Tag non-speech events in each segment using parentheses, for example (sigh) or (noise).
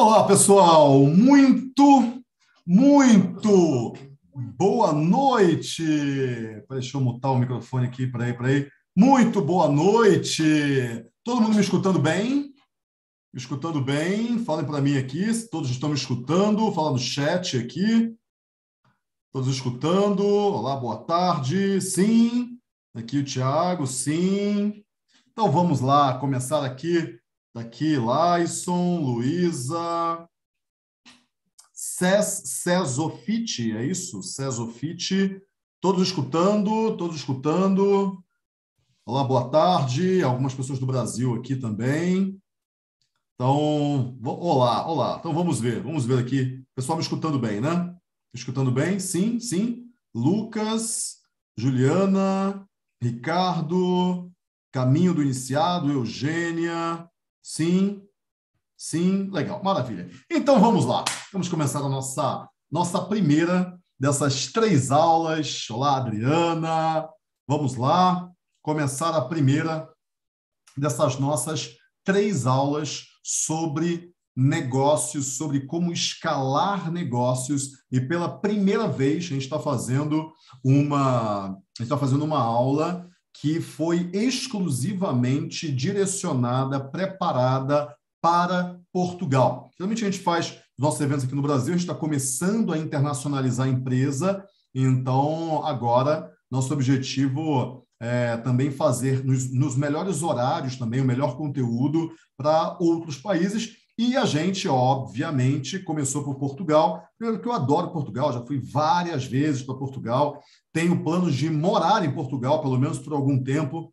Olá, pessoal! Muito, muito boa noite! Deixa eu mutar o microfone aqui, para aí. Muito boa noite! Todo mundo me escutando bem? Me escutando bem? Falem para mim aqui, se todos estão me escutando. Fala no chat aqui. Todos escutando. Olá, boa tarde. Sim. Aqui o Tiago, sim. Então vamos lá, começar aqui Daqui, Laison, Luísa. Cés, Césofite, é isso? Césofite. Todos escutando, todos escutando. Olá, boa tarde. Algumas pessoas do Brasil aqui também. Então, olá, olá. Então vamos ver, vamos ver aqui. Pessoal me escutando bem, né? Escutando bem? Sim, sim. Lucas, Juliana, Ricardo, Caminho do Iniciado, Eugênia, Sim, sim, legal, maravilha. Então vamos lá, vamos começar a nossa, nossa primeira dessas três aulas. Olá, Adriana. Vamos lá, começar a primeira dessas nossas três aulas sobre negócios, sobre como escalar negócios. E pela primeira vez a gente está fazendo uma, a gente está fazendo uma aula que foi exclusivamente direcionada, preparada para Portugal. Geralmente a gente faz nossos eventos aqui no Brasil, a gente está começando a internacionalizar a empresa, então agora nosso objetivo é também fazer nos, nos melhores horários também o melhor conteúdo para outros países e a gente, obviamente, começou por Portugal. Primeiro que eu adoro Portugal, já fui várias vezes para Portugal. Tenho planos de morar em Portugal, pelo menos por algum tempo.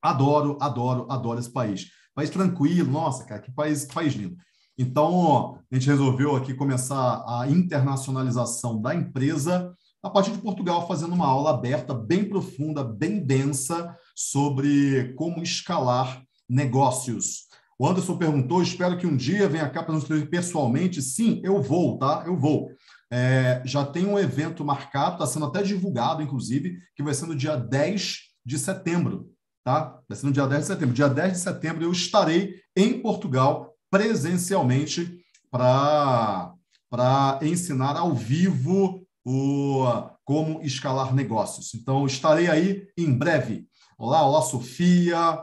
Adoro, adoro, adoro esse país. País tranquilo, nossa, cara, que país, que país lindo. Então, a gente resolveu aqui começar a internacionalização da empresa a partir de Portugal, fazendo uma aula aberta, bem profunda, bem densa, sobre como escalar negócios. O Anderson perguntou: espero que um dia venha cá para nos escrever pessoalmente. Sim, eu vou, tá? Eu vou. É, já tem um evento marcado, está sendo até divulgado, inclusive, que vai ser no dia 10 de setembro, tá? Vai ser no dia 10 de setembro. Dia 10 de setembro eu estarei em Portugal presencialmente para ensinar ao vivo o como escalar negócios. Então, estarei aí em breve. Olá, olá, Sofia.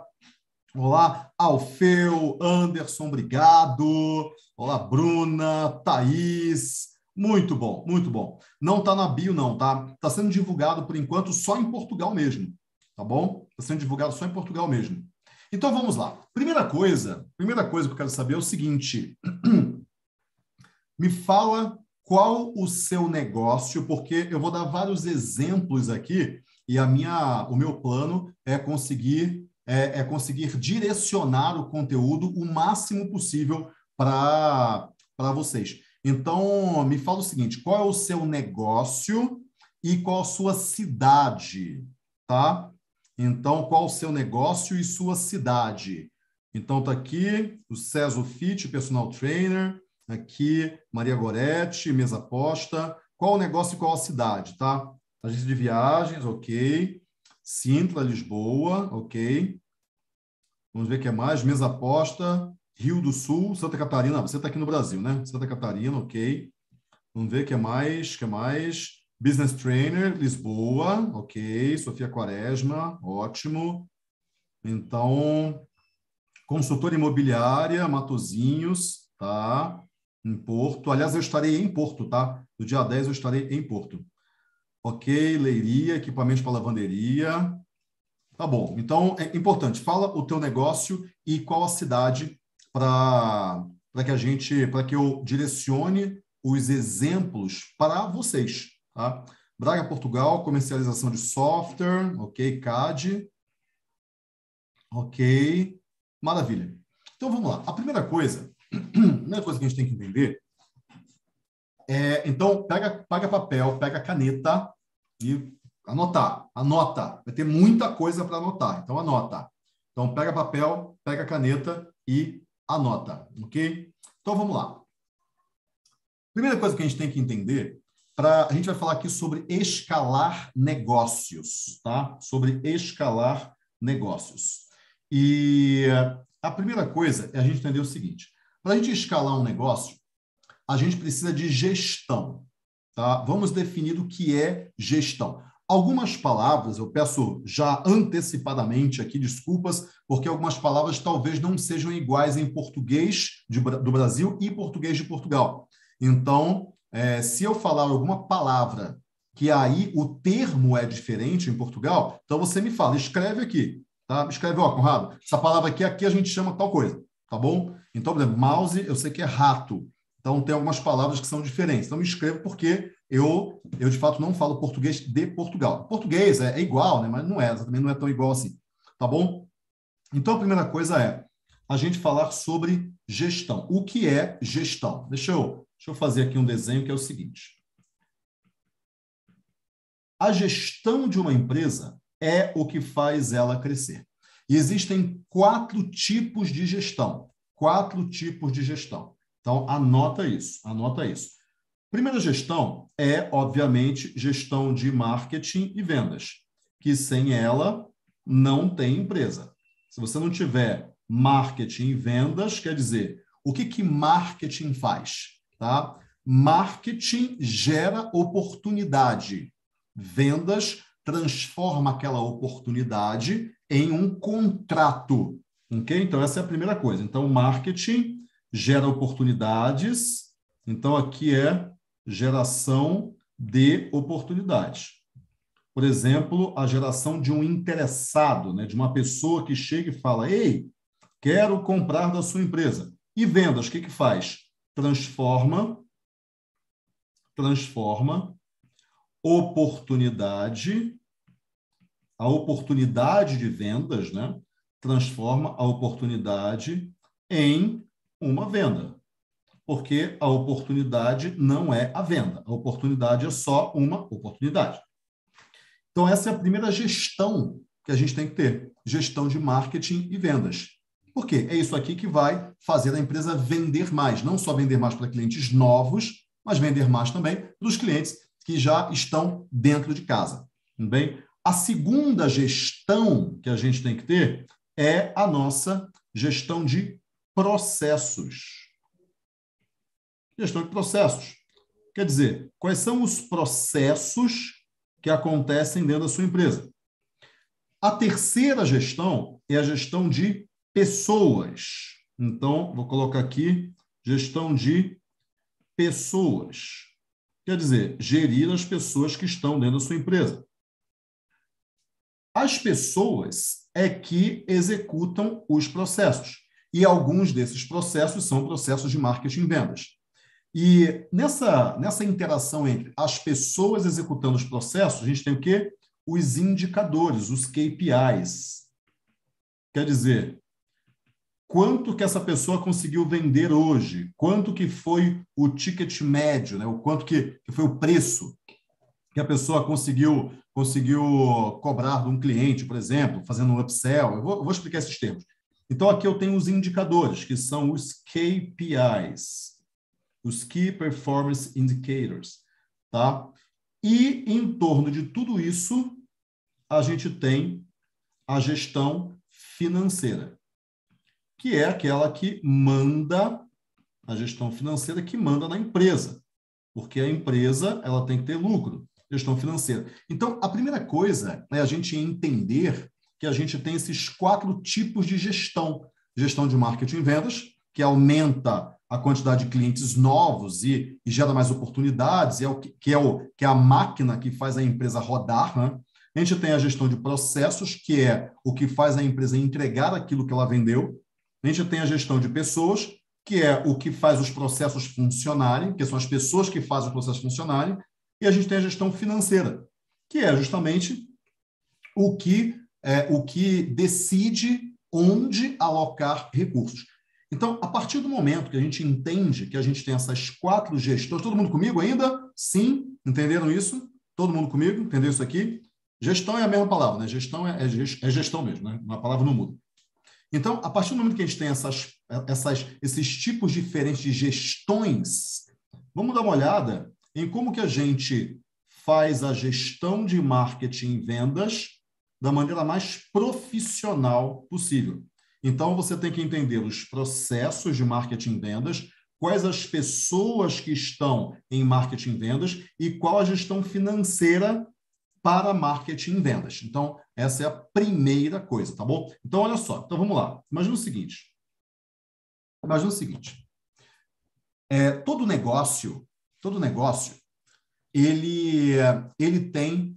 Olá, Alfeu, Anderson, obrigado. Olá, Bruna, Thaís. Muito bom, muito bom. Não está na bio, não, tá? Está sendo divulgado, por enquanto, só em Portugal mesmo, tá bom? Está sendo divulgado só em Portugal mesmo. Então, vamos lá. Primeira coisa, primeira coisa que eu quero saber é o seguinte. (clears throat) Me fala qual o seu negócio, porque eu vou dar vários exemplos aqui e a minha, o meu plano é conseguir é, é conseguir direcionar o conteúdo o máximo possível para vocês. Então, me fala o seguinte: qual é o seu negócio e qual a sua cidade, tá? Então, qual o seu negócio e sua cidade? Então, tá aqui o César Fit, personal trainer, aqui Maria Goretti, mesa aposta. Qual o negócio e qual a cidade, tá? Agência de viagens, ok. Sintra, Lisboa, ok. Vamos ver o que é mais. Mesa aposta, Rio do Sul, Santa Catarina. Você está aqui no Brasil, né? Santa Catarina, ok. Vamos ver o que é mais, que é mais. Business Trainer, Lisboa, ok. Sofia Quaresma, ótimo. Então, consultora imobiliária, Matozinhos, tá? Em Porto. Aliás, eu estarei em Porto, tá? No dia 10 eu estarei em Porto. Ok, leiria, equipamentos para lavanderia. Tá bom. Então, é importante. Fala o teu negócio e qual a cidade para que a gente, para que eu direcione os exemplos para vocês, tá? Braga, Portugal, comercialização de software, ok, CAD, ok, maravilha. Então vamos lá. A primeira coisa, (clears throat) a primeira coisa que a gente tem que entender é, então pega, pega papel, pega caneta e anotar, anota. Vai ter muita coisa para anotar, então anota. Então pega papel, pega caneta e anota, ok? Então vamos lá. Primeira coisa que a gente tem que entender, para a gente vai falar aqui sobre escalar negócios, tá? Sobre escalar negócios. E a primeira coisa é a gente entender o seguinte: Para a gente escalar um negócio, a gente precisa de gestão. Tá? Vamos definir o que é gestão. Algumas palavras, eu peço já antecipadamente aqui desculpas, porque algumas palavras talvez não sejam iguais em português de, do Brasil e português de Portugal. Então, é, se eu falar alguma palavra que aí o termo é diferente em Portugal, então você me fala, escreve aqui, tá? Escreve, ó, Conrado, essa palavra aqui, aqui a gente chama tal coisa, tá bom? Então, por exemplo, mouse, eu sei que é rato. Então, tem algumas palavras que são diferentes. Então, me escreva porque eu, eu de fato, não falo português de Portugal. Português é, é igual, né? mas não é, também não é tão igual assim. Tá bom? Então, a primeira coisa é a gente falar sobre gestão. O que é gestão? Deixa eu, deixa eu fazer aqui um desenho que é o seguinte. A gestão de uma empresa é o que faz ela crescer. E existem quatro tipos de gestão. Quatro tipos de gestão. Então, anota isso, anota isso. Primeira gestão é, obviamente, gestão de marketing e vendas, que sem ela não tem empresa. Se você não tiver marketing e vendas, quer dizer, o que, que marketing faz? Tá? Marketing gera oportunidade. Vendas transforma aquela oportunidade em um contrato. Ok? Então, essa é a primeira coisa. Então, marketing gera oportunidades. Então, aqui é geração de oportunidades. Por exemplo, a geração de um interessado, né? de uma pessoa que chega e fala: Ei, quero comprar da sua empresa. E vendas, o que, que faz? Transforma, transforma oportunidade, a oportunidade de vendas, né? Transforma a oportunidade em uma venda. Porque a oportunidade não é a venda. A oportunidade é só uma oportunidade. Então, essa é a primeira gestão que a gente tem que ter: gestão de marketing e vendas. Por quê? É isso aqui que vai fazer a empresa vender mais. Não só vender mais para clientes novos, mas vender mais também para os clientes que já estão dentro de casa. Bem, a segunda gestão que a gente tem que ter é a nossa gestão de processos. Gestão de processos. Quer dizer, quais são os processos que acontecem dentro da sua empresa? A terceira gestão é a gestão de pessoas. Então, vou colocar aqui gestão de pessoas. Quer dizer, gerir as pessoas que estão dentro da sua empresa. As pessoas é que executam os processos. E alguns desses processos são processos de marketing e vendas. E nessa, nessa interação entre as pessoas executando os processos, a gente tem o quê? Os indicadores, os KPIs. Quer dizer, quanto que essa pessoa conseguiu vender hoje, quanto que foi o ticket médio, né? o quanto que, que foi o preço que a pessoa conseguiu conseguiu cobrar de um cliente, por exemplo, fazendo um upsell. Eu vou, eu vou explicar esses termos. Então, aqui eu tenho os indicadores, que são os KPIs, os Key Performance Indicators, tá? E em torno de tudo isso, a gente tem a gestão financeira que é aquela que manda a gestão financeira que manda na empresa, porque a empresa ela tem que ter lucro, gestão financeira. Então, a primeira coisa é a gente entender que a gente tem esses quatro tipos de gestão: gestão de marketing e vendas, que aumenta a quantidade de clientes novos e, e gera mais oportunidades, é o que, que, é o, que é a máquina que faz a empresa rodar, né? A gente tem a gestão de processos, que é o que faz a empresa entregar aquilo que ela vendeu. A gente tem a gestão de pessoas, que é o que faz os processos funcionarem, que são as pessoas que fazem os processos funcionarem, e a gente tem a gestão financeira, que é justamente o que é, o que decide onde alocar recursos. Então, a partir do momento que a gente entende que a gente tem essas quatro gestões, todo mundo comigo ainda? Sim, entenderam isso? Todo mundo comigo? Entendeu isso aqui? Gestão é a mesma palavra, né? Gestão é, é, é gestão mesmo, né? A palavra não muda. Então, a partir do momento que a gente tem essas, essas, esses tipos diferentes de gestões, vamos dar uma olhada em como que a gente faz a gestão de marketing e vendas da maneira mais profissional possível. Então, você tem que entender os processos de marketing vendas, quais as pessoas que estão em marketing vendas e qual a gestão financeira para marketing vendas. Então, essa é a primeira coisa, tá bom? Então, olha só. Então, vamos lá. Imagina o seguinte. Imagina o seguinte. É, todo negócio, todo negócio, ele, ele tem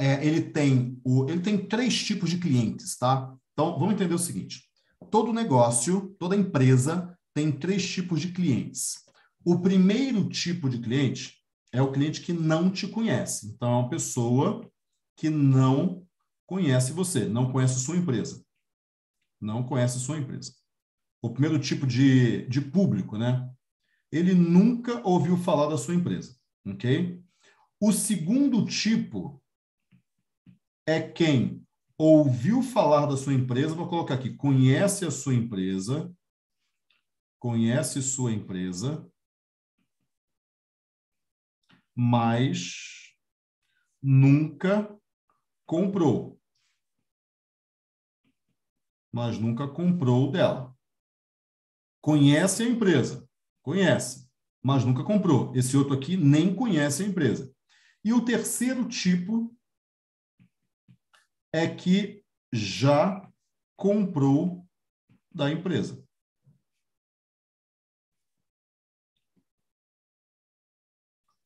é, ele tem o, ele tem três tipos de clientes, tá? Então, vamos entender o seguinte: todo negócio, toda empresa tem três tipos de clientes. O primeiro tipo de cliente é o cliente que não te conhece. Então, é uma pessoa que não conhece você, não conhece sua empresa. Não conhece sua empresa. O primeiro tipo de, de público, né? Ele nunca ouviu falar da sua empresa, ok? O segundo tipo é quem ouviu falar da sua empresa, vou colocar aqui, conhece a sua empresa, conhece sua empresa, mas nunca comprou. Mas nunca comprou dela. Conhece a empresa, conhece, mas nunca comprou. Esse outro aqui nem conhece a empresa. E o terceiro tipo é que já comprou da empresa.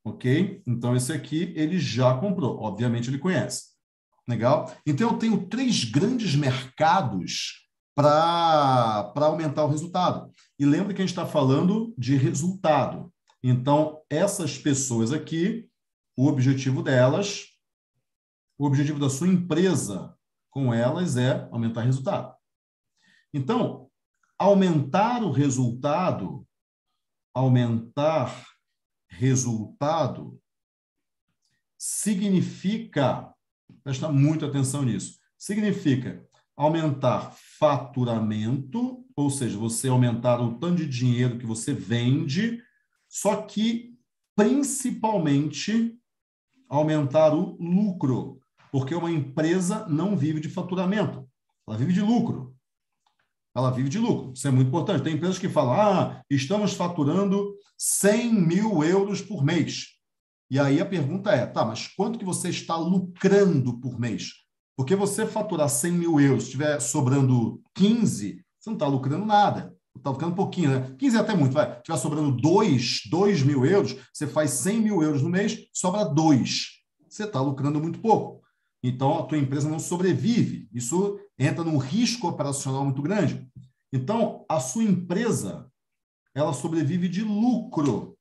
Ok? Então, esse aqui ele já comprou. Obviamente, ele conhece. Legal? Então, eu tenho três grandes mercados para aumentar o resultado. E lembra que a gente está falando de resultado. Então, essas pessoas aqui, o objetivo delas o objetivo da sua empresa com elas é aumentar resultado. Então, aumentar o resultado, aumentar resultado, significa, presta muita atenção nisso, significa aumentar faturamento, ou seja, você aumentar o tanto de dinheiro que você vende, só que principalmente aumentar o lucro porque uma empresa não vive de faturamento, ela vive de lucro. Ela vive de lucro. Isso é muito importante. Tem empresas que falam: ah, estamos faturando 100 mil euros por mês. E aí a pergunta é: tá, mas quanto que você está lucrando por mês? Porque você faturar 100 mil euros, estiver sobrando 15, você não está lucrando nada. Está um pouquinho, né? 15 é até muito, vai. Estiver sobrando 2, 2 mil euros, você faz 100 mil euros no mês, sobra 2. Você está lucrando muito pouco. Então, a tua empresa não sobrevive. Isso entra num risco operacional muito grande. Então, a sua empresa, ela sobrevive de lucro,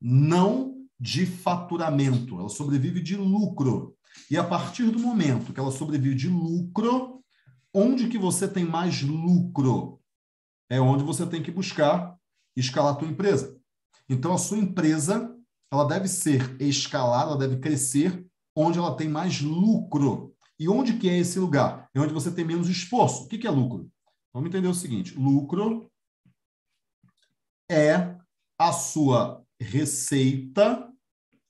não de faturamento. Ela sobrevive de lucro. E a partir do momento que ela sobrevive de lucro, onde que você tem mais lucro? É onde você tem que buscar escalar a tua empresa. Então, a sua empresa, ela deve ser escalada, ela deve crescer onde ela tem mais lucro. E onde que é esse lugar? É onde você tem menos esforço. O que, que é lucro? Vamos entender o seguinte: lucro é a sua receita,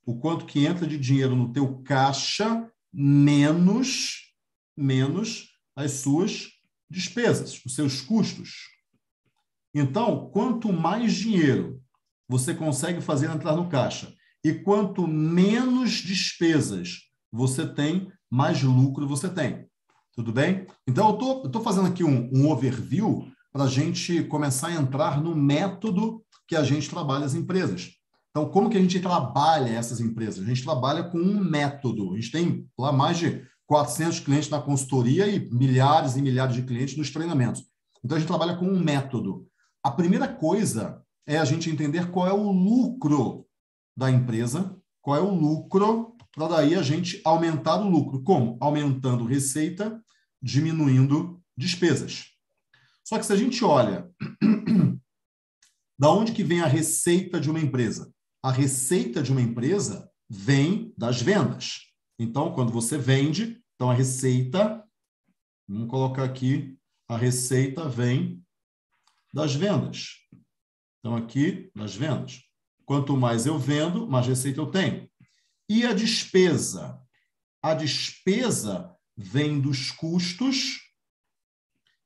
o quanto que entra de dinheiro no teu caixa, menos, menos as suas despesas, os seus custos. Então, quanto mais dinheiro você consegue fazer entrar no caixa e quanto menos despesas você tem, mais lucro você tem. Tudo bem? Então, eu estou fazendo aqui um, um overview para a gente começar a entrar no método que a gente trabalha as empresas. Então, como que a gente trabalha essas empresas? A gente trabalha com um método. A gente tem lá mais de 400 clientes na consultoria e milhares e milhares de clientes nos treinamentos. Então, a gente trabalha com um método. A primeira coisa é a gente entender qual é o lucro da empresa, qual é o lucro, para daí a gente aumentar o lucro. Como? Aumentando receita, diminuindo despesas. Só que se a gente olha (clears throat) da onde que vem a receita de uma empresa? A receita de uma empresa vem das vendas. Então, quando você vende, então a receita, vamos colocar aqui, a receita vem das vendas. Então, aqui, das vendas. Quanto mais eu vendo, mais receita eu tenho. E a despesa? A despesa vem dos custos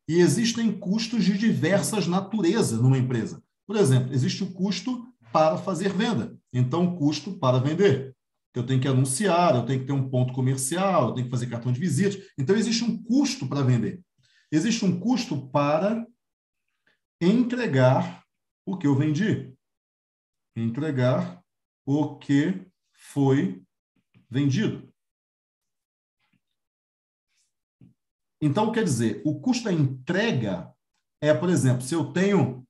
E existem custos de diversas naturezas numa empresa. Por exemplo, existe o custo para fazer venda. Então, custo para vender. Eu tenho que anunciar, eu tenho que ter um ponto comercial, eu tenho que fazer cartão de visita. Então, existe um custo para vender. Existe um custo para entregar o que eu vendi. Entregar o que foi vendido. Então, quer dizer, o custo da entrega é, por exemplo, se eu tenho.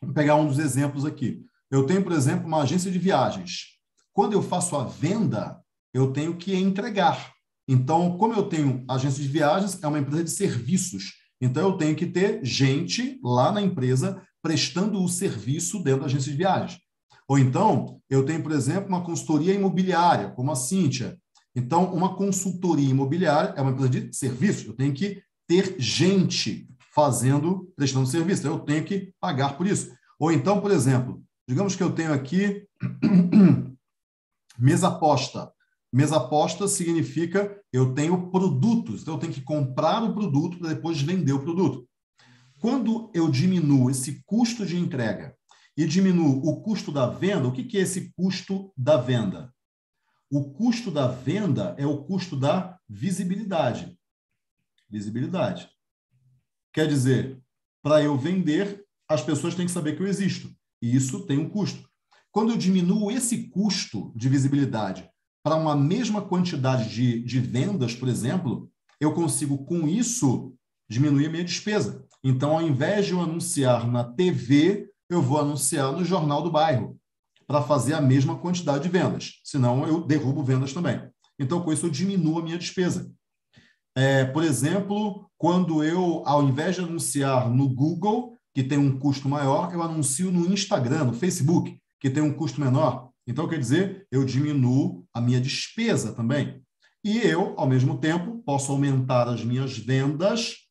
Vou pegar um dos exemplos aqui. Eu tenho, por exemplo, uma agência de viagens. Quando eu faço a venda, eu tenho que entregar. Então, como eu tenho agência de viagens, é uma empresa de serviços. Então, eu tenho que ter gente lá na empresa prestando o serviço dentro da agência de viagens. Ou então, eu tenho, por exemplo, uma consultoria imobiliária, como a Cíntia. Então, uma consultoria imobiliária é uma empresa de serviços. Eu tenho que ter gente fazendo, prestando serviço. Eu tenho que pagar por isso. Ou então, por exemplo, digamos que eu tenho aqui (clears throat) mesa aposta. Mesa aposta significa eu tenho produtos, então eu tenho que comprar o produto para depois vender o produto. Quando eu diminuo esse custo de entrega e diminuo o custo da venda, o que é esse custo da venda? O custo da venda é o custo da visibilidade. Visibilidade. Quer dizer, para eu vender, as pessoas têm que saber que eu existo. E isso tem um custo. Quando eu diminuo esse custo de visibilidade para uma mesma quantidade de, de vendas, por exemplo, eu consigo, com isso, diminuir a minha despesa. Então, ao invés de eu anunciar na TV, eu vou anunciar no jornal do bairro para fazer a mesma quantidade de vendas. Senão, eu derrubo vendas também. Então, com isso, eu diminuo a minha despesa. É, por exemplo, quando eu, ao invés de anunciar no Google, que tem um custo maior, eu anuncio no Instagram, no Facebook, que tem um custo menor. Então, quer dizer, eu diminuo a minha despesa também. E eu, ao mesmo tempo, posso aumentar as minhas vendas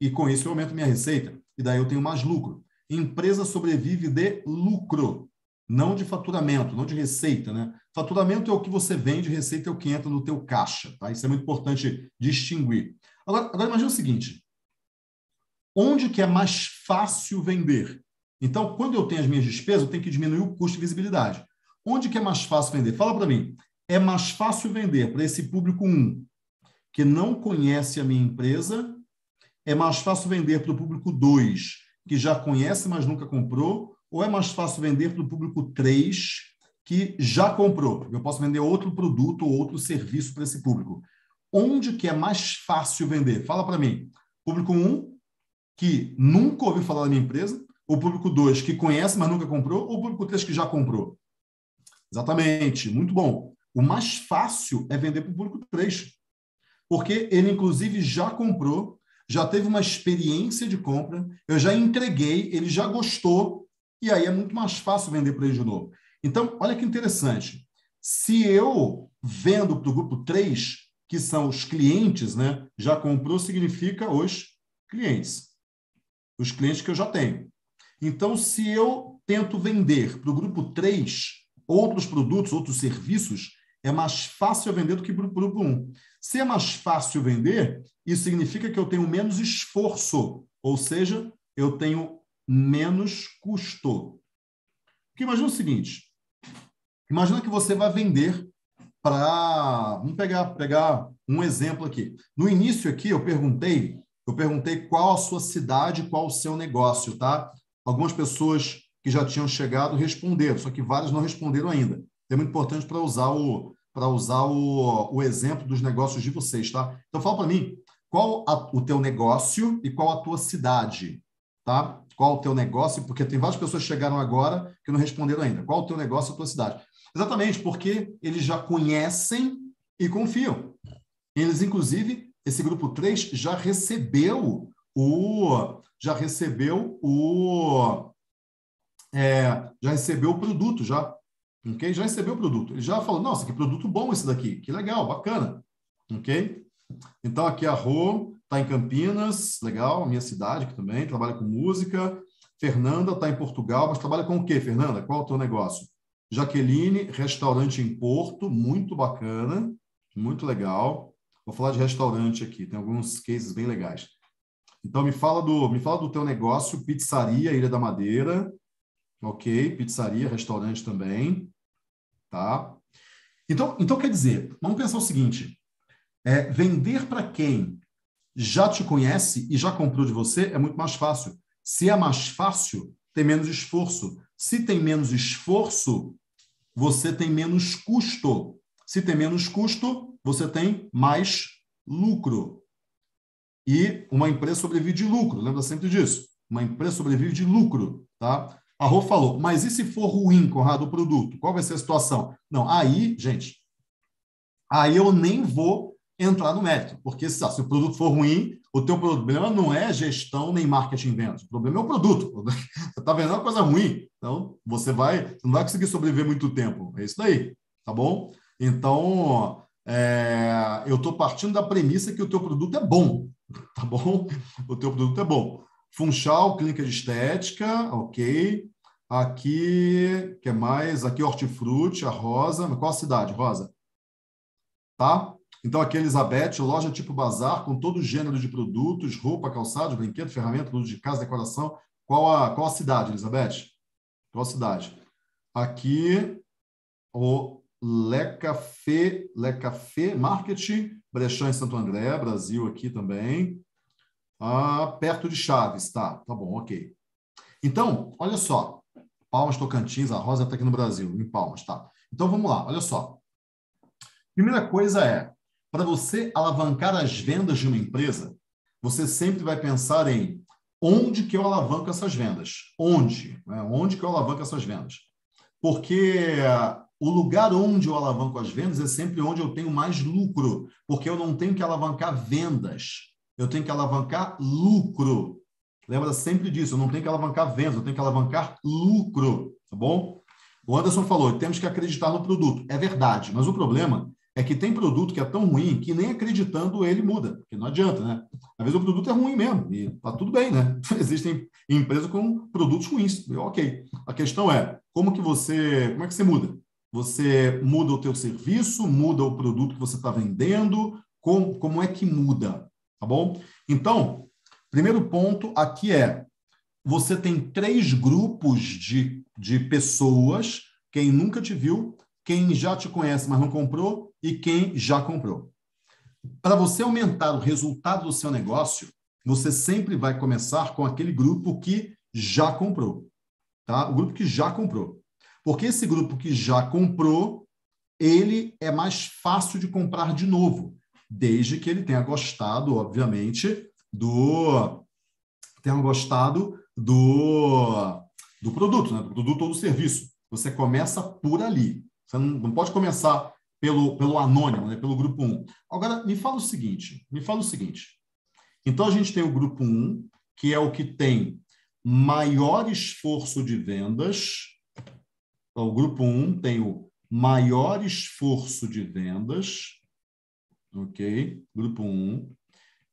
e com isso eu aumento minha receita. E daí eu tenho mais lucro. Empresa sobrevive de lucro, não de faturamento, não de receita, né? Faturamento é o que você vende, receita é o que entra no teu caixa, tá? Isso é muito importante distinguir. Agora, agora imagina o seguinte, onde que é mais fácil vender? Então, quando eu tenho as minhas despesas, eu tenho que diminuir o custo de visibilidade. Onde que é mais fácil vender? Fala para mim. É mais fácil vender para esse público 1 um, que não conhece a minha empresa é mais fácil vender para o público 2, que já conhece, mas nunca comprou? Ou é mais fácil vender para o público 3, que já comprou? Eu posso vender outro produto ou outro serviço para esse público. Onde que é mais fácil vender? Fala para mim. Público 1, que nunca ouviu falar da minha empresa, o público 2, que conhece, mas nunca comprou, ou o público 3, que já comprou? Exatamente, muito bom. O mais fácil é vender para o público 3, porque ele, inclusive, já comprou, já teve uma experiência de compra, eu já entreguei, ele já gostou, e aí é muito mais fácil vender para ele de novo. Então, olha que interessante. Se eu vendo para o grupo 3, que são os clientes, né? Já comprou significa os clientes. Os clientes que eu já tenho. Então, se eu tento vender para o grupo 3 outros produtos, outros serviços, é mais fácil vender do que para o grupo 1. Se é mais fácil vender, isso significa que eu tenho menos esforço, ou seja, eu tenho menos custo. Porque imagina o seguinte: imagina que você vai vender para. Vamos pegar, pegar um exemplo aqui. No início aqui, eu perguntei, eu perguntei qual a sua cidade, qual o seu negócio, tá? Algumas pessoas que já tinham chegado responderam, só que várias não responderam ainda. É muito importante para usar o, para usar o, o exemplo dos negócios de vocês, tá? Então fala para mim, qual a, o teu negócio e qual a tua cidade, tá? Qual o teu negócio? Porque tem várias pessoas que chegaram agora que não responderam ainda. Qual o teu negócio e a tua cidade? Exatamente, porque eles já conhecem e confiam. Eles, inclusive, esse grupo 3 já recebeu o já recebeu o é, já recebeu o produto já ok? Já recebeu o produto. Ele já falou, nossa, que produto bom esse daqui, que legal, bacana, ok? Então, aqui a Rô está em Campinas, legal, minha cidade aqui também, trabalha com música. Fernanda está em Portugal, mas trabalha com o quê, Fernanda? Qual é o teu negócio? Jaqueline, restaurante em Porto, muito bacana, muito legal. Vou falar de restaurante aqui, tem alguns cases bem legais. Então me fala do, me fala do teu negócio, pizzaria, Ilha da Madeira, ok? Pizzaria, restaurante também, tá? Então, então quer dizer, vamos pensar o seguinte: é, vender para quem já te conhece e já comprou de você é muito mais fácil. Se é mais fácil, tem menos esforço. Se tem menos esforço, você tem menos custo. Se tem menos custo, você tem mais lucro. E uma empresa sobrevive de lucro, lembra sempre disso. Uma empresa sobrevive de lucro, tá? A Rô falou, mas e se for ruim, Conrado, o produto? Qual vai ser a situação? Não, aí, gente, aí eu nem vou entrar no mérito, porque se, se o produto for ruim, o teu problema não é gestão nem marketing vendas, o problema é o produto. (laughs) Você está vendendo uma coisa ruim, então você vai, você não vai conseguir sobreviver muito tempo. É isso daí, tá bom? Então, é, eu estou partindo da premissa que o teu produto é bom, (laughs) tá bom? O teu produto é bom. Funchal, clínica de estética, ok. Aqui, que é mais? Aqui, hortifruti, a Rosa. Qual a cidade, Rosa? Tá? Então, aqui, Elizabeth, loja tipo bazar, com todo gênero de produtos, roupa, calçado, brinquedo, ferramenta, produtos de casa, decoração. Qual a, qual a cidade, Elizabeth? Qual a cidade? Aqui, o Le Café, Le Café Marketing, Brechão em Santo André, Brasil aqui também. Ah, perto de Chaves, tá? Tá bom, ok. Então, olha só. Palmas Tocantins, a Rosa está aqui no Brasil, em Palmas, tá? Então vamos lá, olha só. Primeira coisa é, para você alavancar as vendas de uma empresa, você sempre vai pensar em onde que eu alavanco essas vendas? Onde? Né? Onde que eu alavanco essas vendas? Porque o lugar onde eu alavanco as vendas é sempre onde eu tenho mais lucro, porque eu não tenho que alavancar vendas, eu tenho que alavancar lucro. Lembra sempre disso, eu não tenho que alavancar vendas, eu tenho que alavancar lucro, tá bom? O Anderson falou, temos que acreditar no produto. É verdade, mas o problema é que tem produto que é tão ruim que nem acreditando ele muda, porque não adianta, né? Às vezes o produto é ruim mesmo e tá tudo bem, né? (laughs) Existem empresas com produtos ruins, ok. A questão é, como que você, como é que você muda? Você muda o teu serviço, muda o produto que você está vendendo, como, como é que muda, tá bom? Então, primeiro ponto aqui é, você tem três grupos de, de pessoas, quem nunca te viu, quem já te conhece, mas não comprou, e quem já comprou. Para você aumentar o resultado do seu negócio, você sempre vai começar com aquele grupo que já comprou, tá? O grupo que já comprou. Porque esse grupo que já comprou, ele é mais fácil de comprar de novo, desde que ele tenha gostado, obviamente, do tenha gostado do, do produto, né? do produto ou do serviço. Você começa por ali. Você não, não pode começar pelo, pelo anônimo, né? pelo grupo 1. Agora, me fala o seguinte, me fala o seguinte. Então, a gente tem o grupo 1, que é o que tem maior esforço de vendas, então, o grupo 1 tem o maior esforço de vendas, ok? Grupo 1.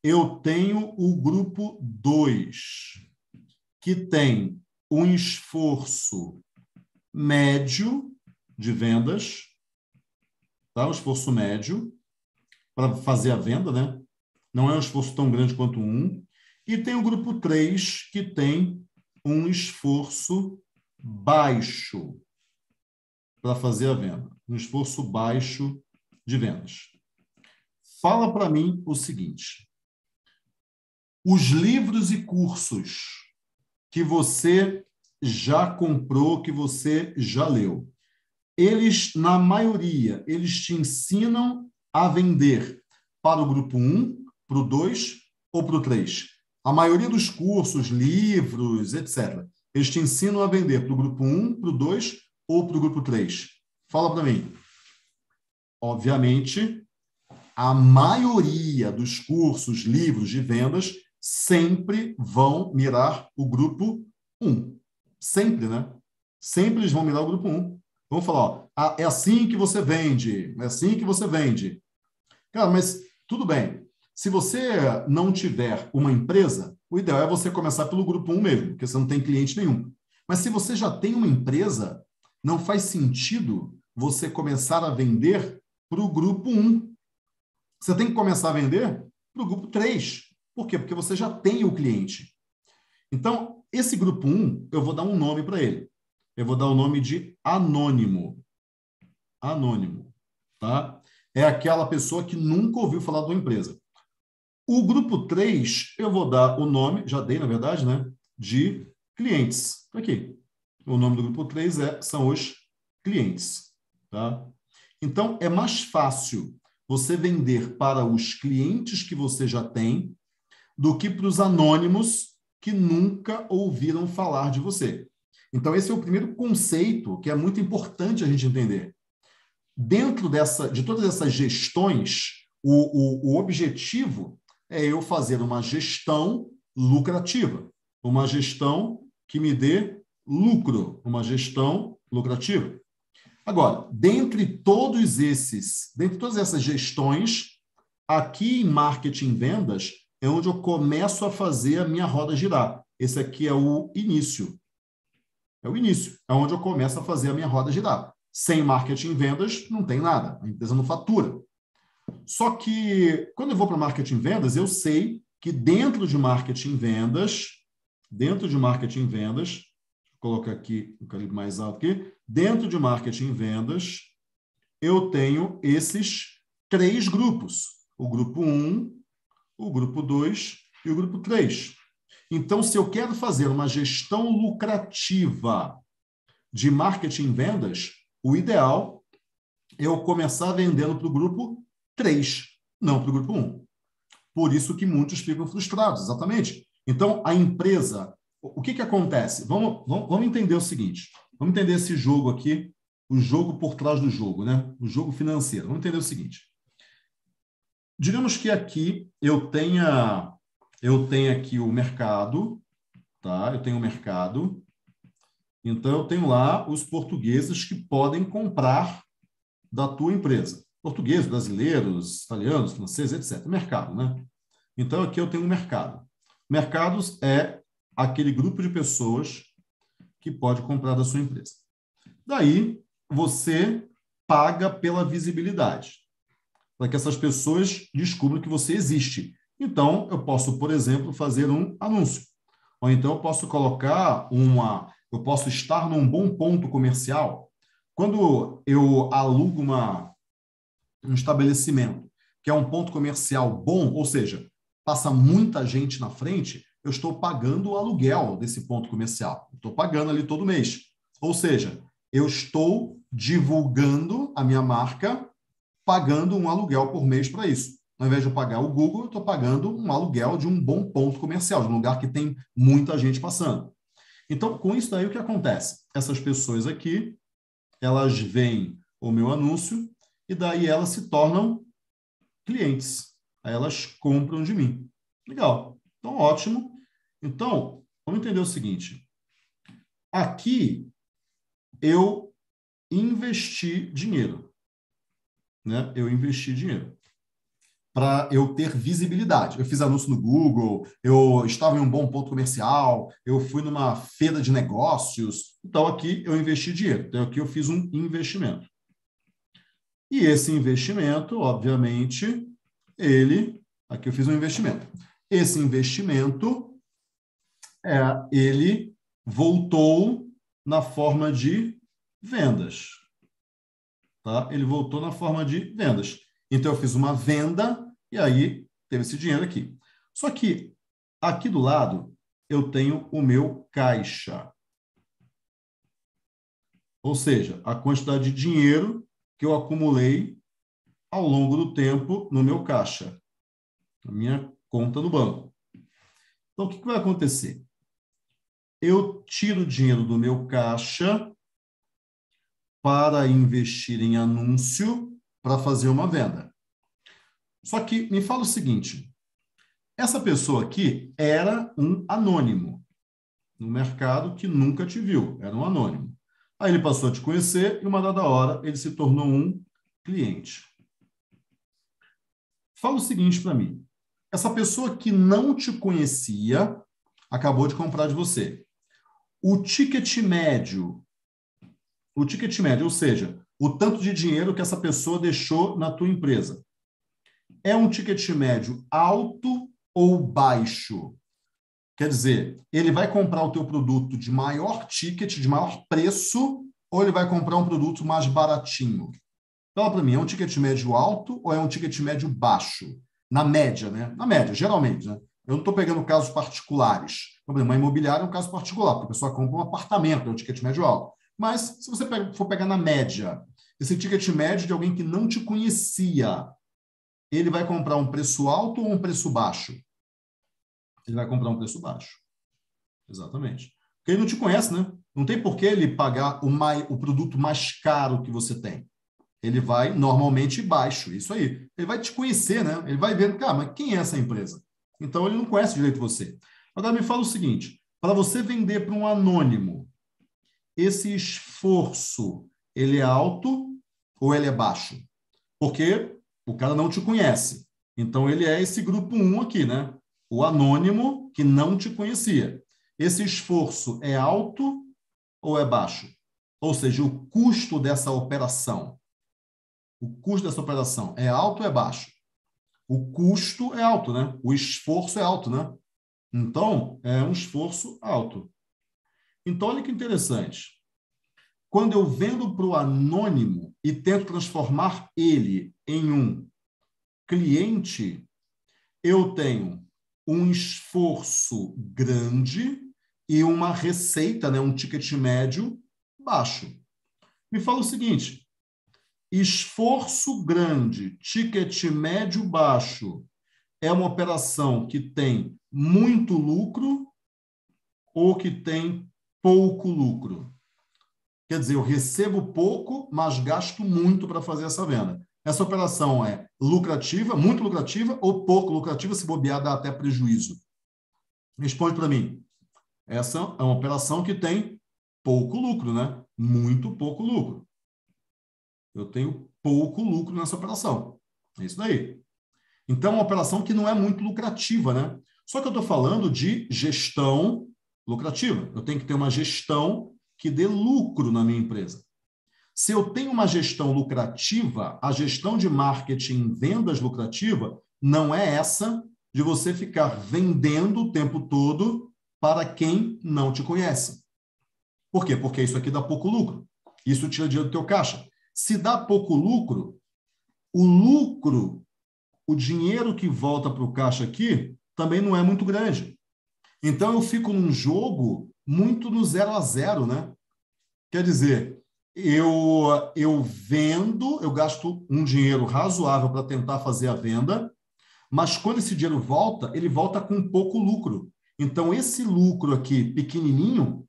Eu tenho o grupo 2, que tem um esforço médio de vendas, tá? um esforço médio para fazer a venda, né? Não é um esforço tão grande quanto um. E tem o grupo 3, que tem um esforço baixo para fazer a venda, um esforço baixo de vendas. Fala para mim o seguinte: os livros e cursos que você já comprou, que você já leu, eles, na maioria, eles te ensinam a vender para o grupo 1, para o 2 ou para o 3. A maioria dos cursos, livros, etc., eles te ensinam a vender para o grupo 1, para o 2 ou para o grupo 3? Fala para mim. Obviamente, a maioria dos cursos, livros de vendas sempre vão mirar o grupo 1. Sempre, né? Sempre eles vão mirar o grupo 1. Vamos falar, ó, ah, é assim que você vende, é assim que você vende. Cara, mas tudo bem. Se você não tiver uma empresa, o ideal é você começar pelo grupo 1 mesmo, porque você não tem cliente nenhum. Mas se você já tem uma empresa, não faz sentido você começar a vender para o grupo 1. Você tem que começar a vender para o grupo 3. Por quê? Porque você já tem o cliente. Então, esse grupo 1, eu vou dar um nome para ele. Eu vou dar o nome de anônimo. Anônimo, tá? É aquela pessoa que nunca ouviu falar de uma empresa. O grupo 3, eu vou dar o nome, já dei, na verdade, né? De clientes. Aqui. O nome do grupo 3 é, são os clientes. Tá? Então, é mais fácil você vender para os clientes que você já tem do que para os anônimos que nunca ouviram falar de você. Então, esse é o primeiro conceito que é muito importante a gente entender. Dentro dessa, de todas essas gestões, o, o, o objetivo é eu fazer uma gestão lucrativa, uma gestão que me dê lucro, uma gestão lucrativa. Agora, dentre todos esses, dentre todas essas gestões, aqui em marketing vendas é onde eu começo a fazer a minha roda girar. Esse aqui é o início. É o início, é onde eu começo a fazer a minha roda girar. Sem marketing vendas, não tem nada, a empresa não fatura. Só que quando eu vou para marketing vendas, eu sei que dentro de marketing vendas, dentro de marketing vendas, vou colocar aqui um calibre mais alto aqui, dentro de marketing vendas, eu tenho esses três grupos: o grupo 1, o grupo 2 e o grupo 3. Então, se eu quero fazer uma gestão lucrativa de marketing vendas, o ideal é eu começar vendendo para o grupo 3, não para o grupo 1. Por isso que muitos ficam frustrados, exatamente. Então, a empresa, o que, que acontece? Vamos, vamos, vamos entender o seguinte: vamos entender esse jogo aqui, o jogo por trás do jogo, né? o jogo financeiro. Vamos entender o seguinte. Digamos que aqui eu tenha eu tenho aqui o mercado, tá? Eu tenho o mercado. Então eu tenho lá os portugueses que podem comprar da tua empresa portugueses, brasileiros, italianos, franceses, etc. Mercado, né? Então, aqui eu tenho um mercado. Mercados é aquele grupo de pessoas que pode comprar da sua empresa. Daí, você paga pela visibilidade, para que essas pessoas descubram que você existe. Então, eu posso, por exemplo, fazer um anúncio. Ou então eu posso colocar uma, eu posso estar num bom ponto comercial. Quando eu alugo uma um estabelecimento que é um ponto comercial bom, ou seja, passa muita gente na frente, eu estou pagando o aluguel desse ponto comercial. Estou pagando ali todo mês. Ou seja, eu estou divulgando a minha marca, pagando um aluguel por mês para isso. Ao invés de eu pagar o Google, eu estou pagando um aluguel de um bom ponto comercial, de um lugar que tem muita gente passando. Então, com isso daí, o que acontece? Essas pessoas aqui, elas veem o meu anúncio, e daí elas se tornam clientes. Aí elas compram de mim. Legal. Então, ótimo. Então, vamos entender o seguinte. Aqui, eu investi dinheiro. Né? Eu investi dinheiro para eu ter visibilidade. Eu fiz anúncio no Google, eu estava em um bom ponto comercial, eu fui numa feira de negócios. Então, aqui eu investi dinheiro. Então, aqui eu fiz um investimento. E esse investimento, obviamente, ele. Aqui eu fiz um investimento. Esse investimento, é, ele voltou na forma de vendas. Tá? Ele voltou na forma de vendas. Então, eu fiz uma venda e aí teve esse dinheiro aqui. Só que aqui do lado eu tenho o meu caixa. Ou seja, a quantidade de dinheiro que eu acumulei ao longo do tempo no meu caixa, na minha conta no banco. Então, o que, vai acontecer? Eu tiro o dinheiro do meu caixa para investir em anúncio para fazer uma venda. Só que me fala o seguinte: essa pessoa aqui era um anônimo no mercado que nunca te viu, era um anônimo. Aí ele passou a te conhecer e, uma dada hora, ele se tornou um cliente. Fala o seguinte para mim. Essa pessoa que não te conhecia acabou de comprar de você. O ticket médio, o ticket médio, ou seja, o tanto de dinheiro que essa pessoa deixou na tua empresa, é um ticket médio alto ou baixo? Quer dizer, ele vai comprar o teu produto de maior ticket, de maior preço, ou ele vai comprar um produto mais baratinho? Fala para mim, é um ticket médio alto ou é um ticket médio baixo? Na média, né? Na média, geralmente, né? Eu não estou pegando casos particulares. Uma imobiliária é um caso particular, porque a pessoa compra um apartamento, é um ticket médio alto. Mas, se você for pegar na média, esse ticket médio de alguém que não te conhecia, ele vai comprar um preço alto ou um preço baixo? Ele vai comprar um preço baixo. Exatamente. Porque ele não te conhece, né? Não tem por que ele pagar o, mais, o produto mais caro que você tem. Ele vai normalmente baixo, isso aí. Ele vai te conhecer, né? Ele vai ver, cara, mas quem é essa empresa? Então ele não conhece direito você. Agora me fala o seguinte: para você vender para um anônimo, esse esforço ele é alto ou ele é baixo? Porque o cara não te conhece. Então ele é esse grupo 1 aqui, né? O anônimo que não te conhecia. Esse esforço é alto ou é baixo? Ou seja, o custo dessa operação. O custo dessa operação é alto ou é baixo? O custo é alto, né? O esforço é alto, né? Então, é um esforço alto. Então, olha que interessante. Quando eu vendo para o anônimo e tento transformar ele em um cliente, eu tenho um esforço grande e uma receita, né, um ticket médio baixo. Me fala o seguinte: esforço grande, ticket médio baixo, é uma operação que tem muito lucro ou que tem pouco lucro? Quer dizer, eu recebo pouco, mas gasto muito para fazer essa venda. Essa operação é lucrativa, muito lucrativa, ou pouco lucrativa, se bobear, dá até prejuízo? Responde para mim. Essa é uma operação que tem pouco lucro, né? Muito pouco lucro. Eu tenho pouco lucro nessa operação. É isso daí. Então, é uma operação que não é muito lucrativa, né? Só que eu estou falando de gestão lucrativa. Eu tenho que ter uma gestão que dê lucro na minha empresa. Se eu tenho uma gestão lucrativa, a gestão de marketing vendas lucrativa não é essa de você ficar vendendo o tempo todo para quem não te conhece. Por quê? Porque isso aqui dá pouco lucro. Isso tira dinheiro do teu caixa. Se dá pouco lucro, o lucro, o dinheiro que volta para o caixa aqui, também não é muito grande. Então eu fico num jogo muito no zero a zero, né? Quer dizer, eu, eu vendo, eu gasto um dinheiro razoável para tentar fazer a venda, mas quando esse dinheiro volta, ele volta com pouco lucro. Então, esse lucro aqui pequenininho,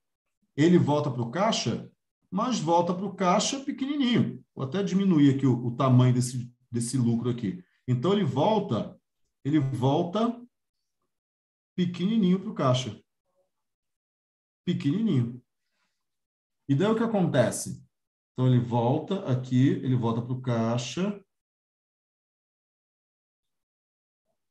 ele volta para o caixa, mas volta para o caixa pequenininho. Vou até diminuir aqui o, o tamanho desse, desse lucro aqui. Então, ele volta, ele volta pequenininho para o caixa. Pequenininho. E daí o que acontece? Então, ele volta aqui, ele volta para o caixa.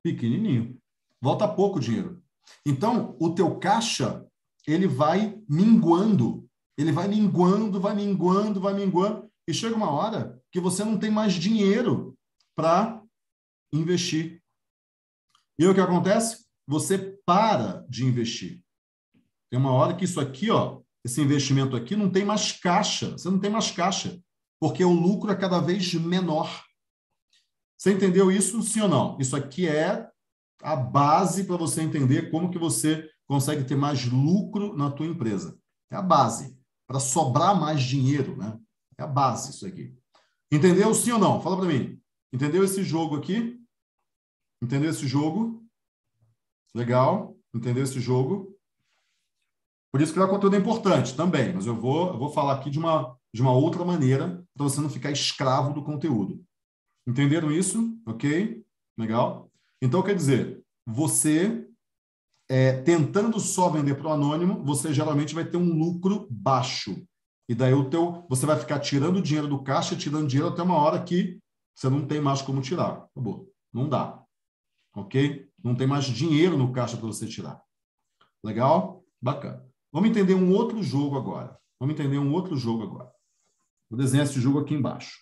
Pequenininho. Volta pouco dinheiro. Então, o teu caixa, ele vai minguando. Ele vai minguando, vai minguando, vai minguando. E chega uma hora que você não tem mais dinheiro para investir. E o que acontece? Você para de investir. Tem uma hora que isso aqui, ó, esse investimento aqui não tem mais caixa. Você não tem mais caixa, porque o lucro é cada vez menor. Você entendeu isso, sim ou não? Isso aqui é a base para você entender como que você consegue ter mais lucro na tua empresa. É a base para sobrar mais dinheiro, né? É a base isso aqui. Entendeu sim ou não? Fala para mim. Entendeu esse jogo aqui? Entendeu esse jogo? Legal. Entendeu esse jogo? Por isso que o conteúdo é importante também, mas eu vou, eu vou falar aqui de uma, de uma outra maneira para você não ficar escravo do conteúdo. Entenderam isso? Ok? Legal? Então, quer dizer, você é, tentando só vender para o anônimo, você geralmente vai ter um lucro baixo. E daí o teu, você vai ficar tirando dinheiro do caixa, tirando dinheiro até uma hora que você não tem mais como tirar. Acabou. Não dá. Ok? Não tem mais dinheiro no caixa para você tirar. Legal? Bacana. Vamos entender um outro jogo agora. Vamos entender um outro jogo agora. Vou desenhar esse jogo aqui embaixo.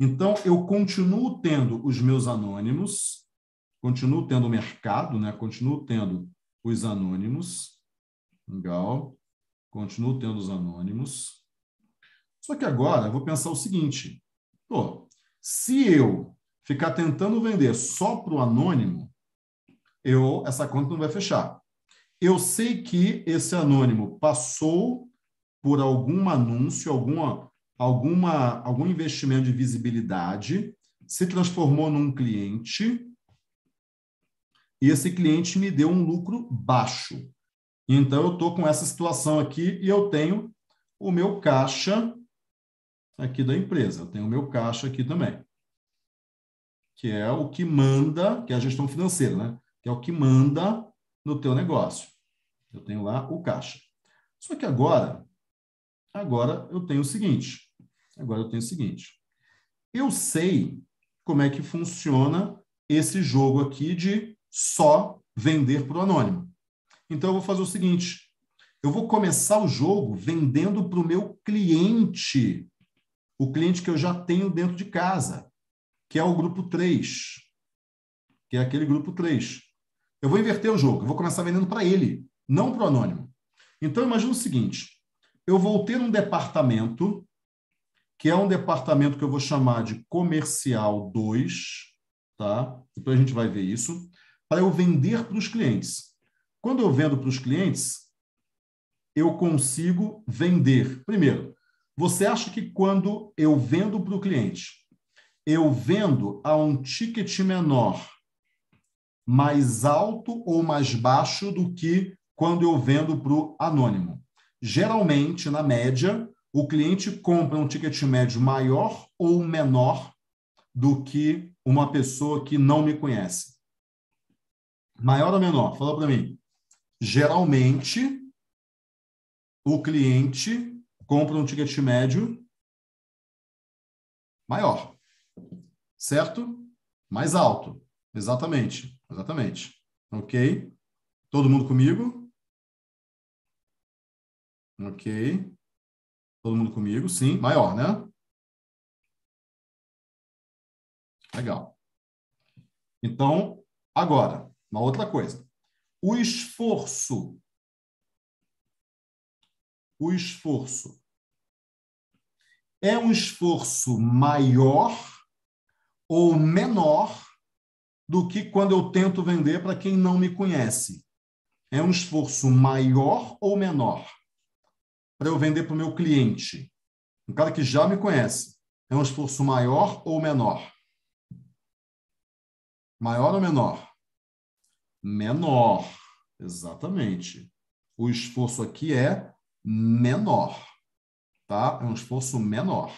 Então, eu continuo tendo os meus anônimos, continuo tendo o mercado, né? Continuo tendo os anônimos. Legal. Continuo tendo os anônimos. Só que agora eu vou pensar o seguinte: pô, se eu ficar tentando vender só para o anônimo, eu, essa conta não vai fechar. Eu sei que esse anônimo passou por algum anúncio, alguma, alguma, algum investimento de visibilidade, se transformou num cliente, e esse cliente me deu um lucro baixo. Então, eu estou com essa situação aqui e eu tenho o meu caixa aqui da empresa. Eu tenho o meu caixa aqui também, que é o que manda, que é a gestão financeira, né? Que é o que manda no teu negócio. Eu tenho lá o caixa. Só que agora, agora eu tenho o seguinte. Agora eu tenho o seguinte. Eu sei como é que funciona esse jogo aqui de só vender para o anônimo. Então, eu vou fazer o seguinte: eu vou começar o jogo vendendo para o meu cliente, o cliente que eu já tenho dentro de casa, que é o grupo 3, que é aquele grupo 3. Eu vou inverter o jogo, eu vou começar vendendo para ele, não para o anônimo. Então, imagina o seguinte: eu vou ter um departamento, que é um departamento que eu vou chamar de comercial 2, tá? Depois a gente vai ver isso, para eu vender para os clientes. Quando eu vendo para os clientes, eu consigo vender. Primeiro, você acha que quando eu vendo para o cliente, eu vendo a um ticket menor, mais alto ou mais baixo do que quando eu vendo para o anônimo? Geralmente, na média, o cliente compra um ticket médio maior ou menor do que uma pessoa que não me conhece. Maior ou menor? Fala para mim. Geralmente, o cliente compra um ticket médio maior, certo? Mais alto, exatamente, exatamente. Ok? Todo mundo comigo? Ok. Todo mundo comigo? Sim, maior, né? Legal. Então, agora, uma outra coisa o esforço. O esforço. É um esforço maior ou menor do que quando eu tento vender para quem não me conhece? É um esforço maior ou menor para eu vender para o meu cliente? Um cara que já me conhece. É um esforço maior ou menor? Maior ou menor? menor. Exatamente. O esforço aqui é menor, tá? É um esforço menor,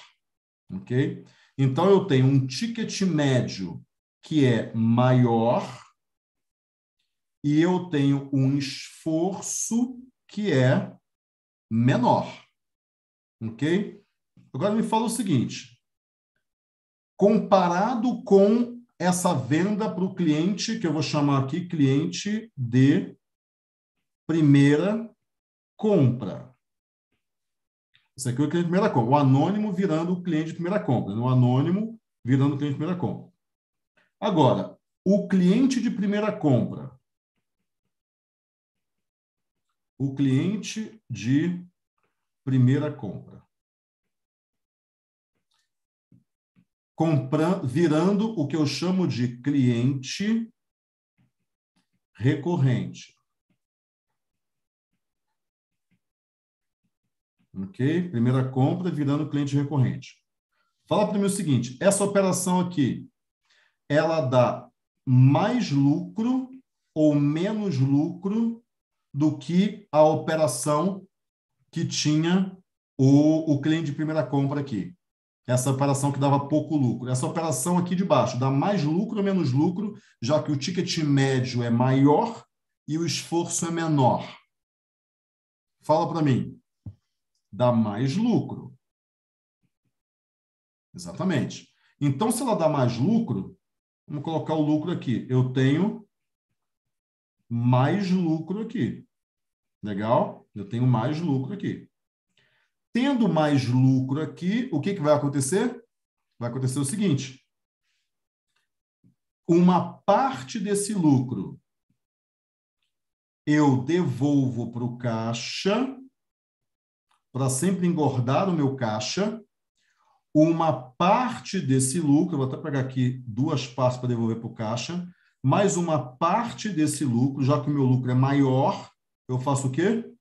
ok? Então, eu tenho um ticket médio que é maior e eu tenho um esforço que é menor, ok? Agora me fala o seguinte: comparado com essa venda para o cliente, que eu vou chamar aqui cliente de primeira compra. Esse aqui é o cliente de primeira compra. O anônimo virando o cliente de primeira compra. O anônimo virando o cliente de primeira compra. Agora, o cliente de primeira compra. O cliente de primeira compra. comprando, virando o que eu chamo de cliente recorrente. Ok? Primeira compra virando cliente recorrente. Fala para mim o seguinte: essa operação aqui, ela dá mais lucro ou menos lucro do que a operação que tinha o, o cliente de primeira compra aqui essa operação que dava pouco lucro. Essa operação aqui de baixo dá mais lucro ou menos lucro, já que o ticket médio é maior e o esforço é menor. Fala para mim. Dá mais lucro. Exatamente. Então, se ela dá mais lucro, vamos colocar o lucro aqui. Eu tenho mais lucro aqui. Legal? Eu tenho mais lucro aqui. Tendo mais lucro aqui, o que, que vai acontecer? Vai acontecer o seguinte: uma parte desse lucro eu devolvo para o caixa, para sempre engordar o meu caixa. Uma parte desse lucro, vou até pegar aqui duas partes para devolver para o caixa, mais uma parte desse lucro, já que o meu lucro é maior, eu faço o quê?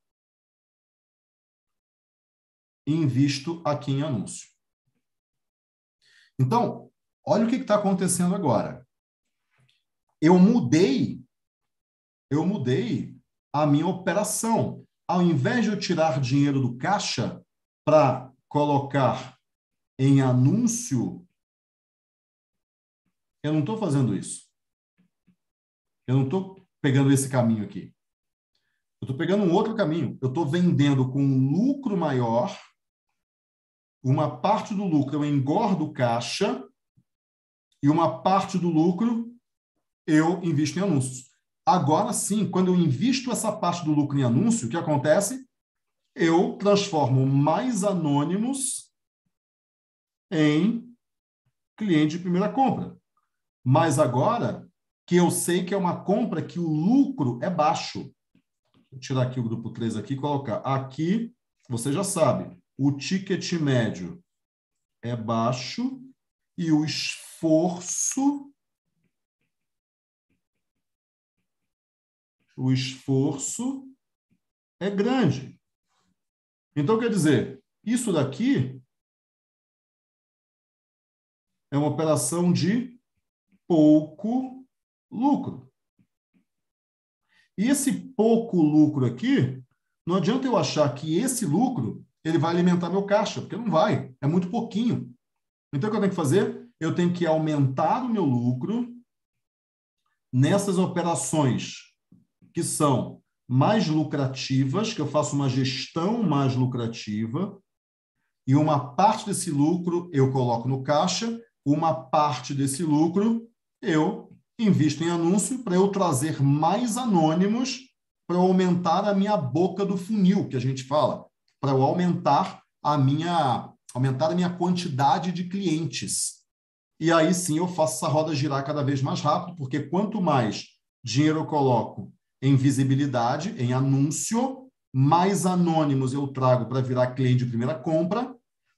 Invisto aqui em anúncio. Então, olha o que está acontecendo agora. Eu mudei, eu mudei a minha operação. Ao invés de eu tirar dinheiro do caixa para colocar em anúncio, eu não estou fazendo isso. Eu não estou pegando esse caminho aqui. Eu estou pegando um outro caminho. Eu estou vendendo com um lucro maior. Uma parte do lucro eu engordo caixa e uma parte do lucro eu invisto em anúncios. Agora sim, quando eu invisto essa parte do lucro em anúncio, o que acontece? Eu transformo mais anônimos em cliente de primeira compra. Mas agora que eu sei que é uma compra que o lucro é baixo. Vou tirar aqui o grupo 3 aqui e colocar. Aqui, você já sabe, o ticket médio é baixo e o esforço o esforço é grande. Então, quer dizer, isso daqui é uma operação de pouco lucro. E esse pouco lucro aqui, não adianta eu achar que esse lucro ele vai alimentar meu caixa, porque não vai, é muito pouquinho. Então, o que eu tenho que fazer? Eu tenho que aumentar o meu lucro nessas operações que são mais lucrativas, que eu faço uma gestão mais lucrativa, e uma parte desse lucro eu coloco no caixa, uma parte desse lucro eu invisto em anúncio para eu trazer mais anônimos para aumentar a minha boca do funil, que a gente fala, para eu aumentar a minha aumentar a minha quantidade de clientes. E aí sim eu faço essa roda girar cada vez mais rápido, porque quanto mais dinheiro eu coloco em visibilidade, em anúncio, mais anônimos eu trago para virar cliente de primeira compra,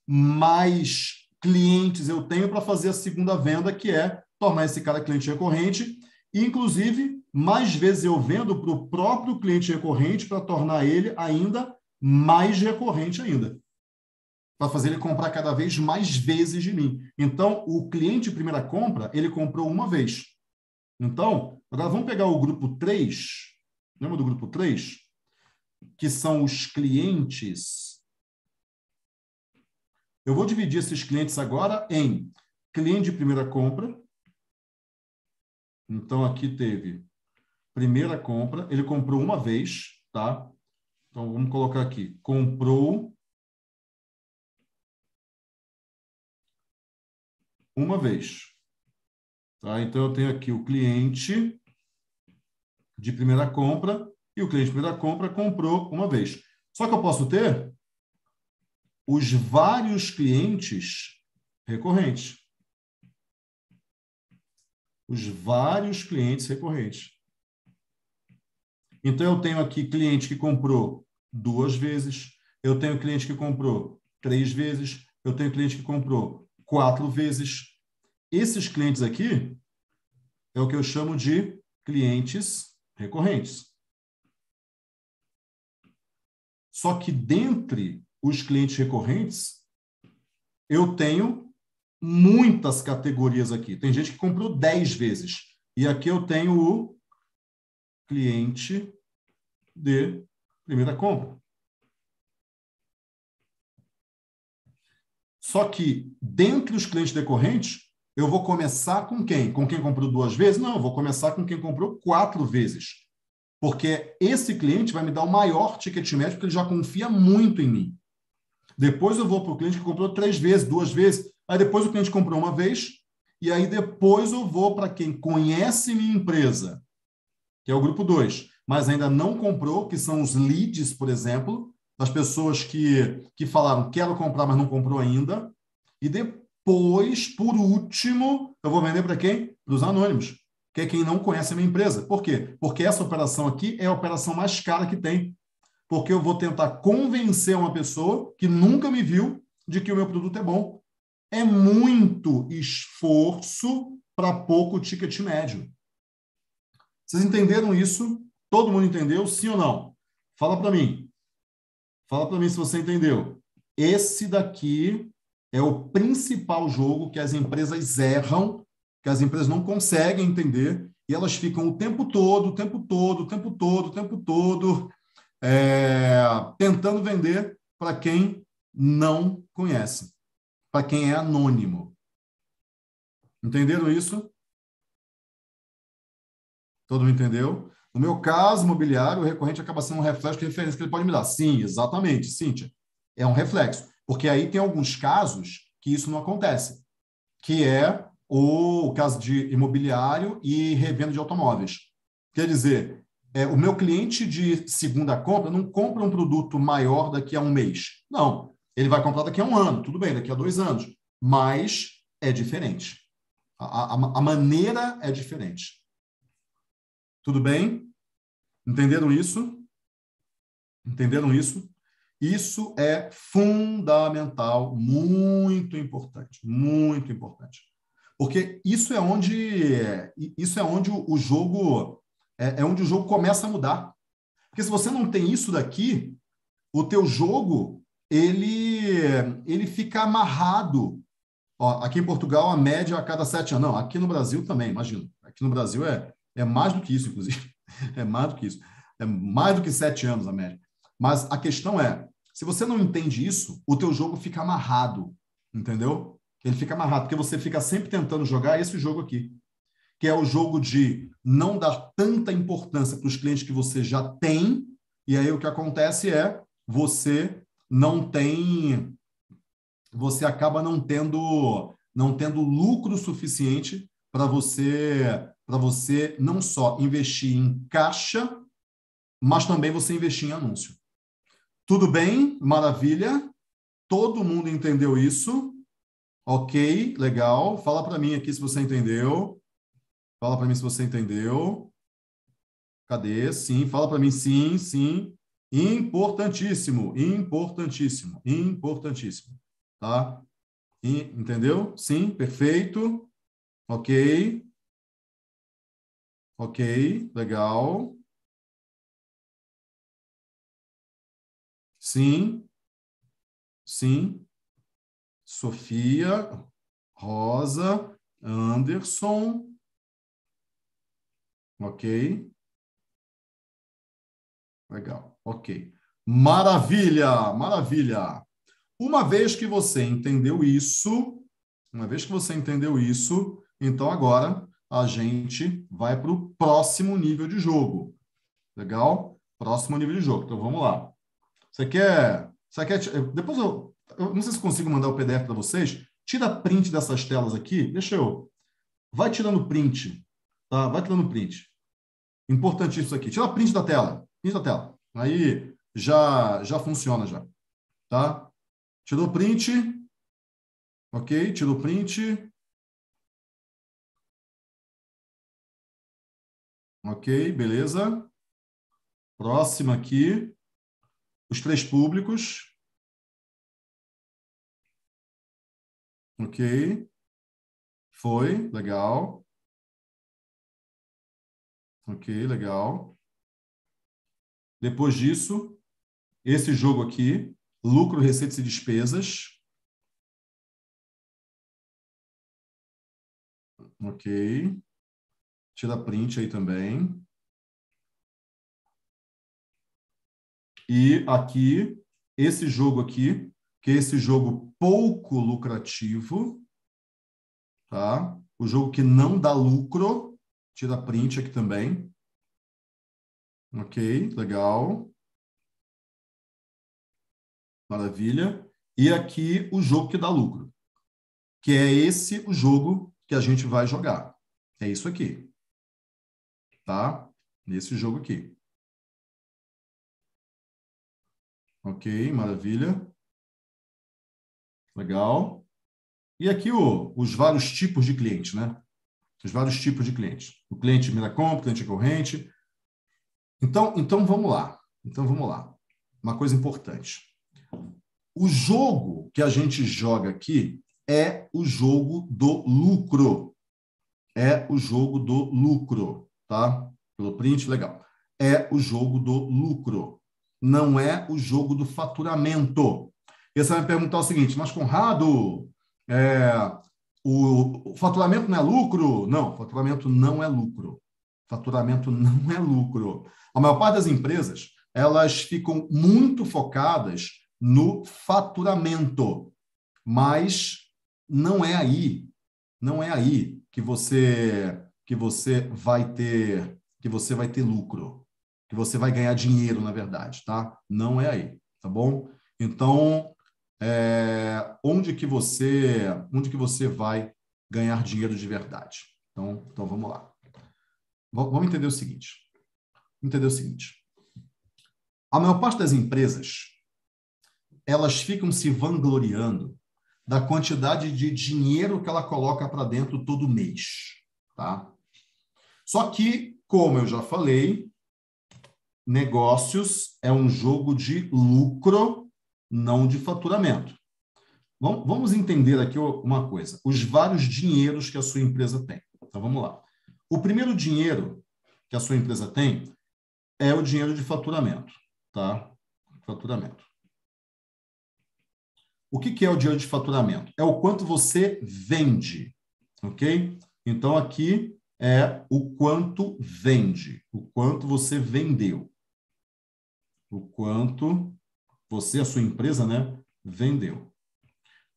mais clientes eu tenho para fazer a segunda venda, que é tornar esse cara cliente recorrente. E, inclusive, mais vezes eu vendo para o próprio cliente recorrente para tornar ele ainda mais recorrente ainda. Para fazer ele comprar cada vez mais vezes de mim. Então, o cliente primeira compra, ele comprou uma vez. Então, agora vamos pegar o grupo 3, Lembra do grupo 3? Que são os clientes. Eu vou dividir esses clientes agora em cliente de primeira compra. Então, aqui teve primeira compra. Ele comprou uma vez, tá? Então, vamos colocar aqui. Comprou uma vez. Tá? Então, eu tenho aqui o cliente de primeira compra e o cliente de primeira compra comprou uma vez. Só que eu posso ter os vários clientes recorrentes. Os vários clientes recorrentes. Então, eu tenho aqui cliente que comprou duas vezes, eu tenho cliente que comprou três vezes, eu tenho cliente que comprou quatro vezes. Esses clientes aqui é o que eu chamo de clientes recorrentes. Só que dentre os clientes recorrentes, eu tenho muitas categorias aqui. Tem gente que comprou 10 vezes. E aqui eu tenho o cliente de primeira compra. Só que, dentre os clientes decorrentes, eu vou começar com quem? Com quem comprou duas vezes? Não, eu vou começar com quem comprou quatro vezes. Porque esse cliente vai me dar o maior ticket médio, porque ele já confia muito em mim. Depois eu vou para o cliente que comprou três vezes, duas vezes. Aí depois o cliente comprou uma vez. E aí depois eu vou para quem conhece minha empresa, que é o grupo 2, mas ainda não comprou, que são os leads, por exemplo, das pessoas que, que falaram quero comprar, mas não comprou ainda. E depois, por último, eu vou vender para quem? Para os anônimos. que é quem não conhece a minha empresa. Por quê? Porque essa operação aqui é a operação mais cara que tem. Porque eu vou tentar convencer uma pessoa que nunca me viu de que o meu produto é bom. É muito esforço para pouco ticket médio. Vocês entenderam isso? Todo mundo entendeu? Sim ou não? Fala para mim. Fala para mim se você entendeu. Esse daqui é o principal jogo que as empresas erram, que as empresas não conseguem entender, e elas ficam o tempo todo, o tempo todo, o tempo todo, o tempo todo, é, tentando vender para quem não conhece, para quem é anônimo. Entenderam isso? Todo mundo entendeu? No meu caso imobiliário, o recorrente acaba sendo um reflexo de referência que ele pode me dar. Sim, exatamente, Cíntia. É um reflexo. Porque aí tem alguns casos que isso não acontece, que é o caso de imobiliário e revenda de automóveis. Quer dizer, é, o meu cliente de segunda compra não compra um produto maior daqui a um mês. Não. Ele vai comprar daqui a um ano, tudo bem, daqui a dois anos. Mas é diferente. A, a, a maneira é diferente. Tudo bem? Entenderam isso? Entenderam isso? Isso é fundamental, muito importante, muito importante. Porque isso é onde isso é onde o jogo é, é onde o jogo começa a mudar. Porque se você não tem isso daqui, o teu jogo ele ele fica amarrado. Ó, aqui em Portugal a média a cada sete anos. Não, aqui no Brasil também, imagina. Aqui no Brasil é é mais do que isso, inclusive. (laughs) É mais do que isso. É mais do que sete anos a média. Mas a questão é, se você não entende isso, o teu jogo fica amarrado, entendeu? Ele fica amarrado, porque você fica sempre tentando jogar esse jogo aqui, que é o jogo de não dar tanta importância para os clientes que você já tem, e aí o que acontece é você não tem você acaba não tendo não tendo lucro suficiente para você para você não só investir em caixa, mas também você investir em anúncio. Tudo bem? Maravilha. Todo mundo entendeu isso? Ok, legal. Fala para mim aqui se você entendeu. Fala para mim se você entendeu. Cadê? Sim, fala para mim sim, sim. Importantíssimo, importantíssimo, importantíssimo, tá? Entendeu? Sim, perfeito. Ok. Ok, legal. Sim. Sim. Sofia, Rosa, Anderson. Ok. Legal. Ok. Maravilha, maravilha. Uma vez que você entendeu isso, uma vez que você entendeu isso, então agora a gente vai para o próximo nível de jogo. Legal? Próximo nível de jogo. Então vamos lá. Você quer. Você quer depois eu, eu não sei se consigo mandar o PDF para vocês. Tira print dessas telas aqui. Deixa eu. Vai tirando print. Tá? Vai tirando print. Importantíssimo isso aqui. Tira print da tela. Print da tela. Aí já, já funciona já. Tá? Tirou print. Ok? Tirou print. Ok, beleza. Próxima aqui os três públicos. Ok. Foi, legal. Ok, legal. Depois disso, esse jogo aqui, lucro, receitas e despesas. Ok. Tira print aí também. E aqui, esse jogo aqui, que é esse jogo pouco lucrativo, tá? O jogo que não dá lucro, tira print aqui também. Ok, legal. Maravilha. E aqui o jogo que dá lucro, que é esse o jogo que a gente vai jogar. É isso aqui. Tá? Esse jogo aqui. Ok, maravilha. Legal. E aqui o, os vários tipos de cliente, né? Os vários tipos de clientes. O cliente mira compra, o cliente corrente. Então, então vamos lá. Então vamos lá. Uma coisa importante. O jogo que a gente joga aqui é o jogo do lucro. É o jogo do lucro, tá? Pelo print, legal. É o jogo do lucro. Não é o jogo do faturamento. E você vai me perguntar o seguinte, mas Conrado, é, o, o faturamento não é lucro? Não, faturamento não é lucro. Faturamento não é lucro. A maior parte das empresas, elas ficam muito focadas no faturamento, mas não é aí, não é aí que você que você vai ter que você vai ter lucro, que você vai ganhar dinheiro, na verdade, tá? Não é aí, tá bom? Então, é, onde que você onde que você vai ganhar dinheiro de verdade? Então, então vamos lá. Vamos entender o seguinte. Entender o seguinte. A maior parte das empresas elas ficam se vangloriando da quantidade de dinheiro que ela coloca para dentro todo mês, tá? Só que, como eu já falei, negócios é um jogo de lucro, não de faturamento. Vamos entender aqui uma coisa: os vários dinheiros que a sua empresa tem. Então vamos lá. O primeiro dinheiro que a sua empresa tem é o dinheiro de faturamento, tá? Faturamento. O que, é o dinheiro de faturamento? É o quanto você vende, ok? Então, aqui é o quanto vende, o quanto você vendeu. O quanto você, a sua empresa, né, vendeu.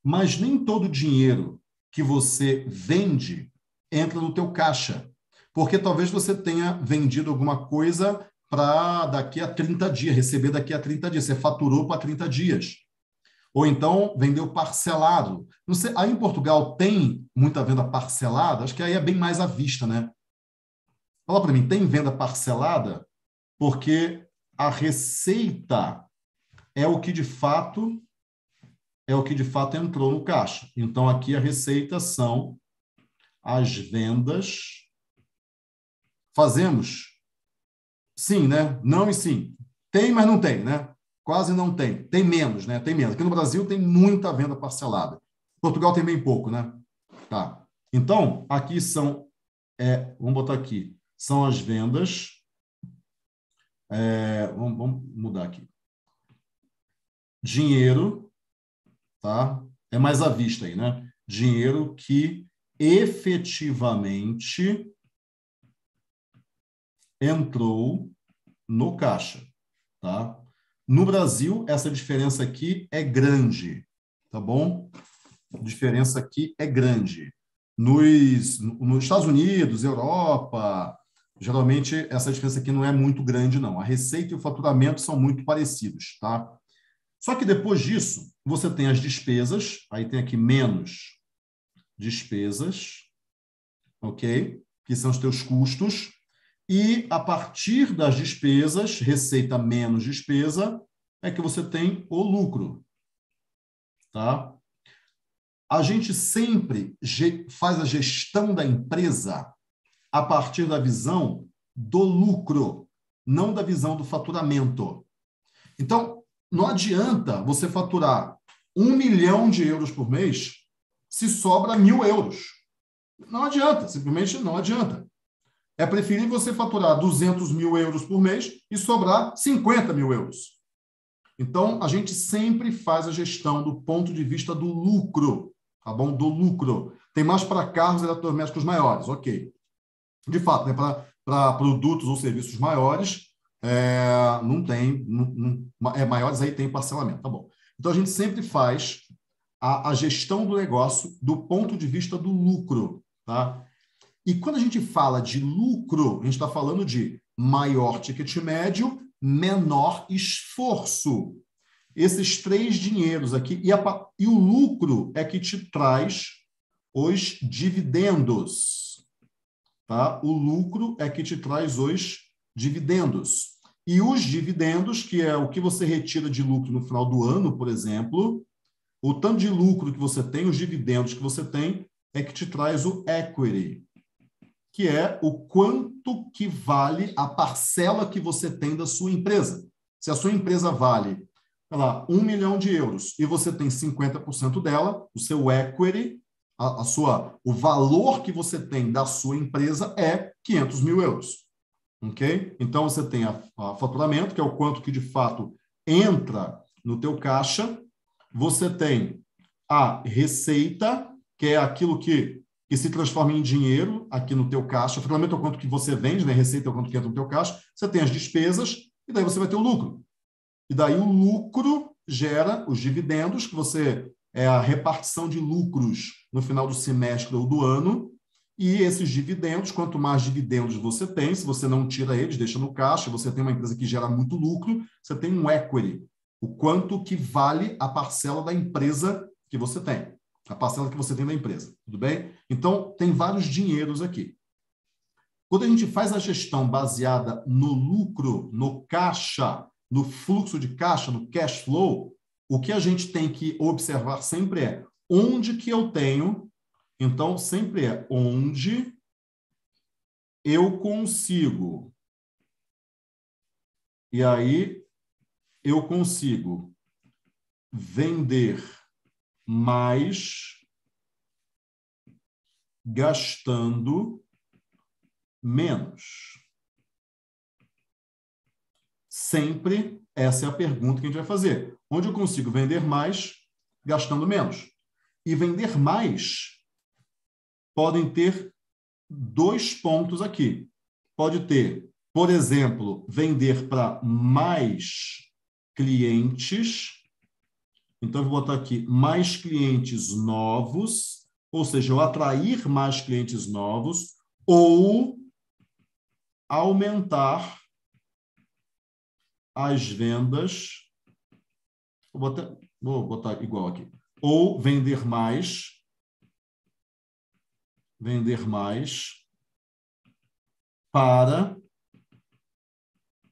Mas nem todo dinheiro que você vende entra no teu caixa, porque talvez você tenha vendido alguma coisa para daqui a 30 dias, receber daqui a 30 dias, você faturou para 30 dias. Ou então vendeu parcelado. Não sei, aí em Portugal tem muita venda parcelada? Acho que aí é bem mais à vista, né? Fala para mim, tem venda parcelada? Porque a receita é o que de fato é o que de fato entrou no caixa. Então aqui a receita são as vendas. Fazemos? Sim, né? Não e sim. Tem, mas não tem, né? Quase não tem. Tem menos, né? Tem menos. Aqui no Brasil tem muita venda parcelada. Portugal tem bem pouco, né? Tá. Então, aqui são, é, vamos botar aqui, são as vendas. É, vamos, vamos mudar aqui. Dinheiro, tá? É mais à vista aí, né? Dinheiro que efetivamente entrou no caixa, tá? No Brasil, essa diferença aqui é grande, tá bom? A diferença aqui é grande. Nos, nos Estados Unidos, Europa, geralmente essa diferença aqui não é muito grande, não. A receita e o faturamento são muito parecidos, tá? Só que depois disso, você tem as despesas, aí tem aqui menos despesas, ok? Que são os teus custos. E a partir das despesas, receita menos despesa, é que você tem o lucro. Tá? A gente sempre faz a gestão da empresa a partir da visão do lucro, não da visão do faturamento. Então, não adianta você faturar um milhão de euros por mês se sobra mil euros. Não adianta, simplesmente não adianta. É preferível você faturar 200 mil euros por mês e sobrar 50 mil euros. Então, a gente sempre faz a gestão do ponto de vista do lucro, tá bom? Do lucro. Tem mais para carros eletrodomésticos maiores, ok. De fato, né, para produtos ou serviços maiores, é, não tem, não, não, é maiores aí tem parcelamento, tá bom. Então, a gente sempre faz a, a gestão do negócio do ponto de vista do lucro, tá? E quando a gente fala de lucro, a gente está falando de maior ticket médio, menor esforço. Esses três dinheiros aqui. E, a, e o lucro é que te traz os dividendos. Tá? O lucro é que te traz os dividendos. E os dividendos, que é o que você retira de lucro no final do ano, por exemplo, o tanto de lucro que você tem, os dividendos que você tem, é que te traz o equity. que é o quanto que vale a parcela que você tem da sua empresa. Se a sua empresa vale, sei lá, um milhão de euros e você tem 50% dela, o seu equity, a, a, sua, o valor que você tem da sua empresa é 500 mil euros. Ok? Então, você tem a, a faturamento, que é o quanto que de fato entra no teu caixa. Você tem a receita, que é aquilo que, que se transforma em dinheiro aqui no teu caixa. Faturamento é o quanto que você vende, né? Receita é o quanto que entra no teu caixa. Você tem as despesas e daí você vai ter o lucro. E daí o lucro gera os dividendos, que você é a repartição de lucros no final do semestre ou do ano. E esses dividendos, quanto mais dividendos você tem, se você não tira eles, deixa no caixa, você tem uma empresa que gera muito lucro, você tem um equity, o quanto que vale a parcela da empresa que você tem, a parcela que você tem da empresa, tudo bem? Então, tem vários dinheiros aqui. Quando a gente faz a gestão baseada no lucro, no caixa, no fluxo de caixa, no cash flow, o que a gente tem que observar sempre é onde que eu tenho. Então, sempre é onde eu consigo. E aí, eu consigo vender mais gastando menos. Sempre essa é a pergunta que a gente vai fazer. Onde eu consigo vender mais gastando menos? E vender mais podem ter dois pontos aqui. Pode ter, por exemplo, vender para mais clientes. Então, eu vou botar aqui mais clientes novos, ou seja, eu atrair mais clientes novos, ou aumentar as vendas. Vou botar, vou botar igual aqui. Ou vender mais. Vender mais para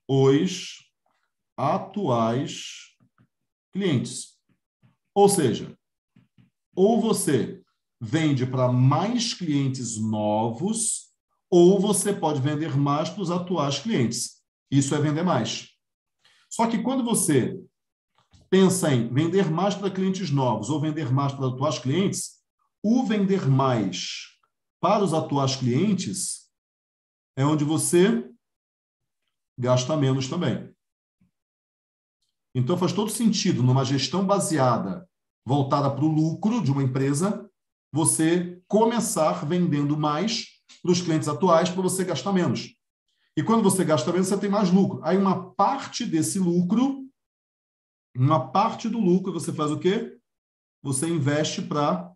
os atuais clientes. Ou seja, ou você vende para mais clientes novos, ou você pode vender mais para os atuais clientes. Isso é vender mais. Só que quando você pensa em vender mais para clientes novos ou vender mais para atuais clientes, o vender mais para os atuais clientes é onde você gasta menos também. Então faz todo sentido numa gestão baseada, voltada para o lucro de uma empresa, você começar vendendo mais para os clientes atuais para você gastar menos. E quando você gasta menos, você tem mais lucro. Aí uma parte desse lucro, uma parte do lucro, você faz o quê? Você investe para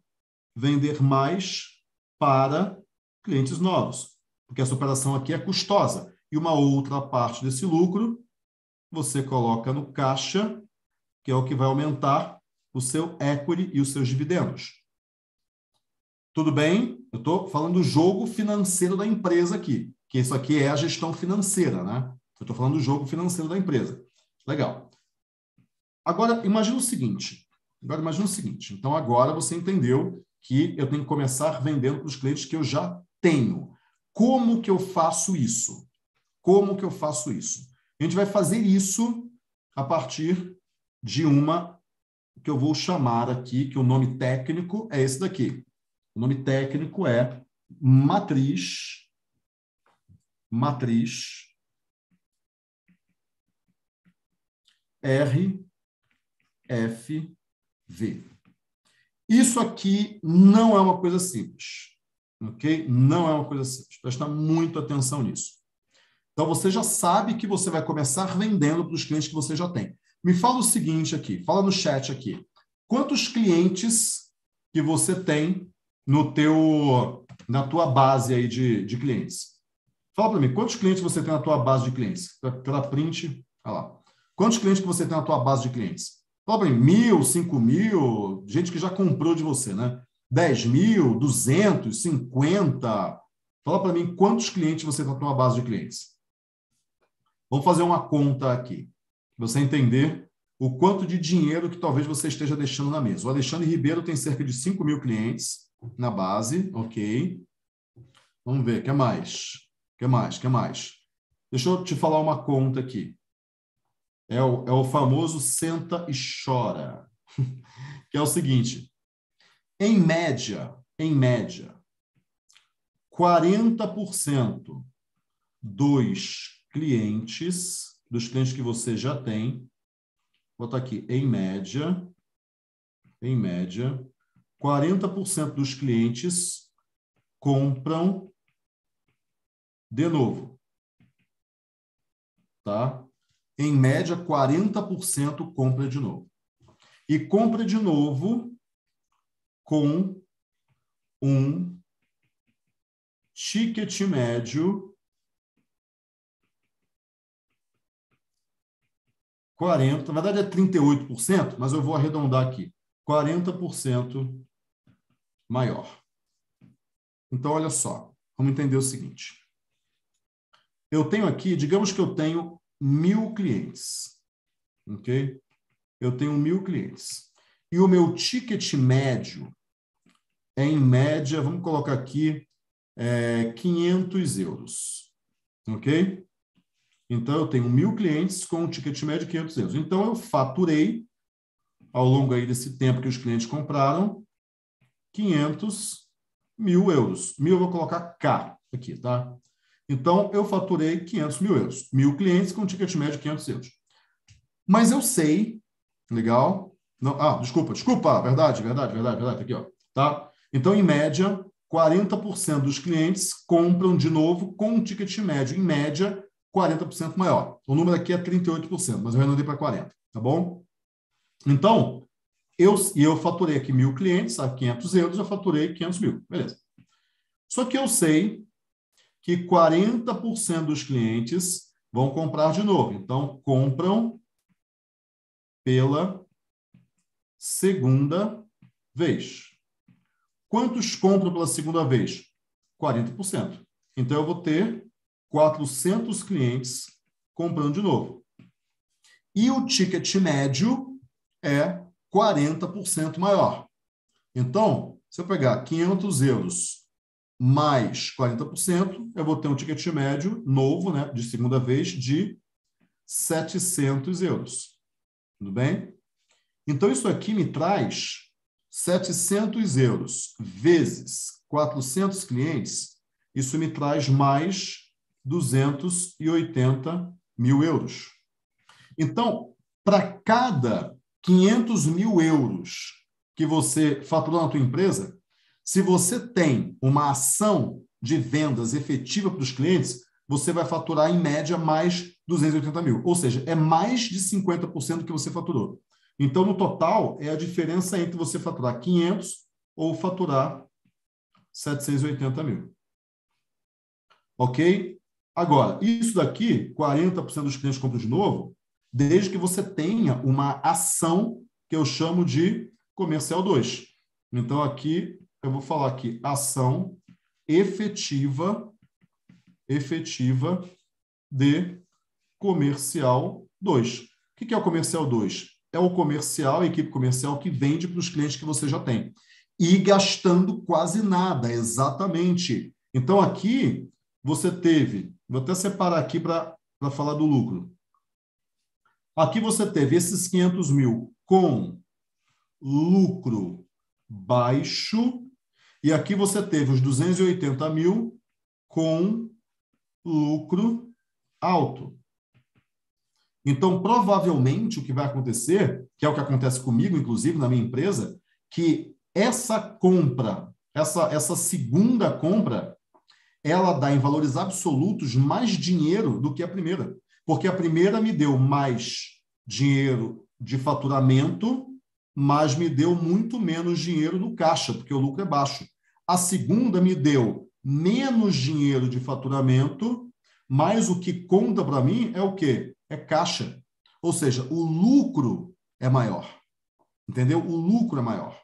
vender mais para clientes novos. Porque essa operação aqui é custosa. E uma outra parte desse lucro, você coloca no caixa, que é o que vai aumentar o seu equity e os seus dividendos. Tudo bem? Eu estou falando do jogo financeiro da empresa aqui que isso aqui é a gestão financeira, né? Eu estou falando do jogo financeiro da empresa. Legal. Agora, imagina o seguinte. Agora, imagina o seguinte. Então, agora você entendeu que eu tenho que começar vendendo para os clientes que eu já tenho. Como que eu faço isso? Como que eu faço isso? A gente vai fazer isso a partir de uma que eu vou chamar aqui, que o nome técnico é esse daqui. O nome técnico é matriz matriz R, F, V. Isso aqui não é uma coisa simples, ok? Não é uma coisa simples. Presta muita atenção nisso. Então, você já sabe que você vai começar vendendo para os clientes que você já tem. Me fala o seguinte aqui, fala no chat aqui. Quantos clientes que você tem no teu, na tua base aí de, de clientes? Fala para mim, quantos clientes você tem na tua base de clientes? Pela print, olha lá. Quantos clientes que você tem na tua base de clientes? Mim, mil, cinco mil, gente que já comprou de você, né? Dez mil, duzentos, cinquenta. Fala para mim quantos clientes você tem na tua base de clientes. Vamos fazer uma conta aqui. Você entender o quanto de dinheiro que talvez você esteja deixando na mesa. O Alexandre Ribeiro tem cerca de 5 mil clientes na base, ok? Vamos ver, o que mais? O que mais? O que mais? Deixa eu te falar uma conta aqui. É o, é o famoso senta e chora. (laughs) que é o seguinte: em média, em média, 40% dos clientes, dos clientes que você já tem, vou botar aqui, em média, em média, 40% dos clientes compram de novo. Tá? Em média, 40% compra de novo. E compra de novo com um ticket médio 40, na verdade é 38%, mas eu vou arredondar aqui. 40% maior. Então, olha só, vamos entender o seguinte. Eu tenho aqui, digamos que eu tenho mil clientes, ok? Eu tenho mil clientes. E o meu ticket médio é, em média, vamos colocar aqui, é, 500 euros, ok? Então, eu tenho mil clientes com um ticket médio de 500 euros. Então, eu faturei, ao longo aí desse tempo que os clientes compraram, 500 mil euros. Mil eu vou colocar K aqui, tá? Então, eu faturei 500 mil euros. Mil clientes com ticket médio de 500 euros. Mas eu sei, legal? Não, ah, desculpa, desculpa, verdade, verdade, verdade, verdade, aqui, ó, tá? Então, em média, 40% dos clientes compram de novo com um ticket médio, em média, 40% maior. O número aqui é 38%, mas eu arredondei para 40%, tá bom? Então, eu, eu faturei aqui mil clientes, a 500 euros, eu faturei 500 mil, beleza. Só que eu sei que 40% dos clientes vão comprar de novo. Então, compram pela segunda vez. Quantos compram pela segunda vez? 40%. Então, eu vou ter 400 clientes comprando de novo. E o ticket médio é 40% maior. Então, se eu pegar 500 euros mais 40%, eu vou ter um ticket médio novo, né, de segunda vez, de 700 euros. Tudo bem? Então, isso aqui me traz 700 euros vezes 400 clientes, isso me traz mais 280 mil euros. Então, para cada 500 mil euros que você faturou na tua empresa, se você tem uma ação de vendas efetiva para os clientes, você vai faturar, em média, mais 280 mil. Ou seja, é mais de 50% do que você faturou. Então, no total, é a diferença entre você faturar 500 ou faturar 780 mil. Ok? Agora, isso daqui, 40% dos clientes compram de novo, desde que você tenha uma ação que eu chamo de comercial 2. Então, aqui eu vou falar aqui ação efetiva efetiva de comercial 2. O que é o comercial 2? É o comercial, a equipe comercial que vende para os clientes que você já tem. E gastando quase nada, exatamente. Então, aqui você teve, vou até separar aqui para falar do lucro. Aqui você teve esses 500 mil com lucro baixo e aqui você teve os 280 mil com lucro alto. Então, provavelmente, o que vai acontecer, que é o que acontece comigo, inclusive, na minha empresa, que essa compra, essa, essa segunda compra, ela dá em valores absolutos mais dinheiro do que a primeira. Porque a primeira me deu mais dinheiro de faturamento, mas me deu muito menos dinheiro no caixa, porque o lucro é baixo. A segunda me deu menos dinheiro de faturamento, mas o que conta para mim é o quê? É caixa. Ou seja, o lucro é maior. Entendeu? O lucro é maior.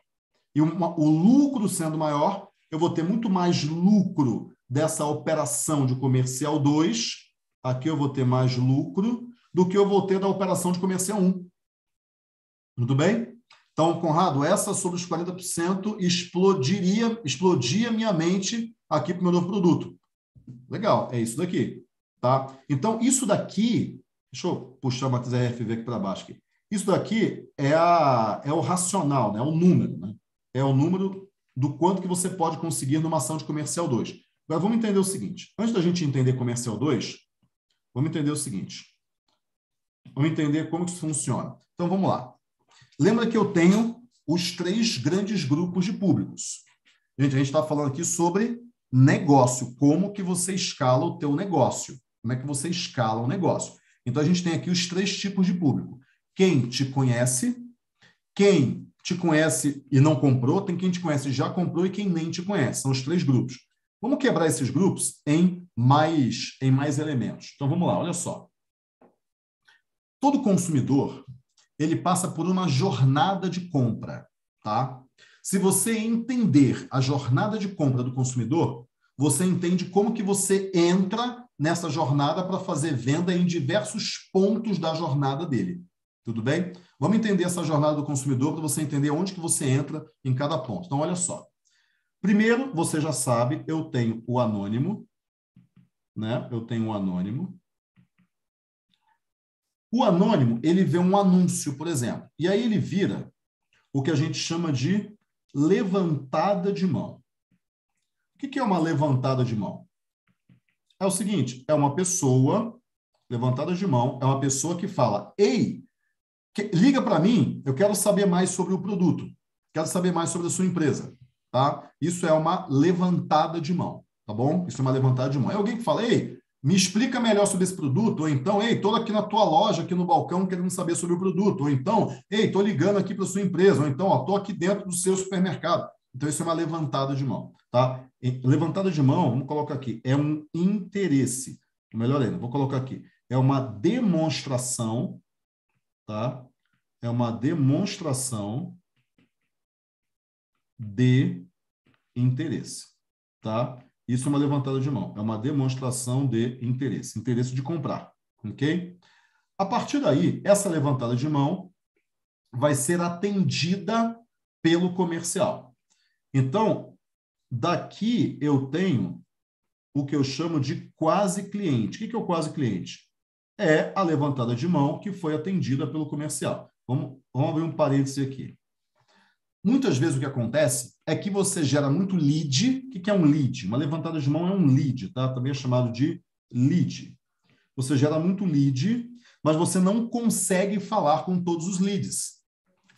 E uma, o lucro sendo maior, eu vou ter muito mais lucro dessa operação de comercial 2, aqui eu vou ter mais lucro, do que eu vou ter da operação de comercial 1. Tudo bem? Então, Conrado, essa sobre os 40% explodiria, explodia minha mente aqui para o meu novo produto. Legal, é isso daqui. Tá? Então, isso daqui, deixa eu puxar a matriz RFV aqui para baixo. Aqui. Isso daqui é, a, é o racional, né? é o número. Né? É o número do quanto que você pode conseguir numa ação de comercial 2. Agora, vamos entender o seguinte. Antes da gente entender comercial 2, vamos entender o seguinte. Vamos entender como isso funciona. Então, vamos lá. Lembra que eu tenho os três grandes grupos de públicos. Gente, a gente está falando aqui sobre negócio, como que você escala o teu negócio, como é que você escala o negócio. Então, a gente tem aqui os três tipos de público. Quem te conhece, quem te conhece e não comprou, tem quem te conhece e já comprou e quem nem te conhece. São os três grupos. Vamos quebrar esses grupos em mais, em mais elementos. Então, vamos lá, olha só. Todo consumidor, ele passa por uma jornada de compra, tá? Se você entender a jornada de compra do consumidor, você entende como que você entra nessa jornada para fazer venda em diversos pontos da jornada dele. Tudo bem? Vamos entender essa jornada do consumidor para você entender onde que você entra em cada ponto. Então, olha só. Primeiro, você já sabe, eu tenho o anônimo, né? Eu tenho o anônimo. O anônimo, ele vê um anúncio, por exemplo, e aí ele vira o que a gente chama de levantada de mão. O que é uma levantada de mão? É o seguinte: é uma pessoa, levantada de mão, é uma pessoa que fala: Ei, que, liga para mim, eu quero saber mais sobre o produto, quero saber mais sobre a sua empresa. Tá? Isso é uma levantada de mão, tá bom? Isso é uma levantada de mão. É alguém que fala: Ei, me explica melhor sobre esse produto, ou então, ei, estou aqui na tua loja, aqui no balcão, querendo saber sobre o produto, ou então, ei, estou ligando aqui para sua empresa, ou então, estou aqui dentro do seu supermercado. Então, isso é uma levantada de mão, tá? Levantada de mão, vamos colocar aqui, é um interesse. Melhor ainda, vou colocar aqui. É uma demonstração, tá? É uma demonstração de interesse, tá? Isso é uma levantada de mão, é uma demonstração de interesse, interesse de comprar, ok? A partir daí, essa levantada de mão vai ser atendida pelo comercial. Então, daqui eu tenho o que eu chamo de quase cliente. O que é o quase cliente? É a levantada de mão que foi atendida pelo comercial. Vamos, vamos abrir um parêntese aqui. Muitas vezes o que acontece é que você gera muito lead. O que é um lead? Uma levantada de mão é um lead, tá? Também é chamado de lead. Você gera muito lead, mas você não consegue falar com todos os leads.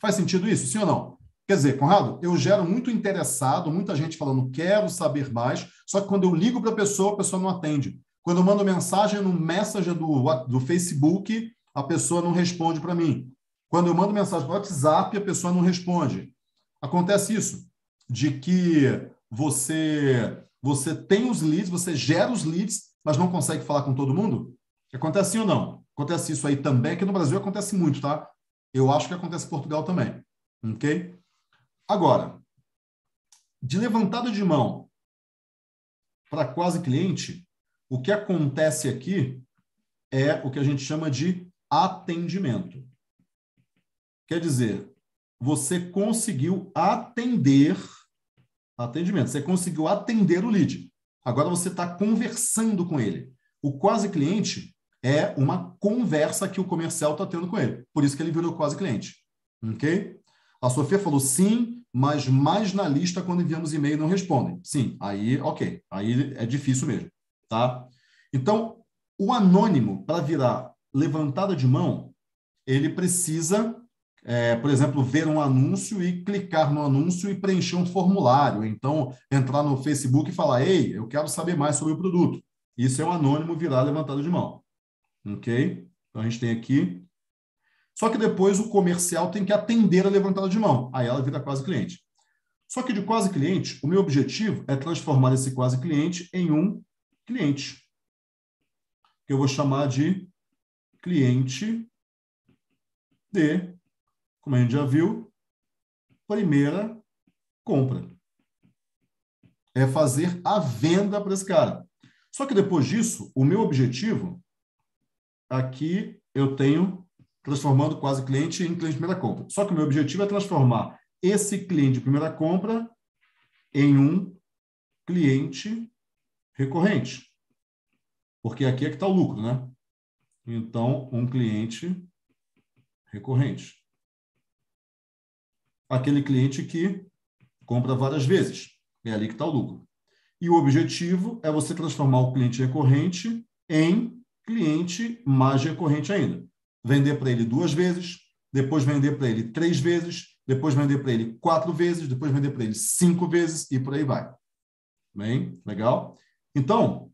Faz sentido isso? Sim ou não? Quer dizer, Conrado, eu gero muito interessado, muita gente falando quero saber mais, só que quando eu ligo para a pessoa, a pessoa não atende. Quando eu mando mensagem no Messenger do, do Facebook, a pessoa não responde para mim. Quando eu mando mensagem no WhatsApp, a pessoa não responde. Acontece isso, de que você você tem os leads, você gera os leads, mas não consegue falar com todo mundo? Acontece assim ou não? Acontece isso aí também, aqui no Brasil acontece muito, tá? Eu acho que acontece em Portugal também, ok? Agora, de levantada de mão para quase cliente, o que acontece aqui é o que a gente chama de atendimento. Quer dizer, você conseguiu atender atendimento, você conseguiu atender o lead. Agora você está conversando com ele. O quase cliente é uma conversa que o comercial está tendo com ele. Por isso que ele virou quase cliente. Ok? A Sofia falou sim, mas mais na lista quando enviamos e-mail não respondem. Sim, aí ok. Aí é difícil mesmo. Tá? Então, o anônimo, para virar levantada de mão, ele precisa é, por exemplo, ver um anúncio e clicar no anúncio e preencher um formulário. Então, entrar no Facebook e falar: Ei, eu quero saber mais sobre o produto. Isso é um anônimo virar levantado de mão. Ok? Então, a gente tem aqui. Só que depois o comercial tem que atender a levantada de mão. Aí ela vira quase cliente. Só que de quase cliente, o meu objetivo é transformar esse quase cliente em um cliente. Que eu vou chamar de cliente de como a gente já viu, primeira compra. É fazer a venda para esse cara. Só que depois disso, o meu objetivo, aqui eu tenho transformando quase cliente em cliente de primeira compra. Só que o meu objetivo é transformar esse cliente de primeira compra em um cliente recorrente. Porque aqui é que está o lucro, né? Então, um cliente recorrente. Aquele cliente que compra várias vezes. É ali que está o lucro. E o objetivo é você transformar o cliente recorrente em cliente mais recorrente ainda. Vender para ele duas vezes, depois vender para ele três vezes, depois vender para ele quatro vezes, depois vender para ele cinco vezes e por aí vai. Bem, legal? Então,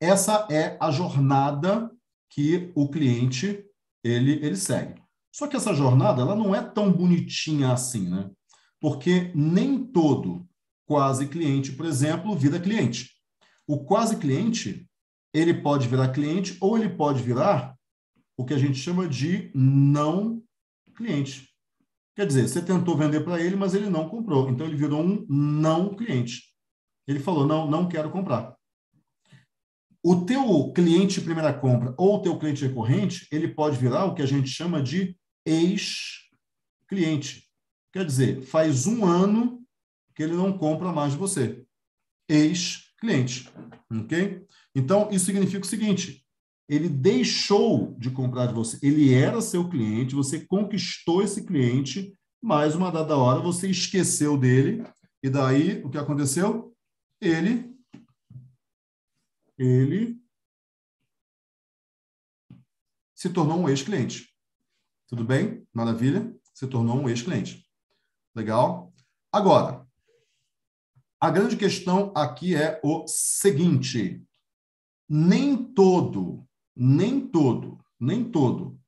essa é a jornada que o cliente ele, ele segue. Só que essa jornada ela não é tão bonitinha assim, né? Porque nem todo quase cliente, por exemplo, vira cliente. O quase cliente, ele pode virar cliente ou ele pode virar o que a gente chama de não cliente. Quer dizer, você tentou vender para ele, mas ele não comprou. Então ele virou um não cliente. Ele falou: "Não, não quero comprar". O teu cliente primeira compra ou o teu cliente recorrente, ele pode virar o que a gente chama de ex-cliente. Quer dizer, faz um ano que ele não compra mais de você. Ex-cliente. Ok? Então, isso significa o seguinte: ele deixou de comprar de você. Ele era seu cliente, você conquistou esse cliente, mas uma dada hora você esqueceu dele, e daí o que aconteceu? Ele. Ele se tornou um ex-cliente. Tudo bem? Maravilha? Se tornou um ex-cliente. Legal? Agora, a grande questão aqui é o seguinte: nem todo, nem todo, nem todo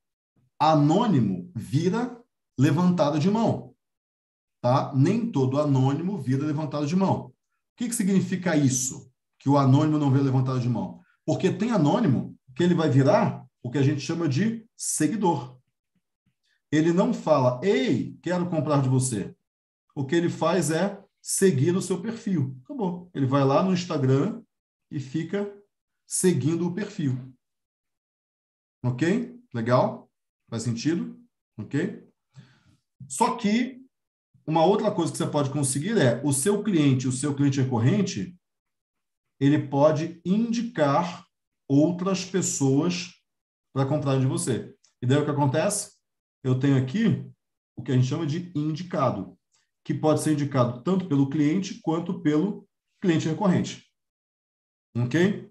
anônimo vira levantado de mão. Tá? Nem todo anônimo vira levantado de mão. O que, que significa isso? Que o anônimo não vira levantado de mão? Porque tem anônimo que ele vai virar o que a gente chama de seguidor. Ele não fala, ei, quero comprar de você. O que ele faz é seguir o seu perfil. Acabou. Ele vai lá no Instagram e fica seguindo o perfil. Ok? Legal? Faz sentido? Ok? Só que uma outra coisa que você pode conseguir é o seu cliente, o seu cliente recorrente, ele pode indicar outras pessoas para comprar de você. E daí o que acontece? Eu tenho aqui o que a gente chama de indicado que pode ser indicado tanto pelo cliente quanto pelo cliente recorrente. Ok?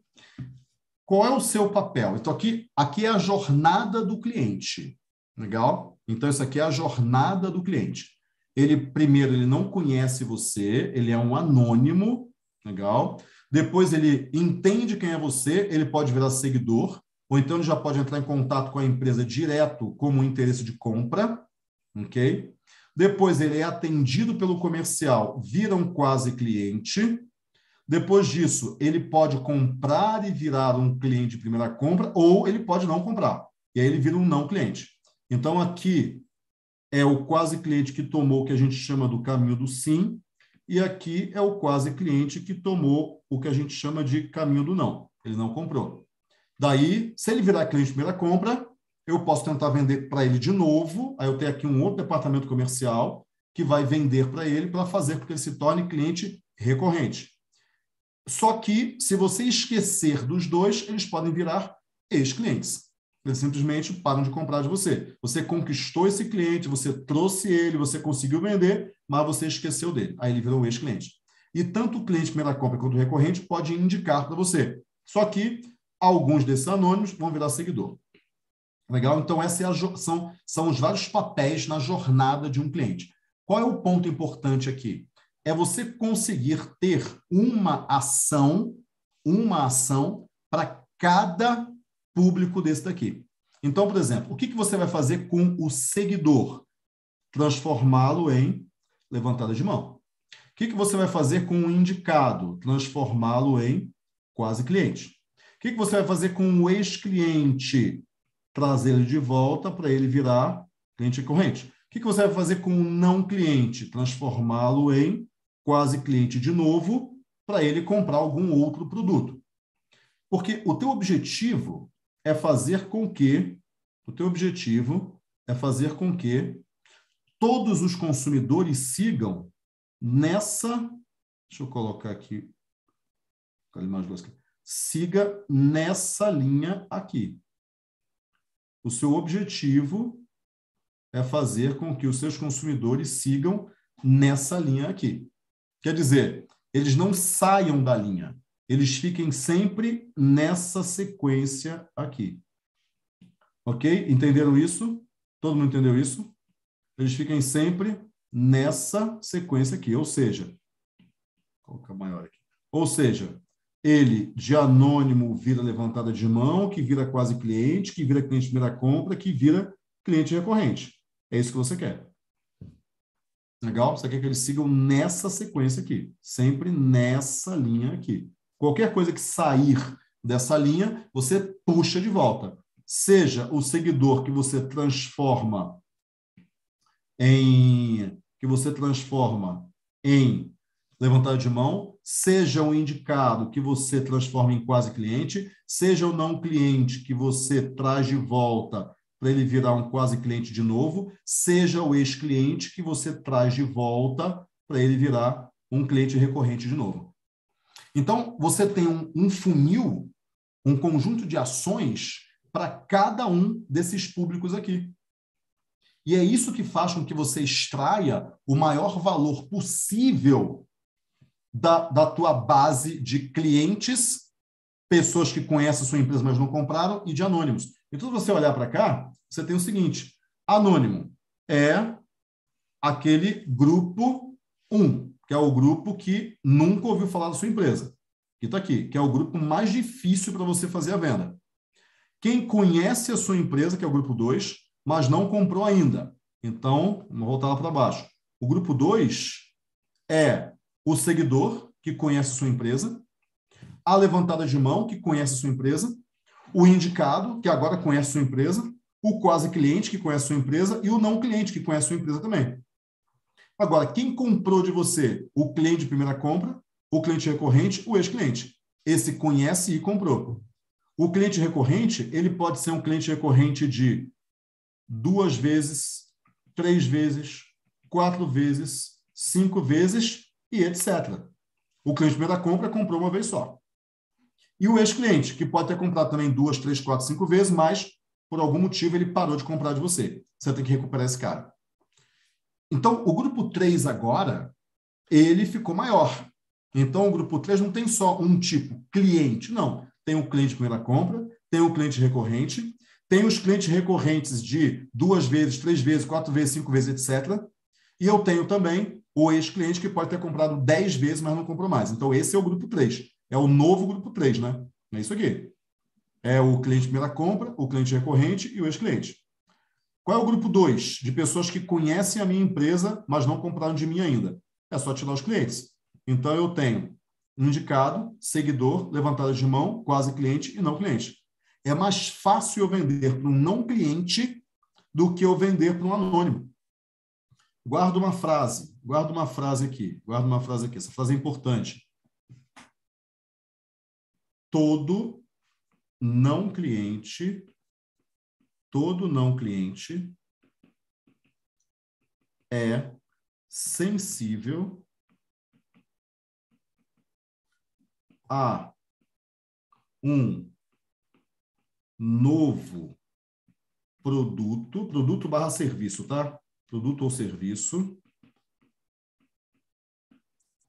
Qual é o seu papel? Então, aqui, aqui é a jornada do cliente. Legal? Então, isso aqui é a jornada do cliente. Ele, primeiro, ele não conhece você, ele é um anônimo. Legal? Depois, ele entende quem é você, ele pode virar seguidor, ou então ele já pode entrar em contato com a empresa direto como interesse de compra. Ok? Depois ele é atendido pelo comercial, vira um quase cliente. Depois disso, ele pode comprar e virar um cliente de primeira compra, ou ele pode não comprar. E aí ele vira um não cliente. Então, aqui é o quase cliente que tomou o que a gente chama do caminho do sim, e aqui é o quase cliente que tomou o que a gente chama de caminho do não. Ele não comprou. Daí, se ele virar cliente de primeira compra, eu posso tentar vender para ele de novo. Aí eu tenho aqui um outro departamento comercial que vai vender para ele para fazer com que ele se torne cliente recorrente. Só que, se você esquecer dos dois, eles podem virar ex-clientes. Eles simplesmente param de comprar de você. Você conquistou esse cliente, você trouxe ele, você conseguiu vender, mas você esqueceu dele. Aí ele virou um ex-cliente. E tanto o cliente primeira compra quanto o recorrente pode indicar para você. Só que alguns desses anônimos vão virar seguidor. Legal? Então, essa é são, são os vários papéis na jornada de um cliente. Qual é o ponto importante aqui? É você conseguir ter uma ação, uma ação para cada público desse daqui. Então, por exemplo, o que, que você vai fazer com o seguidor? Transformá-lo em levantada de mão. O que, que você vai fazer com o indicado? Transformá-lo em quase cliente. O que, que você vai fazer com o ex-cliente? trazer ele de volta para ele virar cliente corrente. O que, que você vai fazer com um não cliente? Transformá-lo em quase cliente de novo para ele comprar algum outro produto. Porque o teu objetivo é fazer com que o teu objetivo é fazer com que todos os consumidores sigam nessa Deixa eu colocar aqui. Siga nessa linha aqui. O seu objetivo é fazer com que os seus consumidores sigam nessa linha aqui. Quer dizer, eles não saiam da linha, eles fiquem sempre nessa sequência aqui. Ok? Entenderam isso? Todo mundo entendeu isso? Eles fiquem sempre nessa sequência aqui, ou seja, colocar maior aqui. Ou seja, ele de anônimo vira levantada de mão, que vira quase cliente, que vira cliente primeira compra, que vira cliente recorrente. É isso que você quer. Legal? Você quer que eles sigam nessa sequência aqui, sempre nessa linha aqui. Qualquer coisa que sair dessa linha, você puxa de volta. Seja o seguidor que você transforma em que você transforma em levantada de mão, seja um indicado que você transforma em quase cliente, seja o não cliente que você traz de volta para ele virar um quase cliente de novo, seja o ex-cliente que você traz de volta para ele virar um cliente recorrente de novo. Então, você tem um, um funil, um conjunto de ações para cada um desses públicos aqui. E é isso que faz com que você extraia o maior valor possível da, da tua base de clientes, pessoas que conhecem a sua empresa, mas não compraram, e de anônimos. Então, se você olhar para cá, você tem o seguinte: anônimo é aquele grupo 1, que é o grupo que nunca ouviu falar da sua empresa. Que está aqui, que é o grupo mais difícil para você fazer a venda. Quem conhece a sua empresa, que é o grupo 2, mas não comprou ainda. Então, vamos voltar lá para baixo. O grupo 2 é o seguidor, que conhece sua empresa, a levantada de mão, que conhece sua empresa, o indicado, que agora conhece sua empresa, o quase cliente, que conhece sua empresa, e o não cliente, que conhece sua empresa também. Agora, quem comprou de você? O cliente de primeira compra, o cliente recorrente, o ex-cliente. Esse conhece e comprou. O cliente recorrente, ele pode ser um cliente recorrente de duas vezes, três vezes, quatro vezes, cinco vezes e etc. O cliente primeira compra comprou uma vez só. E o ex-cliente, que pode ter comprado também duas, três, quatro, cinco vezes, mas por algum motivo ele parou de comprar de você. Você tem que recuperar esse cara. Então, o grupo 3 agora, ele ficou maior. Então, o grupo 3 não tem só um tipo, cliente. Não. Tem o cliente primeira compra, tem o cliente recorrente, tem os clientes recorrentes de duas vezes, três vezes, quatro vezes, cinco vezes, etc. E eu tenho também o ex-cliente que pode ter comprado dez vezes, mas não comprou mais. Então, esse é o grupo 3. É o novo grupo 3, né? É isso aqui. É o cliente primeira compra, o cliente recorrente e o ex-cliente. Qual é o grupo 2? De pessoas que conhecem a minha empresa, mas não compraram de mim ainda. É só tirar os clientes. Então, eu tenho indicado, seguidor, levantada de mão, quase cliente e não cliente. É mais fácil eu vender para um não cliente do que eu vender para um anônimo. Guarda uma frase, guarda uma frase aqui, guarda uma frase aqui. Essa frase é importante todo não cliente, todo não cliente é sensível a um novo produto, produto barra serviço, tá? Produto ou serviço,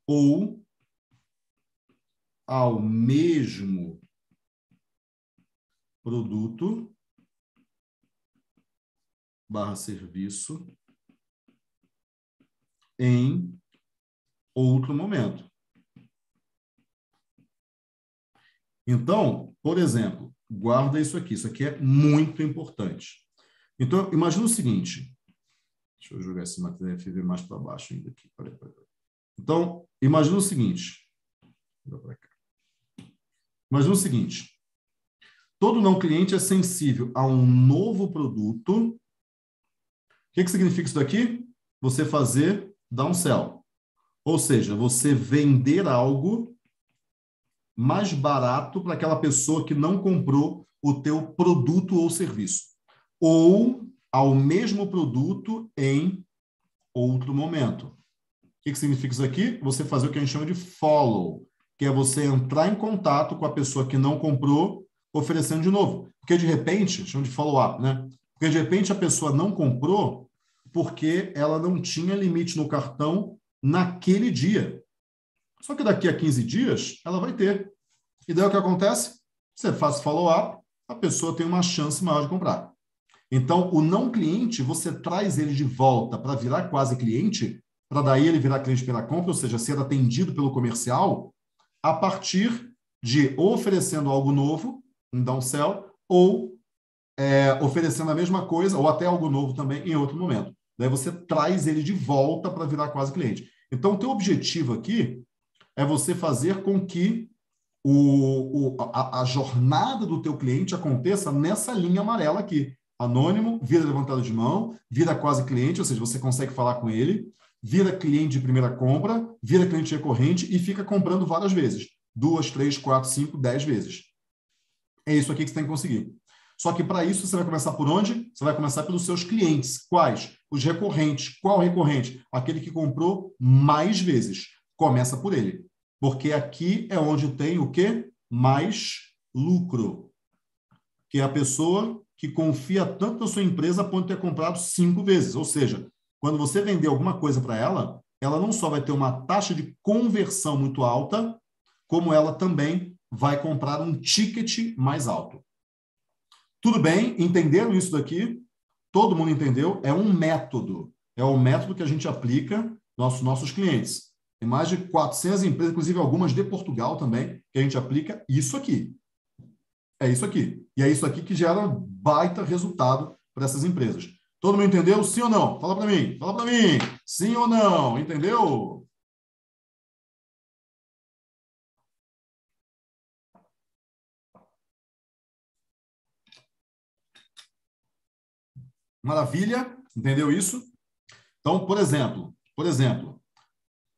ou ao mesmo produto barra serviço em outro momento. Então, por exemplo, guarda isso aqui. Isso aqui é muito importante. Então, imagina o seguinte. Deixa eu jogar esse material FV mais para baixo ainda aqui. Peraí, peraí. Então, imagina o seguinte. Mas no seguinte, todo não cliente é sensível a um novo produto. O que, que significa isso daqui? Você fazer downsell. Ou seja, você vender algo mais barato para aquela pessoa que não comprou o teu produto ou serviço. Ou ao mesmo produto em outro momento. que, que significa isso aqui? Você fazer o que a gente chama de follow, que é você entrar em contato com a pessoa que não comprou, oferecendo de novo. Porque de repente, chama de follow-up, né? Porque de repente a pessoa não comprou porque ela não tinha limite no cartão naquele dia. Só que daqui a 15 dias ela vai ter. E daí o que acontece? Você faz follow-up, a pessoa tem uma chance maior de comprar. Então, o não cliente, você traz ele de volta para virar quase cliente, para daí ele virar cliente pela compra, ou seja, ser atendido pelo comercial, a partir de oferecendo algo novo, um downsell, ou é, oferecendo a mesma coisa, ou até algo novo também em outro momento. Daí você traz ele de volta para virar quase cliente. Então, o teu objetivo aqui é você fazer com que o, o, a, a, jornada do teu cliente aconteça nessa linha amarela aqui. Anônimo, vira levantado de mão, vira quase cliente, ou seja, você consegue falar com ele, vira cliente de primeira compra, vira cliente recorrente e fica comprando várias vezes. Duas, três, quatro, cinco, dez vezes. É isso aqui que você tem que conseguir. Só que para isso você vai começar por onde? Você vai começar pelos seus clientes. Quais? Os recorrentes. Qual recorrente? Aquele que comprou mais vezes. Começa por ele. Porque aqui é onde tem o quê? Mais lucro. Que é a pessoa que confia tanto na sua empresa a ponto ter comprado cinco vezes. Ou seja, quando você vender alguma coisa para ela, ela não só vai ter uma taxa de conversão muito alta, como ela também vai comprar um ticket mais alto. Tudo bem? Entenderam isso daqui? Todo mundo entendeu? É um método. É o método que a gente aplica nos nossos clientes. Tem mais de 400 empresas, inclusive algumas de Portugal também, que a gente aplica isso aqui. É isso aqui. E é isso aqui que gera baita resultado para essas empresas. Todo mundo entendeu? Sim ou não? Fala para mim. Fala para mim. Sim ou não? Entendeu? Maravilha? Entendeu isso? Então, por exemplo, por exemplo,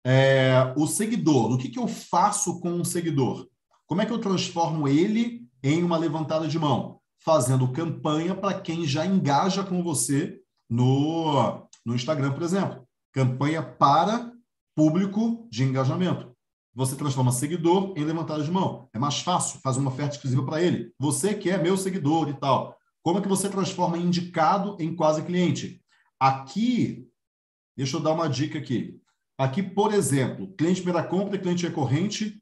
é, o seguidor. O que, que eu faço com um seguidor? Como é que eu transformo ele em uma levantada de mão? Fazendo campanha para quem já engaja com você no, no Instagram, por exemplo. Campanha para público de engajamento. Você transforma seguidor em levantada de mão. É mais fácil, faz uma oferta exclusiva para ele. Você que é meu seguidor e tal. Como é que você transforma indicado em quase cliente? Aqui, deixa eu dar uma dica aqui. Aqui, por exemplo, cliente primeira compra e cliente recorrente,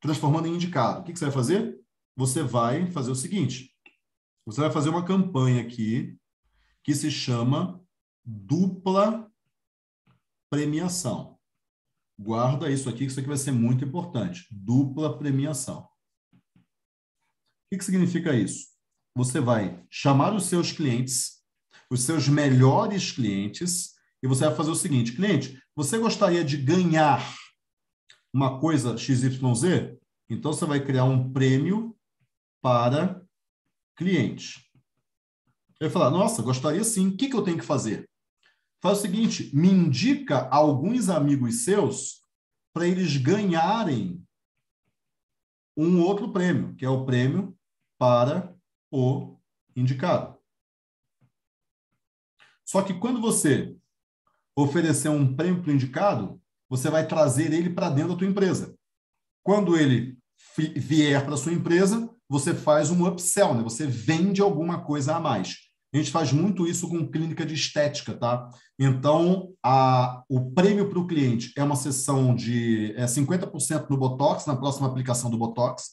transformando em indicado. O que, que você vai fazer? Você vai fazer o seguinte: você vai fazer uma campanha aqui que se chama dupla premiação. Guarda isso aqui, que isso aqui vai ser muito importante. Dupla premiação. O que, que significa isso? Você vai chamar os seus clientes, os seus melhores clientes, e você vai fazer o seguinte: cliente, você gostaria de ganhar uma coisa XYZ? Então você vai criar um prêmio para cliente. Ele falar: Nossa, gostaria sim. O que, que eu tenho que fazer? Faz o seguinte: me indica alguns amigos seus para eles ganharem um outro prêmio, que é o prêmio para o indicado. Só que quando você oferecer um prêmio para o indicado, você vai trazer ele para dentro da tua empresa. Quando ele vier para a sua empresa, você faz um upsell, né? você vende alguma coisa a mais. A gente faz muito isso com clínica de estética, tá? Então, a, o prêmio para o cliente é uma sessão de é 50% no Botox, na próxima aplicação do Botox,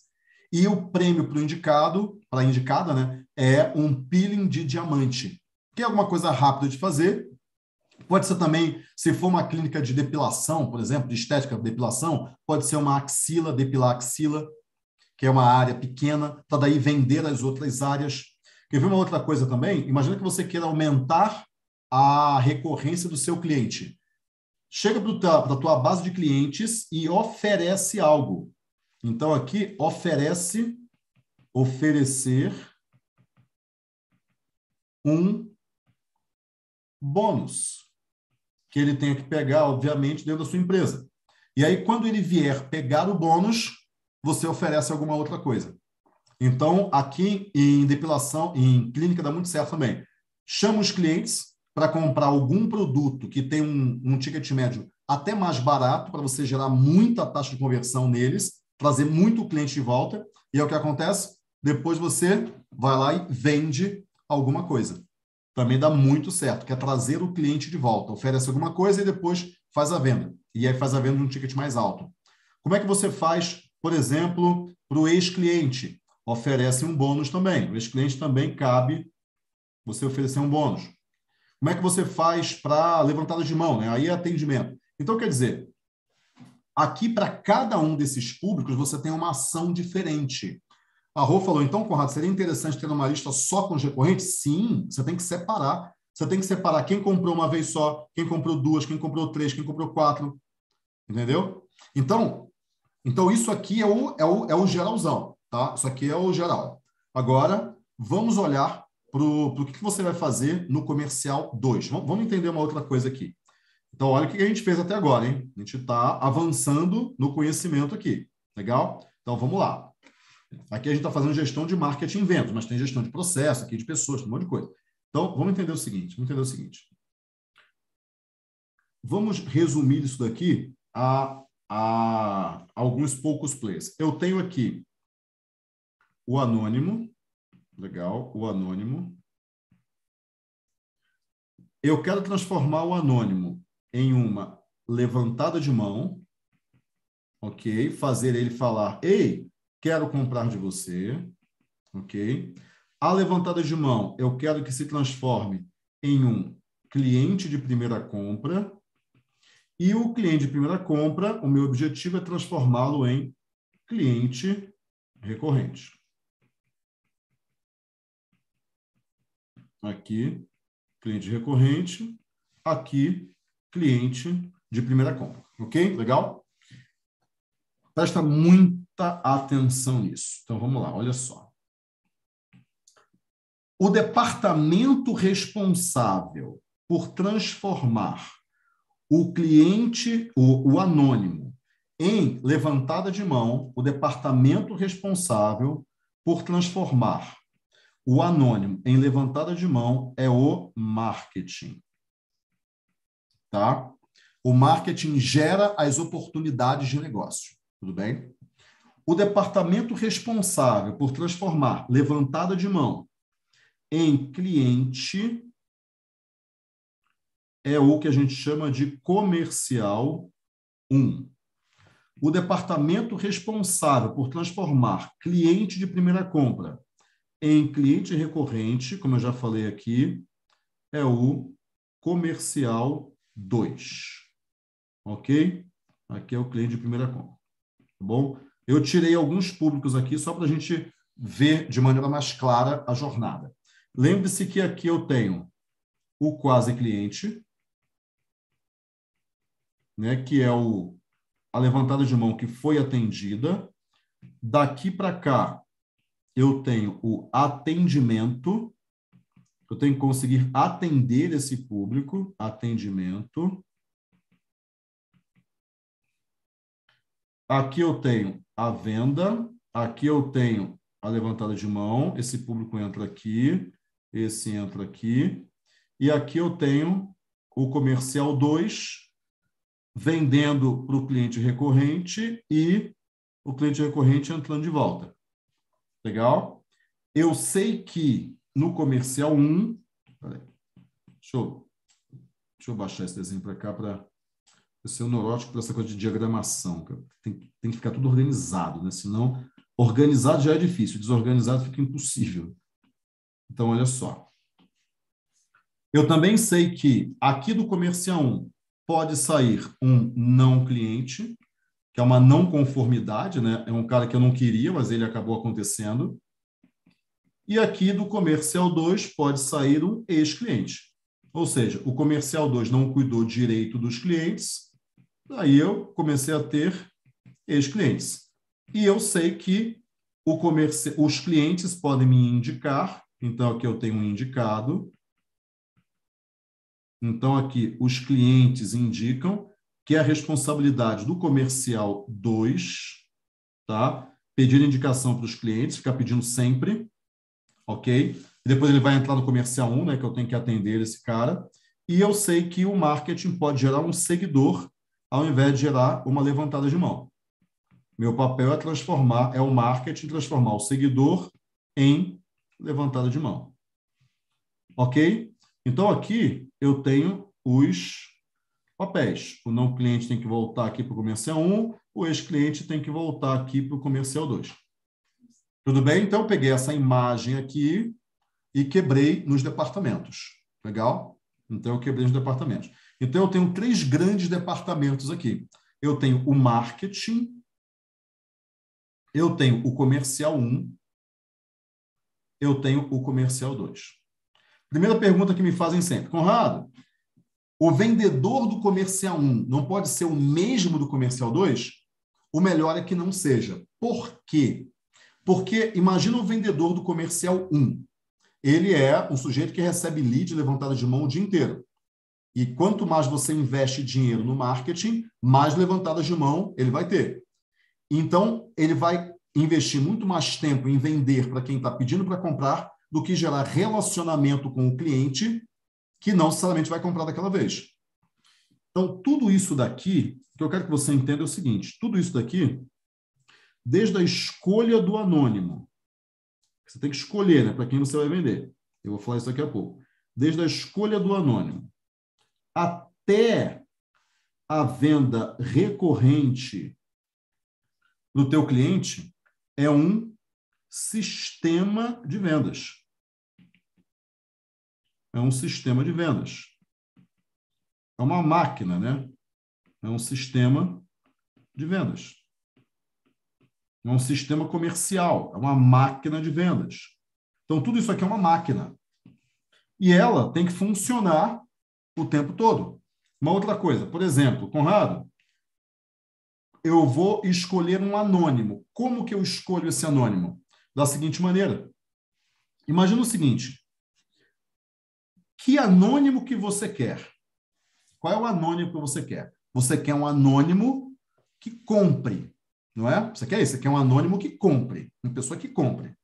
e o prêmio para o indicado, para a indicada, né, é um peeling de diamante, que é alguma coisa rápida de fazer, Pode ser também, se for uma clínica de depilação, por exemplo, de estética de depilação, pode ser uma axila, depilar axila, que é uma área pequena, para daí vender as outras áreas. Quer ver uma outra coisa também? Imagina que você queira aumentar a recorrência do seu cliente. Chega para a tua base de clientes e oferece algo. Então, aqui, oferece, oferecer um bônus que ele tenha que pegar, obviamente, dentro da sua empresa. E aí, quando ele vier pegar o bônus, você oferece alguma outra coisa. Então, aqui em depilação, em clínica, dá muito certo também. Chama os clientes para comprar algum produto que tem um, um ticket médio até mais barato para você gerar muita taxa de conversão neles, trazer muito cliente de volta. E é o que acontece? Depois você vai lá e vende alguma coisa. Também dá muito certo, que é trazer o cliente de volta. Oferece alguma coisa e depois faz a venda. E aí faz a venda de um ticket mais alto. Como é que você faz, por exemplo, para o ex-cliente? Oferece um bônus também. O ex-cliente também cabe você oferecer um bônus. Como é que você faz para levantada de mão? Né? Aí é atendimento. Então, quer dizer, aqui para cada um desses públicos você tem uma ação diferente. A Rô falou, então, Conrado, seria interessante ter uma lista só com os recorrentes? Sim, você tem que separar. Você tem que separar quem comprou uma vez só, quem comprou duas, quem comprou três, quem comprou quatro. Entendeu? Então, então isso aqui é o, é o, é o geralzão, tá? Isso aqui é o geral. Agora, vamos olhar para o que você vai fazer no comercial 2. Vamos entender uma outra coisa aqui. Então, olha o que a gente fez até agora, hein? A gente está avançando no conhecimento aqui. Legal? Então, vamos lá. Aqui a gente está fazendo gestão de marketing em vendas, mas tem gestão de processo aqui, de pessoas, um monte de coisa. Então, vamos entender o seguinte, vamos entender o seguinte. Vamos resumir isso daqui a, a alguns poucos plays. Eu tenho aqui o anônimo, legal, o anônimo. Eu quero transformar o anônimo em uma levantada de mão, ok? Fazer ele falar, ei, quero comprar de você, ok? A levantada de mão, eu quero que se transforme em um cliente de primeira compra. E o cliente de primeira compra, o meu objetivo é transformá-lo em cliente recorrente. Aqui, cliente recorrente. Aqui, cliente de primeira compra. Ok? Legal? Presta muita atenção nisso. Então vamos lá, olha só. O departamento responsável por transformar o cliente, o, o anônimo, em levantada de mão, o departamento responsável por transformar o anônimo em levantada de mão é o marketing tá? O marketing gera as oportunidades de negócio, tudo bem? O departamento responsável por transformar levantada de mão em cliente é o que a gente chama de comercial 1. O departamento responsável por transformar cliente de primeira compra em cliente recorrente, como eu já falei aqui, é o comercial 2. Ok? Aqui é o cliente de primeira compra. Tá bom? Eu tirei alguns públicos aqui só para a gente ver de maneira mais clara a jornada. Lembre-se que aqui eu tenho o quase cliente, né, que é o, a levantada de mão que foi atendida. Daqui para cá, eu tenho o atendimento, eu tenho que conseguir atender esse público, atendimento. Aqui eu tenho a venda, aqui eu tenho a levantada de mão, esse público entra aqui, esse entra aqui, e aqui eu tenho o comercial 2, vendendo para o cliente recorrente e o cliente recorrente entrando de volta. Legal? Eu sei que no comercial 1. Peraí, deixa, eu, deixa eu baixar esse desenho para cá para ser neurótico para essa coisa de diagramação. Tem, tem que ficar tudo organizado, né? senão organizado já é difícil, desorganizado fica impossível. Então, olha só. Eu também sei que aqui do comercial 1 pode sair um não cliente, que é uma não conformidade, né? É um cara que eu não queria, mas ele acabou acontecendo. E aqui do comercial 2 pode sair um ex-cliente. Ou seja, o comercial 2 não cuidou direito dos clientes, aí eu comecei a ter ex-clientes. E eu sei que os clientes podem me indicar, então aqui eu tenho um indicado. Então aqui os clientes indicam que é a responsabilidade do comercial 2, tá? Pedir indicação para os clientes, ficar pedindo sempre ok? E depois ele vai entrar no comercial 1, né, que eu tenho que atender esse cara. E eu sei que o marketing pode gerar um seguidor ao invés de gerar uma levantada de mão. Meu papel é transformar, é o marketing transformar o seguidor em levantada de mão. Ok? Então aqui eu tenho os papéis. O não cliente tem que voltar aqui para o comercial 1, o ex-cliente tem que voltar aqui para o comercial 2. Tudo bem? Então eu peguei essa imagem aqui e quebrei nos departamentos. Legal? Então eu quebrei nos departamentos. Então eu tenho três grandes departamentos aqui. Eu tenho o marketing, eu tenho o comercial 1, eu tenho o comercial 2. Primeira pergunta que me fazem sempre, Conrado, o vendedor do comercial 1 não pode ser o mesmo do comercial 2? O melhor é que não seja. Por quê? Porque imagina o vendedor do comercial 1. Ele é um sujeito que recebe lead levantada de mão o dia inteiro. E quanto mais você investe dinheiro no marketing, mais levantadas de mão ele vai ter. Então, ele vai investir muito mais tempo em vender para quem está pedindo para comprar do que gerar relacionamento com o cliente que não necessariamente vai comprar daquela vez. Então, tudo isso daqui, o que eu quero que você entenda é o seguinte: tudo isso daqui, desde a escolha do anônimo, você tem que escolher né, para quem você vai vender. Eu vou falar isso daqui a pouco. Desde a escolha do anônimo até a venda recorrente do teu cliente é um sistema de vendas é um sistema de vendas. É uma máquina, né? É um sistema de vendas. É um sistema comercial, é uma máquina de vendas. Então, tudo isso aqui é uma máquina. E ela tem que funcionar o tempo todo. Uma outra coisa, por exemplo, Conrado, eu vou escolher um anônimo. Como que eu escolho esse anônimo? Da seguinte maneira. Imagina o seguinte: que anônimo que você quer? Qual é o anônimo que você quer? Você quer um anônimo que compre, não é? Você quer isso? Você quer um anônimo que compre, uma pessoa que compre.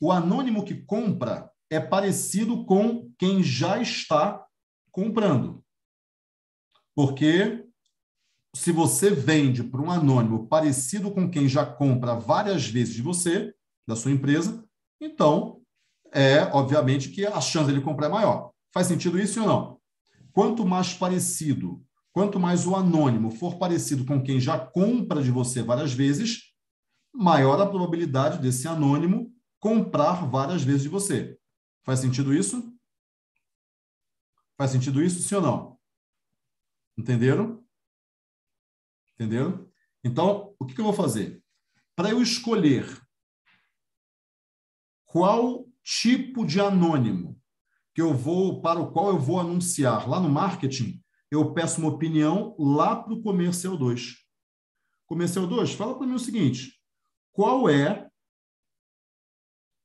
O anônimo que compra é parecido com quem já está comprando. Porque se você vende para um anônimo parecido com quem já compra várias vezes de você, da sua empresa, então é obviamente que a chance dele comprar é maior. Faz sentido isso ou não? Quanto mais parecido, quanto mais o anônimo for parecido com quem já compra de você várias vezes, maior a probabilidade desse anônimo comprar várias vezes de você. Faz sentido isso? Faz sentido isso, sim ou não? Entenderam? Entenderam? Então, o que eu vou fazer? Para eu escolher qual tipo de anônimo que eu vou para o qual eu vou anunciar lá no marketing, eu peço uma opinião lá para o comercial 2. Comercial 2, fala para mim o seguinte: qual é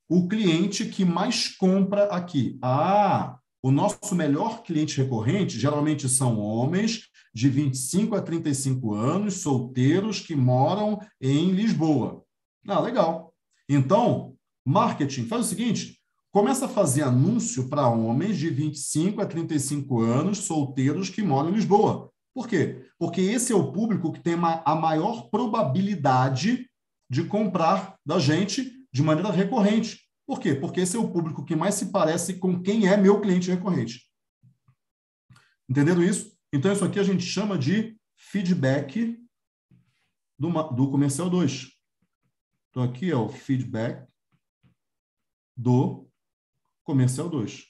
o cliente que mais compra aqui? Ah, o nosso melhor cliente recorrente geralmente são homens de 25 a 35 anos, solteiros que moram em Lisboa. Ah, legal. Então, marketing, faz o seguinte: começa a fazer anúncio para homens de 25 a 35 anos, solteiros que moram em Lisboa. Por quê? Porque esse é o público que tem a maior probabilidade de comprar da gente de maneira recorrente. Por quê? Porque esse é o público que mais se parece com quem é meu cliente recorrente. Entenderam isso? Então, isso aqui a gente chama de feedback do, do comercial 2. Então, aqui é o feedback do comercial 2.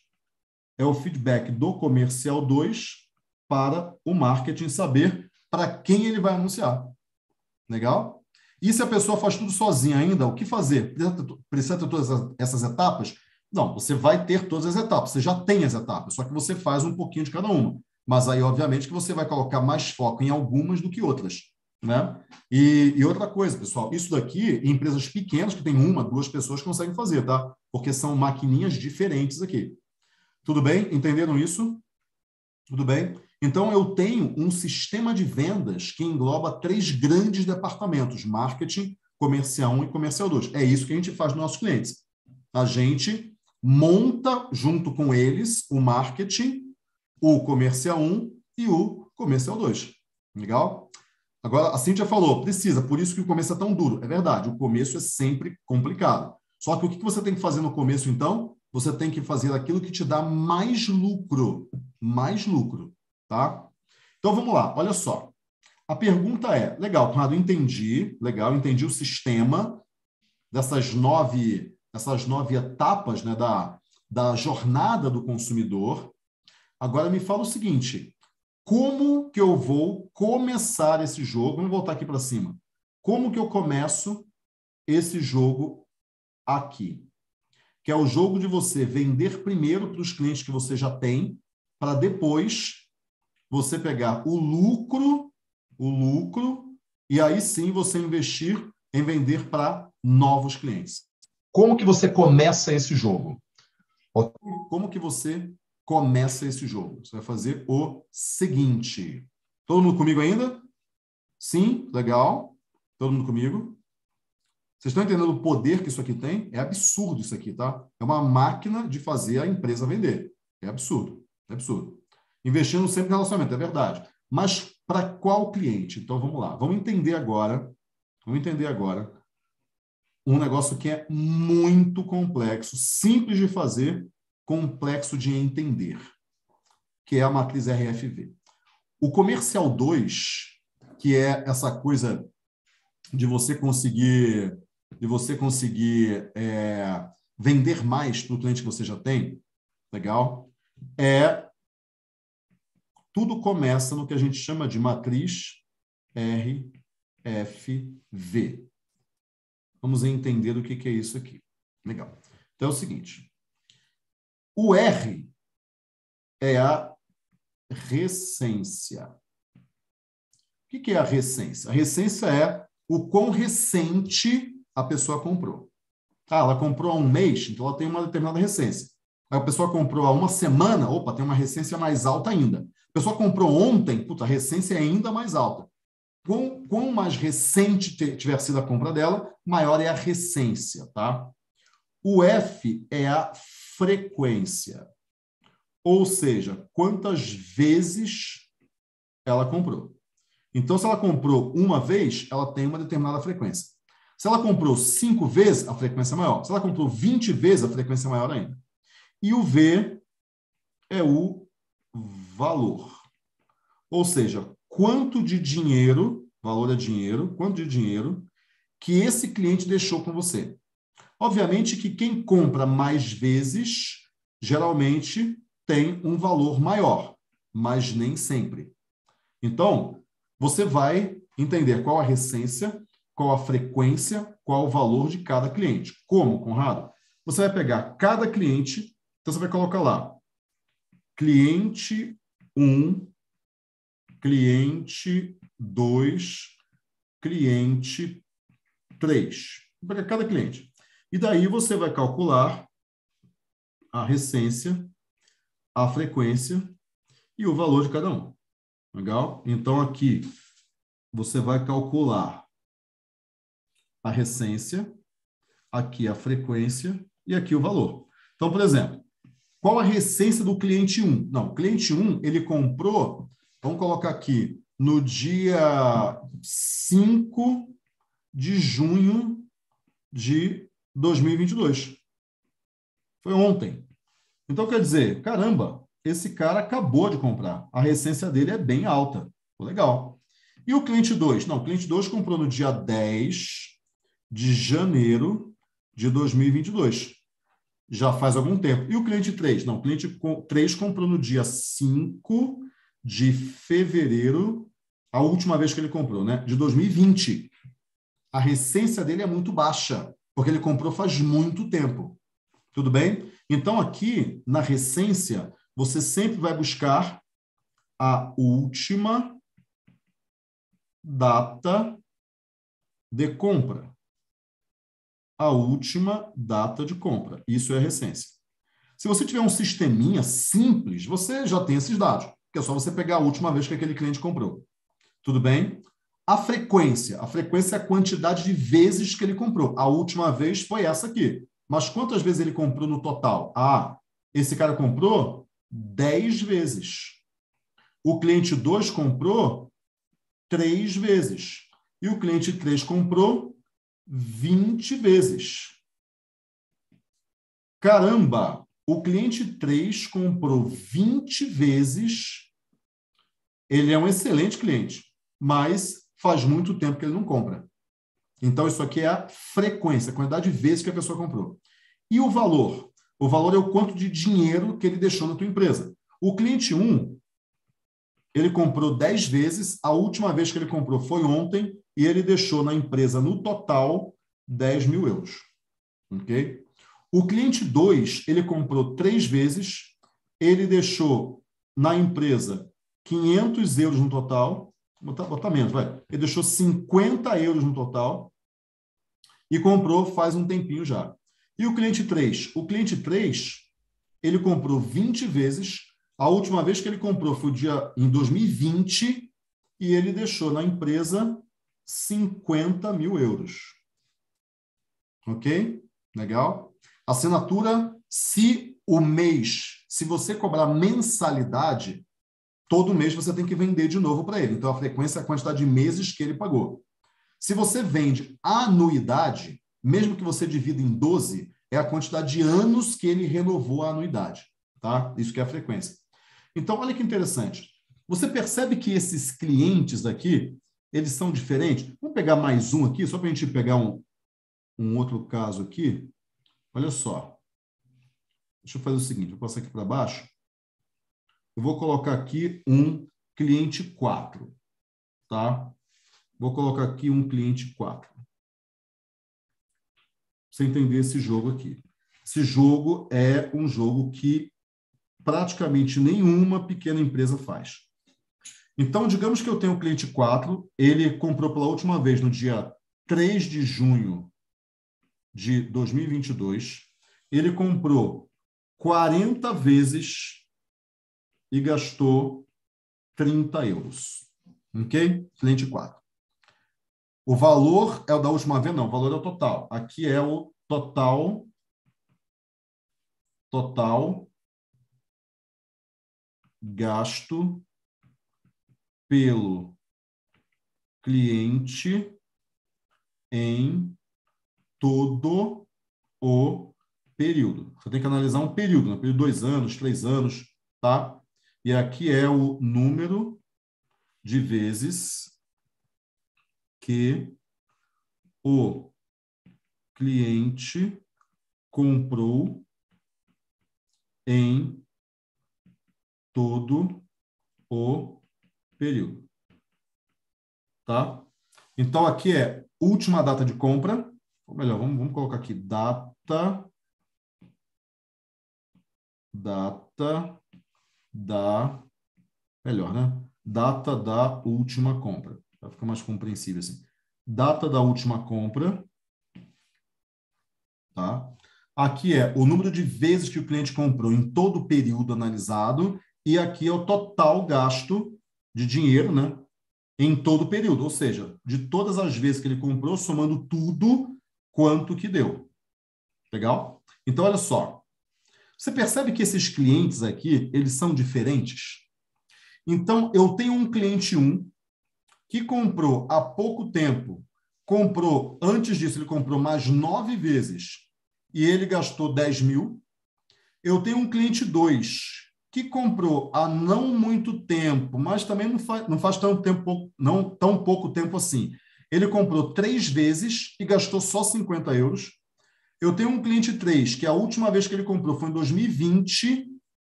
É o feedback do comercial 2 para o marketing saber para quem ele vai anunciar. Legal? E se a pessoa faz tudo sozinha ainda, o que fazer? Precisa ter todas essas etapas? Não, você vai ter todas as etapas, você já tem as etapas, só que você faz um pouquinho de cada uma. Mas aí, obviamente, que você vai colocar mais foco em algumas do que outras. Né? E, e, outra coisa, pessoal, isso daqui, em empresas pequenas, que tem uma, duas pessoas conseguem fazer, tá? Porque são maquininhas diferentes aqui. Tudo bem? Entenderam isso? Tudo bem? Então, eu tenho um sistema de vendas que engloba três grandes departamentos: marketing, comercial 1 e comercial 2. É isso que a gente faz nos nossos clientes. A gente monta, junto com eles, o marketing, o comercial 1 e o comercial 2. Legal? Agora, a Cintia falou, precisa, por isso que o começo é tão duro. É verdade, o começo é sempre complicado. Só que o que você tem que fazer no começo, então? Você tem que fazer aquilo que te dá mais lucro. Mais lucro, tá? Então, vamos lá, olha só. A pergunta é, legal, Conrado, entendi, legal, entendi o sistema dessas nove, dessas nove etapas né, da, da jornada do consumidor. Agora me fala o seguinte, como que eu vou começar esse jogo? Vamos voltar aqui para cima. Como que eu começo esse jogo aqui? Que é o jogo de você vender primeiro para os clientes que você já tem, para depois você pegar o lucro, o lucro, e aí sim você investir em vender para novos clientes. Como que você começa esse jogo? Como que você começa esse jogo. Você vai fazer o seguinte. Todo mundo comigo ainda? Sim? Legal. Todo mundo comigo? Vocês estão entendendo o poder que isso aqui tem? É absurdo isso aqui, tá? É uma máquina de fazer a empresa vender. É absurdo. É absurdo. Investindo sempre em relacionamento, é verdade. Mas para qual cliente? Então vamos lá. Vamos entender agora. Vamos entender agora um negócio que é muito complexo, simples de fazer, complexo de entender, que é a matriz RFV. O comercial 2, que é essa coisa de você conseguir de você conseguir é, vender mais para o cliente que você já tem, legal? É tudo começa no que a gente chama de matriz RFV. Vamos entender o que, que é isso aqui. Legal. Então é o seguinte: o R é a recência. O que é a recência? A recência é o quão recente a pessoa comprou. Ah, ela comprou há um mês, então ela tem uma determinada recência. Aí a pessoa comprou há uma semana, opa, tem uma recência mais alta ainda. A pessoa comprou ontem, puta, a recência é ainda mais alta. Quão, quão mais recente tiver sido a compra dela, maior é a recência, tá? O F é a frequência. Ou seja, quantas vezes ela comprou. Então, se ela comprou uma vez, ela tem uma determinada frequência. Se ela comprou cinco vezes, a frequência é maior. Se ela comprou 20 vezes, a frequência é maior ainda. E o V é o valor. Ou seja, quanto de dinheiro, valor é dinheiro, quanto de dinheiro que esse cliente deixou com você. Obviamente que quem compra mais vezes, geralmente tem um valor maior, mas nem sempre. Então, você vai entender qual a recência, qual a frequência, qual o valor de cada cliente. Como, Conrado? Você vai pegar cada cliente, então você vai colocar lá cliente 1, cliente 2, cliente 3. Para cada cliente. E daí você vai calcular a recência, a frequência e o valor de cada um. Legal? Então, aqui você vai calcular a recência, aqui a frequência e aqui o valor. Então, por exemplo, qual a recência do cliente 1? Não, cliente 1, ele comprou, vamos colocar aqui, no dia 5 de junho de 2022. Foi ontem. Então, quer dizer, caramba, esse cara acabou de comprar. A recência dele é bem alta. Legal. E o cliente 2? Não, o cliente 2 comprou no dia 10 de janeiro de 2022. Já faz algum tempo. E o cliente 3? Não, o cliente 3 comprou no dia 5 de fevereiro, a última vez que ele comprou, né? De 2020. A recência dele é muito baixa porque ele comprou faz muito tempo. Tudo bem? Então, aqui, na recência, você sempre vai buscar a última data de compra. A última data de compra. Isso é a recência. Se você tiver um sisteminha simples, você já tem esses dados, que é só você pegar a última vez que aquele cliente comprou. Tudo bem? A frequência. A frequência é a quantidade de vezes que ele comprou. A última vez foi essa aqui. Mas quantas vezes ele comprou no total? Ah, esse cara comprou 10 vezes. O cliente 2 comprou três vezes. E o cliente 3 comprou 20 vezes. Caramba, o cliente 3 comprou 20 vezes. Ele é um excelente cliente, mas faz muito tempo que ele não compra. Então, isso aqui é a frequência, a quantidade de vezes que a pessoa comprou. E o valor? O valor é o quanto de dinheiro que ele deixou na tua empresa. O cliente 1, ele comprou 10 vezes, a última vez que ele comprou foi ontem, e ele deixou na empresa, no total, 10 mil euros. Ok? O cliente 2, ele comprou três vezes, ele deixou na empresa 500 euros no total, botar, botar menos, vai. Ele deixou 50 euros no total e comprou faz um tempinho já. E o cliente 3? O cliente 3, ele comprou 20 vezes. A última vez que ele comprou foi dia, em 2020 e ele deixou na empresa 50 mil euros. Ok? Legal? Assinatura, se o mês, se você cobrar mensalidade, todo mês você tem que vender de novo para ele. Então, a frequência é a quantidade de meses que ele pagou. Se você vende anuidade, mesmo que você divida em 12, é a quantidade de anos que ele renovou a anuidade. Tá? Isso que é a frequência. Então, olha que interessante. Você percebe que esses clientes aqui, eles são diferentes? Vamos pegar mais um aqui, só para a gente pegar um, um outro caso aqui. Olha só. Deixa eu fazer o seguinte, vou passar aqui para baixo. Eu vou colocar aqui um cliente 4, tá? Vou colocar aqui um cliente 4. Você entender esse jogo aqui. Esse jogo é um jogo que praticamente nenhuma pequena empresa faz. Então, digamos que eu tenho o cliente 4, ele comprou pela última vez no dia 3 de junho de 2022, ele comprou 40 vezes e gastou 30 euros. Ok? Cliente 4. O valor é o da última vez? Não, o valor é o total. Aqui é o total. Total gasto pelo cliente em todo o período. Você tem que analisar um período, né? período de dois anos, três anos, tá? E aqui é o número de vezes que o cliente comprou em todo o período. Tá? Então, aqui é última data de compra, ou melhor, vamos, vamos colocar aqui data data da melhor, né? Data da última compra. Vai ficar mais compreensível assim. Data da última compra. Tá? Aqui é o número de vezes que o cliente comprou em todo o período analisado e aqui é o total gasto de dinheiro, né? Em todo o período, ou seja, de todas as vezes que ele comprou, somando tudo, quanto que deu. Legal? Então, olha só. Você percebe que esses clientes aqui, eles são diferentes? Então, eu tenho um cliente 1 que comprou há pouco tempo, comprou, antes disso, ele comprou mais nove vezes e ele gastou 10 mil. Eu tenho um cliente 2 que comprou há não muito tempo, mas também não faz, não faz tempo, não tão pouco tempo assim. Ele comprou três vezes e gastou só 50 euros. Eu tenho um cliente 3, que a última vez que ele comprou foi em 2020.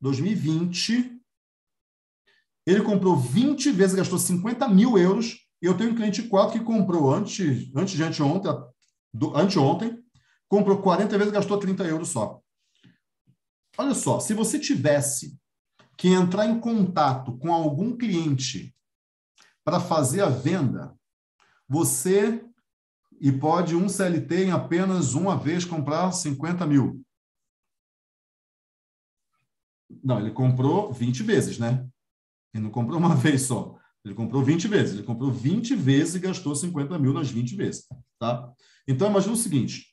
2020. Ele comprou 20 vezes gastou 50 mil euros. E eu tenho um cliente 4 que comprou antes, antes de anteontem, do, anteontem, comprou 40 vezes gastou 30 euros só. Olha só, se você tivesse que entrar em contato com algum cliente para fazer a venda, você e pode um CLT em apenas uma vez comprar 50 mil. Não, ele comprou 20 vezes, né? Ele não comprou uma (laughs) vez só. Ele comprou 20 vezes. Ele comprou 20 vezes e gastou 50 mil nas 20 vezes. Tá? Então, imagina o seguinte.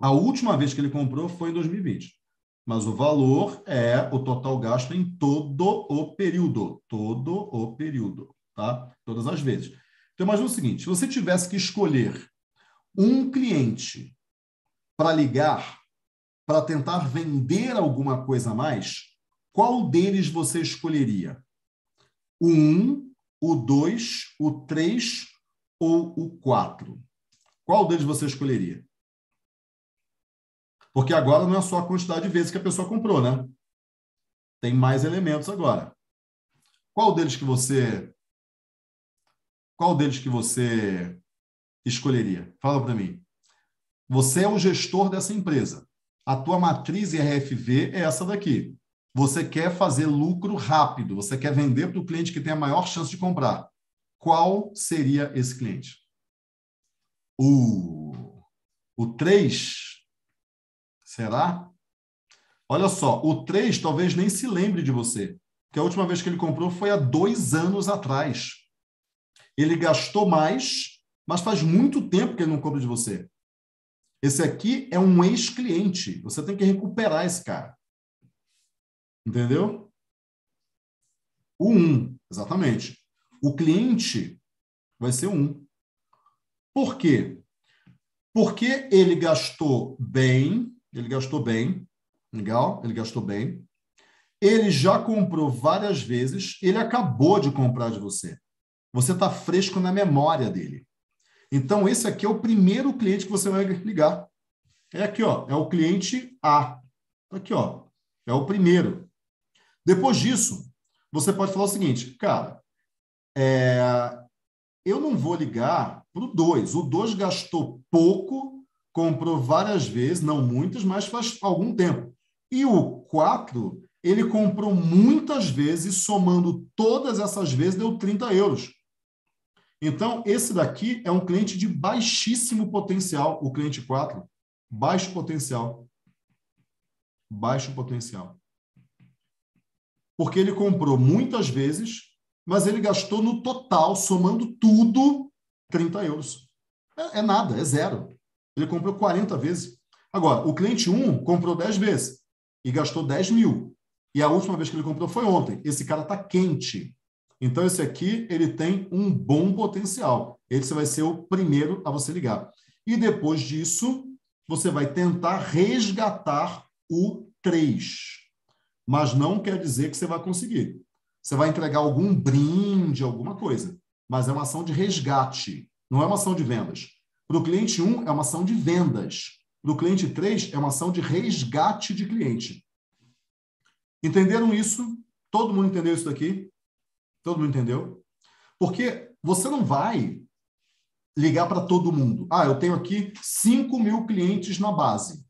A última vez que ele comprou foi em 2020. Mas o valor é o total gasto em todo o período. Todo o período. tá? Todas as vezes. Então, imagina o seguinte: se você tivesse que escolher um cliente para ligar, para tentar vender alguma coisa a mais, qual deles você escolheria? O 1, o 2, o 3 ou o 4? Qual deles você escolheria? Porque agora não é só a quantidade de vezes que a pessoa comprou, né? Tem mais elementos agora. Qual deles que você qual deles que você escolheria? Fala para mim. Você é o gestor dessa empresa. A tua matriz RFV é essa daqui. Você quer fazer lucro rápido, você quer vender para o cliente que tem a maior chance de comprar. Qual seria esse cliente? O, o 3, será? Olha só, o 3 talvez nem se lembre de você, porque a última vez que ele comprou foi há dois anos atrás. Ele gastou mais, mas faz muito tempo que ele não compra de você. Esse aqui é um ex-cliente. Você tem que recuperar esse cara. Entendeu? O 1, um, exatamente. O cliente vai ser um. Por quê? Porque ele gastou bem, ele gastou bem, legal? Ele gastou bem. Ele já comprou várias vezes, ele acabou de comprar de você. Você está fresco na memória dele. Então, esse aqui é o primeiro cliente que você vai ligar. É aqui, ó, é o cliente A. Aqui, ó, é o primeiro. Depois disso, você pode falar o seguinte, cara, é, eu não vou ligar para o 2. O 2 gastou pouco, comprou várias vezes, não muitas, mas faz algum tempo. E o 4, ele comprou muitas vezes, somando todas essas vezes, deu 30 euros. Então, esse daqui é um cliente de baixíssimo potencial, o cliente 4. Baixo potencial. Baixo potencial porque ele comprou muitas vezes, mas ele gastou no total, somando tudo, 30 euros. É, é nada, é zero. Ele comprou 40 vezes. Agora, o cliente 1 comprou 10 vezes e gastou 10 mil. E a última vez que ele comprou foi ontem. Esse cara está quente. Então, esse aqui, ele tem um bom potencial. Esse vai ser o primeiro a você ligar. E depois disso, você vai tentar resgatar o 3 mas não quer dizer que você vai conseguir. Você vai entregar algum brinde, alguma coisa, mas é uma ação de resgate, não é uma ação de vendas. Para o cliente 1, é uma ação de vendas. Para o cliente 3, é uma ação de resgate de cliente. Entenderam isso? Todo mundo entendeu isso daqui? Todo mundo entendeu? Porque você não vai ligar para todo mundo. Ah, eu tenho aqui 5 mil clientes na base.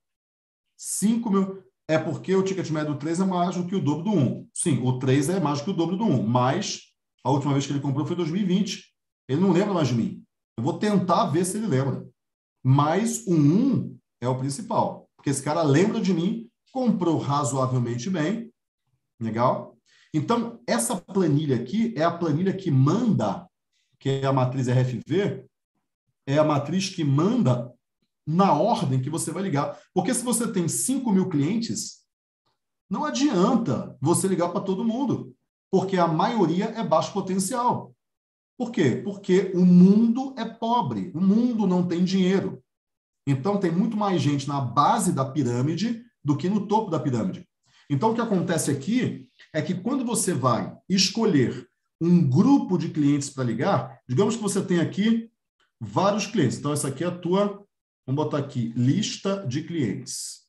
5 mil é porque o ticket médio do 3 é mais do que o dobro do 1. Sim, o 3 é mais do que o dobro do 1, mas a última vez que ele comprou foi em 2020. Ele não lembra mais de mim. Eu vou tentar ver se ele lembra. Mas o 1 é o principal, porque esse cara lembra de mim, comprou razoavelmente bem, legal? Então, essa planilha aqui é a planilha que manda, que é a matriz RFV, é a matriz que manda na ordem que você vai ligar. Porque se você tem 5 mil clientes, não adianta você ligar para todo mundo, porque a maioria é baixo potencial. Por quê? Porque o mundo é pobre, o mundo não tem dinheiro. Então, tem muito mais gente na base da pirâmide do que no topo da pirâmide. Então, o que acontece aqui é que quando você vai escolher um grupo de clientes para ligar, digamos que você tem aqui vários clientes. Então, essa aqui é a tua Vamos botar aqui, lista de clientes.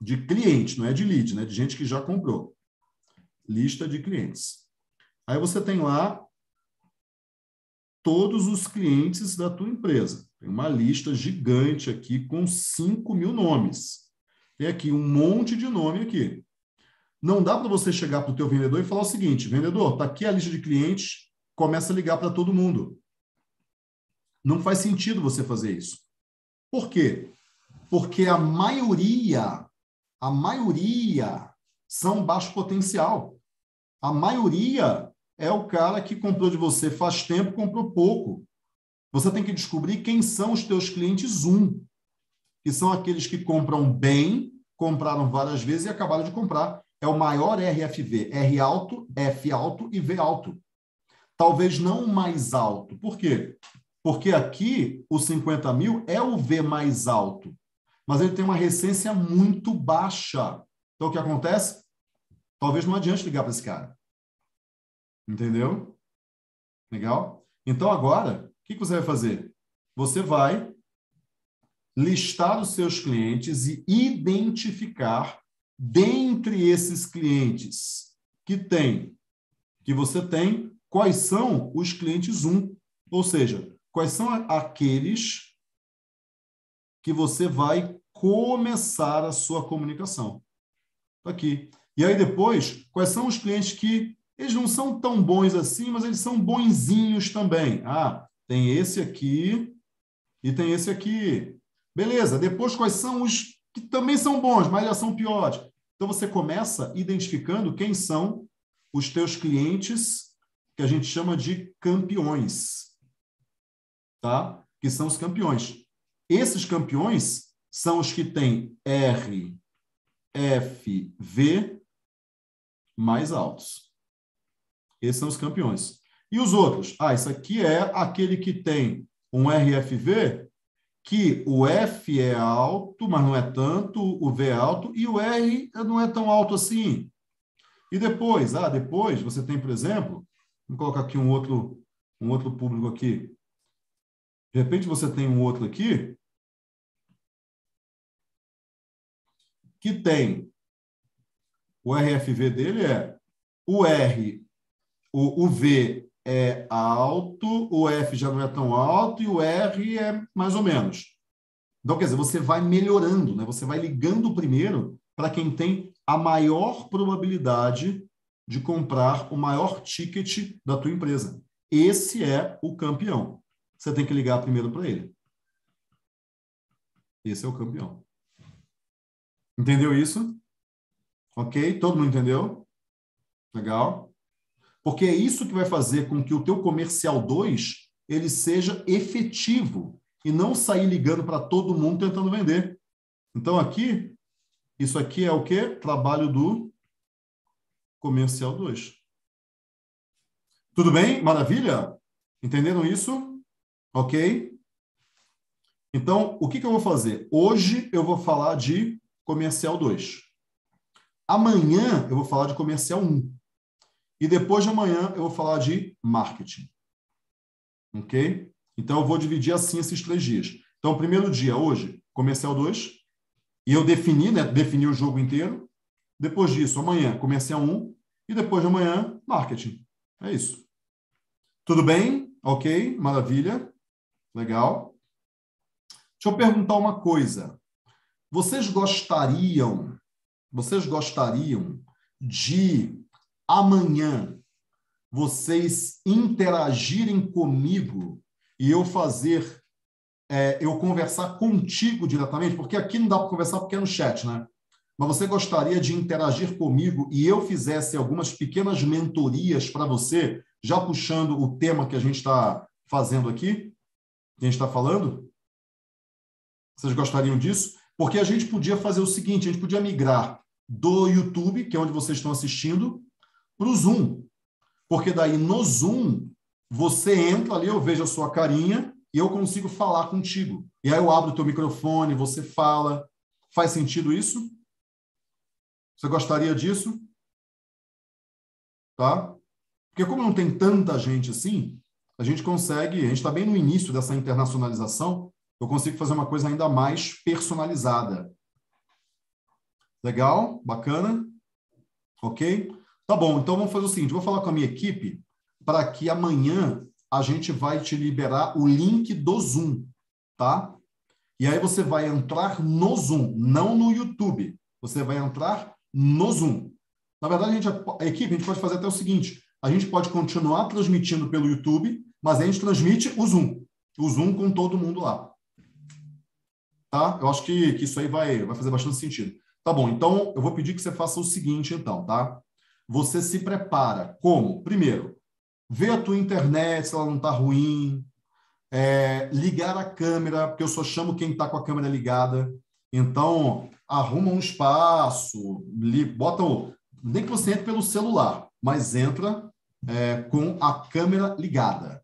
De cliente, não é de lead, né? De gente que já comprou. Lista de clientes. Aí você tem lá todos os clientes da tua empresa. Tem uma lista gigante aqui com 5 mil nomes. Tem aqui um monte de nome aqui. Não dá para você chegar para o teu vendedor e falar o seguinte, vendedor, está aqui a lista de clientes, começa a ligar para todo mundo. Não faz sentido você fazer isso. Por quê? Porque a maioria, a maioria são baixo potencial. A maioria é o cara que comprou de você faz tempo, comprou pouco. Você tem que descobrir quem são os teus clientes um, que são aqueles que compram bem, compraram várias vezes e acabaram de comprar. É o maior RFV, R alto, F alto e V alto. talvez não o mais alto. Por quê? Porque aqui o 50 mil é o V mais alto, mas ele tem uma recência muito baixa. Então o que acontece? Talvez não adiante ligar para esse cara. Entendeu? Legal? Então agora, o que você vai fazer? Você vai listar os seus clientes e identificar dentre esses clientes que tem, que você tem, quais são os clientes 1, ou seja, quais são aqueles que você vai começar a sua comunicação. Tá aqui. E aí depois, quais são os clientes que eles não são tão bons assim, mas eles são bonzinhos também. Ah, tem esse aqui e tem esse aqui. Beleza. Depois, quais são os que também são bons, mas já são piores? Então, você começa identificando quem são os teus clientes que a gente chama de campeões, tá? Que são os campeões. Esses campeões são os que têm R, F, V mais altos. Esses são os campeões. E os outros? Ah, isso aqui é aquele que tem um RFV que o F é alto, mas não é tanto, o V é alto, e o R não é tão alto assim. E depois, ah, depois você tem, por exemplo, vamos colocar aqui um outro, um outro público aqui. De repente você tem um outro aqui que tem o RFV dele é o R, o, o V é alto, o F já não é tão alto e o R é mais ou menos. Então, quer dizer, você vai melhorando, né? você vai ligando primeiro para quem tem a maior probabilidade de comprar o maior ticket da tua empresa. Esse é o campeão. Você tem que ligar primeiro para ele. Esse é o campeão. Entendeu isso? Ok? Todo mundo entendeu? Legal? Porque é isso que vai fazer com que o teu comercial 2 ele seja efetivo e não sair ligando para todo mundo tentando vender. Então aqui, isso aqui é o que? Trabalho do comercial 2. Tudo bem? Maravilha? Entenderam isso? Ok? Então, o que, que eu vou fazer? Hoje eu vou falar de comercial 2. Amanhã eu vou falar de comercial 1. E depois de amanhã eu vou falar de marketing. Ok? Então eu vou dividir assim esses três dias. Então, primeiro dia, hoje, comercial 2. E eu defini, né? Defini o jogo inteiro. Depois disso, amanhã, comercial 1. Um, e depois de amanhã, marketing. É isso. Tudo bem? Ok? Maravilha. Legal. Deixa eu perguntar uma coisa. Vocês gostariam, vocês gostariam de amanhã vocês interagirem comigo e eu fazer, é, eu conversar contigo diretamente, porque aqui não dá para conversar porque é no chat, né? Mas você gostaria de interagir comigo e eu fizesse algumas pequenas mentorias para você, já puxando o tema que a gente está fazendo aqui, que a gente está falando? Vocês gostariam disso? Porque a gente podia fazer o seguinte: a gente podia migrar do YouTube, que é onde vocês estão assistindo, para o Zoom. Porque daí no Zoom, você entra ali, eu vejo a sua carinha e eu consigo falar contigo. E aí eu abro o teu microfone, você fala. Faz sentido isso? Você gostaria disso? Tá? Porque como não tem tanta gente assim, a gente consegue, a gente está bem no início dessa internacionalização, eu consigo fazer uma coisa ainda mais personalizada. Legal? Bacana? Ok? Tá bom, então vamos fazer o seguinte: vou falar com a minha equipe para que amanhã a gente vai te liberar o link do Zoom, tá? E aí você vai entrar no Zoom, não no YouTube. Você vai entrar no Zoom. Na verdade, a, gente, a equipe, a gente pode fazer até o seguinte: a gente pode continuar transmitindo pelo YouTube, mas a gente transmite o Zoom. O Zoom com todo mundo lá. Tá? Eu acho que, que isso aí vai, vai fazer bastante sentido. Tá bom, então eu vou pedir que você faça o seguinte, então, tá? Você se prepara. Como? Primeiro, ver a tua internet, se ela não está ruim, é, ligar a câmera, porque eu só chamo quem está com a câmera ligada. Então, arruma um espaço, li, bota o, nem que você entre pelo celular, mas entra é, com a câmera ligada.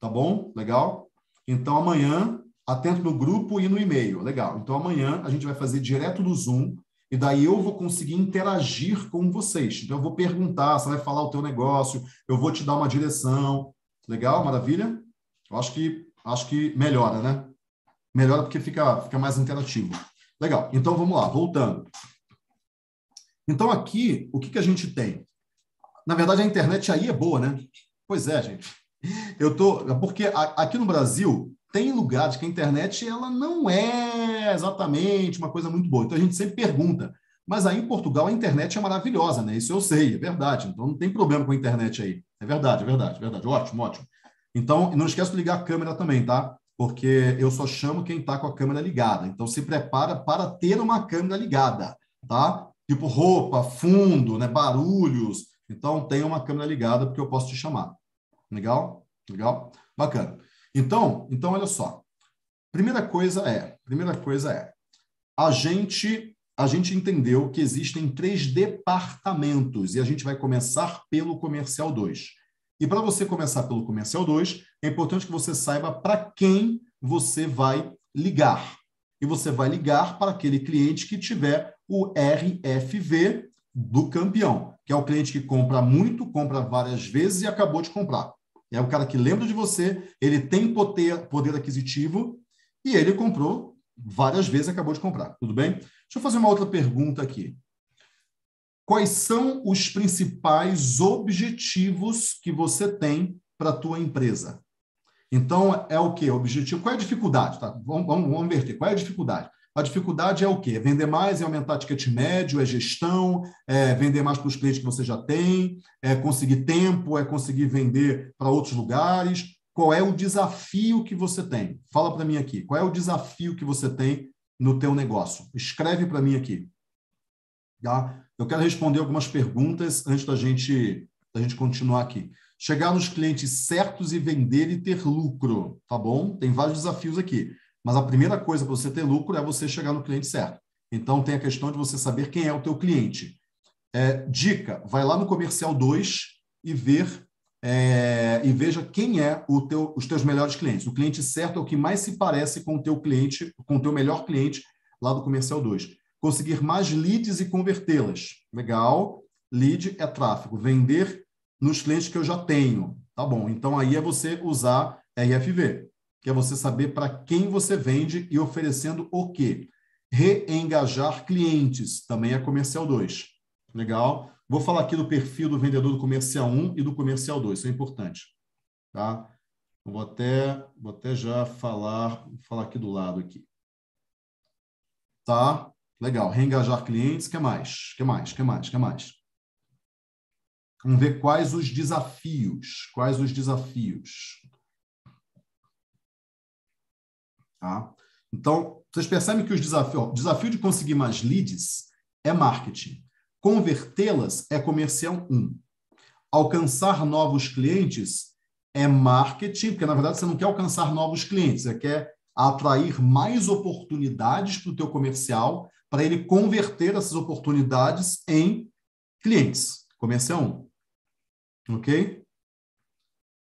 Tá bom? Legal? Então, amanhã, atento no grupo e no e-mail. Legal. Então, amanhã a gente vai fazer direto do Zoom e daí eu vou conseguir interagir com vocês. Então, eu vou perguntar, você vai falar o teu negócio, eu vou te dar uma direção. Legal? Maravilha? Eu acho que, acho que melhora, né? Melhora porque fica, fica mais interativo. Legal. Então, vamos lá. Voltando. Então, aqui, o que, que a gente tem? Na verdade, a internet aí é boa, né? Pois é, gente. Eu tô. Porque aqui no Brasil tem lugares que a internet ela não é exatamente uma coisa muito boa. Então a gente sempre pergunta. Mas aí em Portugal a internet é maravilhosa, né? Isso eu sei, é verdade. Então não tem problema com a internet aí. É verdade, é verdade, é verdade. Ótimo, ótimo. Então, não esqueça de ligar a câmera também, tá? Porque eu só chamo quem está com a câmera ligada. Então, se prepara para ter uma câmera ligada, tá? Tipo roupa, fundo, né? barulhos. Então, tenha uma câmera ligada porque eu posso te chamar. Legal? Legal? Bacana. Então, então olha só. Primeira coisa é, primeira coisa é, a gente a gente entendeu que existem três departamentos e a gente vai começar pelo comercial 2. E para você começar pelo comercial 2, é importante que você saiba para quem você vai ligar. E você vai ligar para aquele cliente que tiver o RFV do campeão, que é o cliente que compra muito, compra várias vezes e acabou de comprar. É o cara que lembra de você, ele tem poder, poder aquisitivo e ele comprou várias vezes acabou de comprar. Tudo bem? Deixa eu fazer uma outra pergunta aqui. Quais são os principais objetivos que você tem para a tua empresa? Então, é o que? Objetivo. Qual é a dificuldade? Tá? Vamos, vamos, vamos inverter. Qual é a dificuldade? A dificuldade é o quê? Vender mais, é aumentar ticket médio, é gestão, é vender mais para os clientes que você já tem, é conseguir tempo, é conseguir vender para outros lugares. Qual é o desafio que você tem? Fala para mim aqui. Qual é o desafio que você tem no teu negócio? Escreve para mim aqui. Tá? Eu quero responder algumas perguntas antes da gente, da gente continuar aqui. Chegar nos clientes certos e vender e ter lucro, tá bom? Tem vários desafios aqui. Mas a primeira coisa para você ter lucro é você chegar no cliente certo. Então, tem a questão de você saber quem é o teu cliente. É, dica, vai lá no comercial 2 e ver é, e veja quem é teu, os teus melhores clientes. O cliente certo é o que mais se parece com o teu cliente, com o teu melhor cliente lá do comercial 2. Conseguir mais leads e convertê-las. Legal. Lead é tráfego. Vender nos clientes que eu já tenho. Tá bom. Então aí é você usar RFV que é você saber para quem você vende e oferecendo o quê? Reengajar clientes, também é comercial 2. Legal? Vou falar aqui do perfil do vendedor do comercial 1 e do comercial 2, isso é importante. Tá? Vou até, vou até já falar, vou falar aqui do lado aqui. Tá? Legal. Reengajar clientes, que mais? Que mais? Que mais? Que mais? Vamos ver quais os desafios. Quais os desafios? Tá? Então, vocês percebem que os desafios, o desafio de conseguir mais leads é marketing. Convertê-las é comercial 1. Alcançar novos clientes é marketing, porque na verdade você não quer alcançar novos clientes, você quer atrair mais oportunidades para o teu comercial, para ele converter essas oportunidades em clientes. Comercial 1. Ok?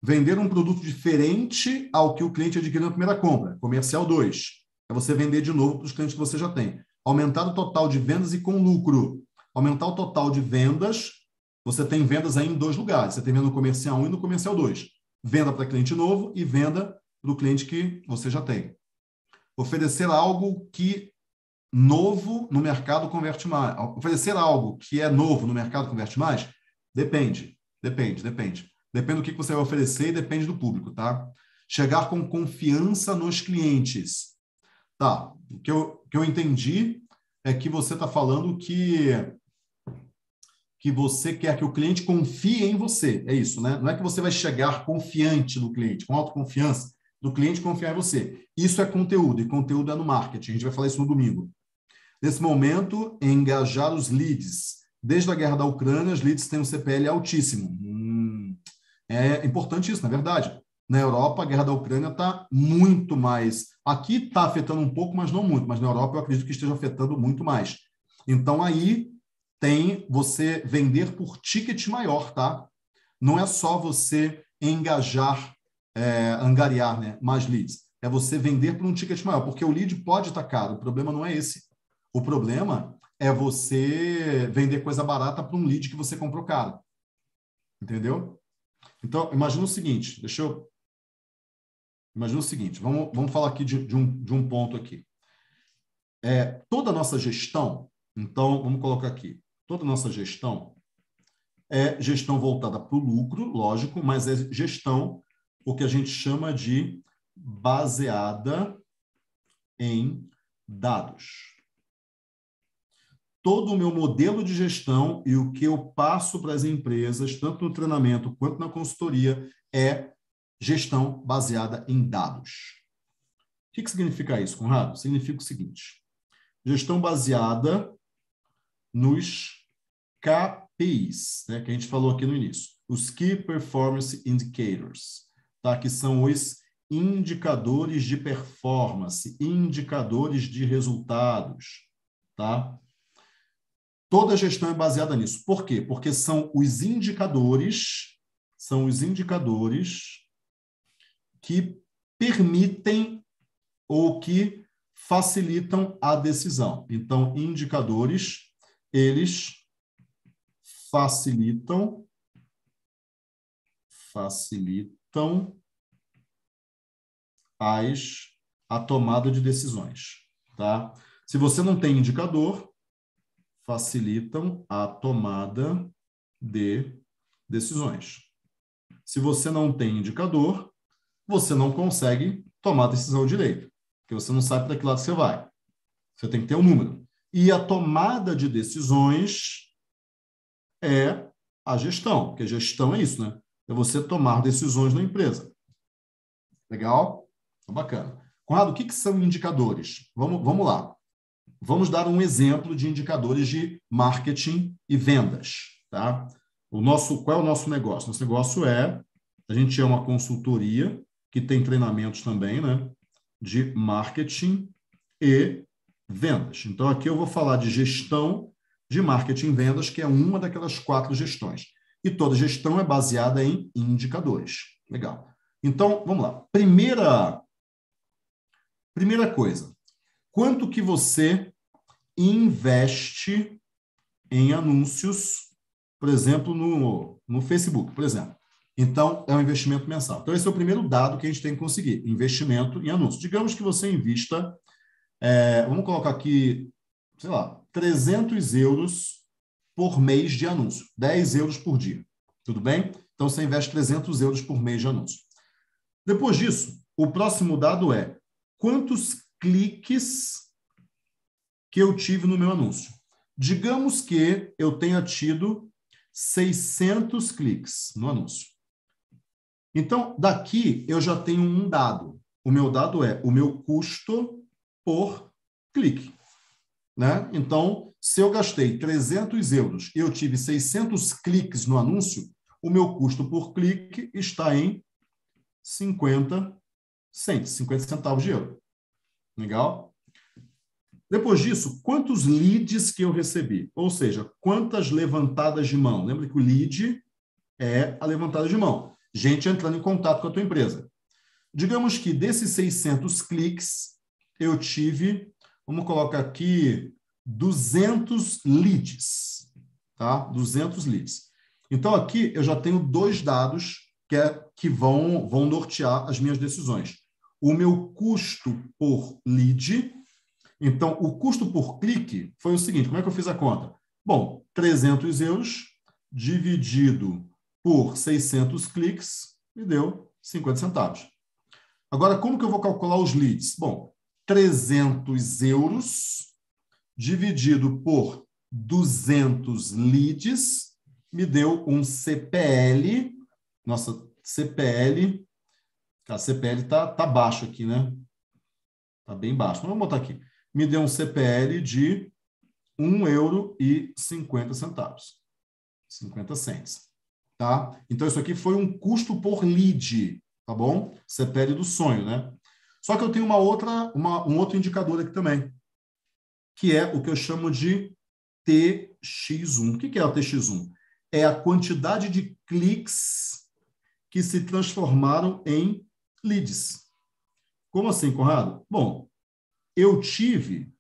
Vender um produto diferente ao que o cliente adquiriu na primeira compra. Comercial 2. É você vender de novo para os clientes que você já tem. Aumentar o total de vendas e com lucro. Aumentar o total de vendas. Você tem vendas aí em dois lugares. Você tem venda no comercial 1 e no comercial 2. Venda para cliente novo e venda para o cliente que você já tem. Oferecer algo que novo no mercado converte mais. Oferecer algo que é novo no mercado converte mais? Depende, depende, depende. Depende do que você vai oferecer e depende do público, tá? Chegar com confiança nos clientes. Tá, o que eu, que eu entendi é que você está falando que que você quer que o cliente confie em você. É isso, né? Não é que você vai chegar confiante no cliente, com autoconfiança, do cliente confiar em você. Isso é conteúdo, e conteúdo é no marketing. A gente vai falar isso no domingo. Nesse momento, engajar os leads. Desde a guerra da Ucrânia, os leads têm um CPL altíssimo. É importante isso, na verdade. Na Europa, a guerra da Ucrânia está muito mais. Aqui está afetando um pouco, mas não muito. Mas na Europa, eu acredito que esteja afetando muito mais. Então, aí tem você vender por ticket maior, tá? não é só você engajar, é, angariar né, mais leads. É você vender por um ticket maior, porque o lead pode estar caro. O problema não é esse. O problema é você vender coisa barata para um lead que você comprou caro. Entendeu? Então, imagina o seguinte, deixa eu... Imagina o seguinte, vamos, vamos falar aqui de, de, um, de um ponto aqui. É, toda a nossa gestão, então, vamos colocar aqui, toda a nossa gestão é gestão voltada para o lucro, lógico, mas é gestão o que a gente chama de baseada em dados todo o meu modelo de gestão e o que eu passo para as empresas, tanto no treinamento quanto na consultoria, é gestão baseada em dados. O que, significa isso, Conrado? Significa o seguinte: gestão baseada nos KPIs, né, que a gente falou aqui no início, os Key Performance Indicators, tá, que são os indicadores de performance, indicadores de resultados, tá? Toda gestão é baseada nisso. Por quê? Porque são os indicadores, são os indicadores que permitem ou que facilitam a decisão. Então, indicadores, eles facilitam facilitam as a tomada de decisões, tá? Se você não tem indicador, facilitam a tomada de decisões. Se você não tem indicador, você não consegue tomar a decisão direito, porque você não sabe para que lado você vai. Você tem que ter um número. E a tomada de decisões é a gestão, porque gestão é isso, né? É você tomar decisões na empresa. Legal? Bacana. Conrado, o que, que são indicadores? Vamos, vamos lá. Vamos dar um exemplo de indicadores de marketing e vendas, tá? O nosso, qual é o nosso negócio? Nosso negócio é, a gente é uma consultoria que tem treinamentos também, né, de marketing e vendas. Então aqui eu vou falar de gestão de marketing e vendas, que é uma daquelas quatro gestões. E toda gestão é baseada em indicadores. Legal. Então, vamos lá. Primeira primeira coisa, quanto que você investe em anúncios, por exemplo, no, no Facebook, por exemplo. Então, é um investimento mensal. Então, esse é o primeiro dado que a gente tem que conseguir: investimento em anúncios. Digamos que você invista, é, vamos colocar aqui, sei lá, 300 euros por mês de anúncio, 10 euros por dia. Tudo bem? Então, você investe 300 euros por mês de anúncio. Depois disso, o próximo dado é quantos cliques que eu tive no meu anúncio. Digamos que eu tenha tido 600 cliques no anúncio. Então, daqui eu já tenho um dado. O meu dado é o meu custo por clique. Né? Então, se eu gastei 300 euros e eu tive 600 cliques no anúncio, o meu custo por clique está em 50 cents, 50 centavos de euro. Legal? Depois disso, quantos leads que eu recebi? Ou seja, quantas levantadas de mão? Lembra que o lead é a levantada de mão. Gente entrando em contato com a tua empresa. Digamos que desses 600 cliques, eu tive, vamos colocar aqui, 200 leads. Tá? 200 leads. Então, aqui eu já tenho dois dados que, é, que vão, vão nortear as minhas decisões o meu custo por lead. Então, o custo por clique foi o seguinte: como é que eu fiz a conta? Bom, 300 euros dividido por 600 cliques me deu 50 centavos. Agora, como que eu vou calcular os leads? Bom, 300 euros dividido por 200 leads me deu um CPL, nossa, CPL a CPL está tá baixo aqui, né? Está bem baixo. Vamos botar aqui. Me deu um CPL de um euro e 50 centavos. 50 cents. Tá? Então, isso aqui foi um custo por lead, tá bom? CPL do sonho, né? Só que eu tenho uma outra, uma, um outro indicador aqui também, que é o que eu chamo de TX1. O que é o TX1? é a quantidade de cliques que se transformaram em leads. Como assim, Conrado? Bom, eu tive,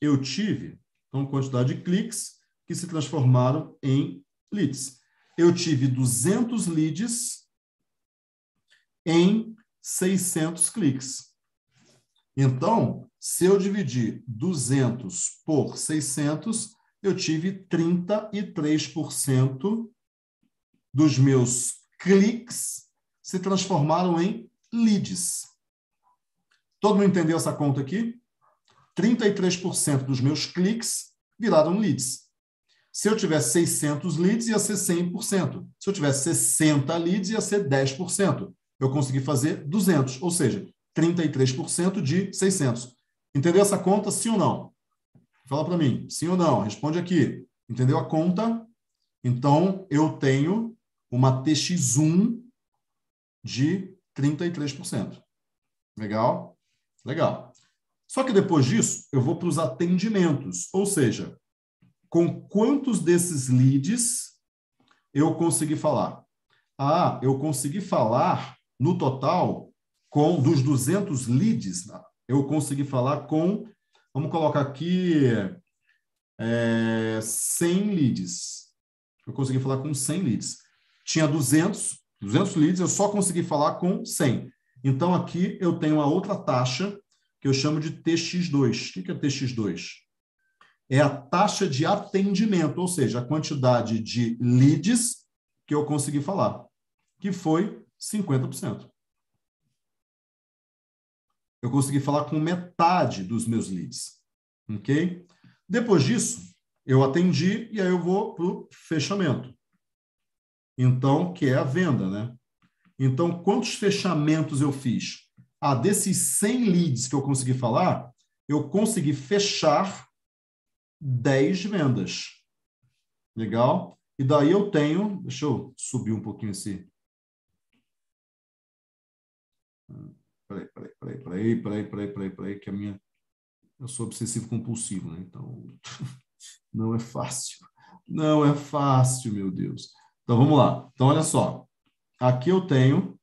eu tive, então, quantidade de cliques que se transformaram em leads. Eu tive 200 leads em 600 cliques. Então, se eu dividir 200 por 600, eu tive 33% dos meus cliques se transformaram em leads. Todo mundo entendeu essa conta aqui? 33% dos meus cliques viraram leads. Se eu tivesse 600 leads, ia ser 100%. Se eu tivesse 60 leads, ia ser 10%. Eu consegui fazer 200, ou seja, 33% de 600. Entendeu essa conta, sim ou não? Fala para mim, sim ou não? Responde aqui. Entendeu a conta? Então, eu tenho uma TX1 de 33%. Legal? Legal. Só que depois disso, eu vou para os atendimentos, ou seja, com quantos desses leads eu consegui falar? Ah, eu consegui falar no total com dos 200 leads, eu consegui falar com Vamos colocar aqui é, 100 leads. Eu consegui falar com 100 leads. Tinha 200, 200 leads, eu só consegui falar com 100. Então, aqui eu tenho uma outra taxa que eu chamo de TX2. O que é TX2? É a taxa de atendimento, ou seja, a quantidade de leads que eu consegui falar, que foi 50% eu consegui falar com metade dos meus leads. Ok? Depois disso, eu atendi e aí eu vou para o fechamento. Então, que é a venda, né? Então, quantos fechamentos eu fiz? Ah, desses 100 leads que eu consegui falar, eu consegui fechar 10 vendas. Legal? E daí eu tenho, deixa eu subir um pouquinho esse. Peraí, peraí, peraí, peraí, peraí, peraí, peraí, peraí, que a minha. Eu sou obsessivo compulsivo, né? Então, (laughs) não é fácil. Não é fácil, meu Deus. Então, vamos lá. Então, olha só. Aqui eu tenho.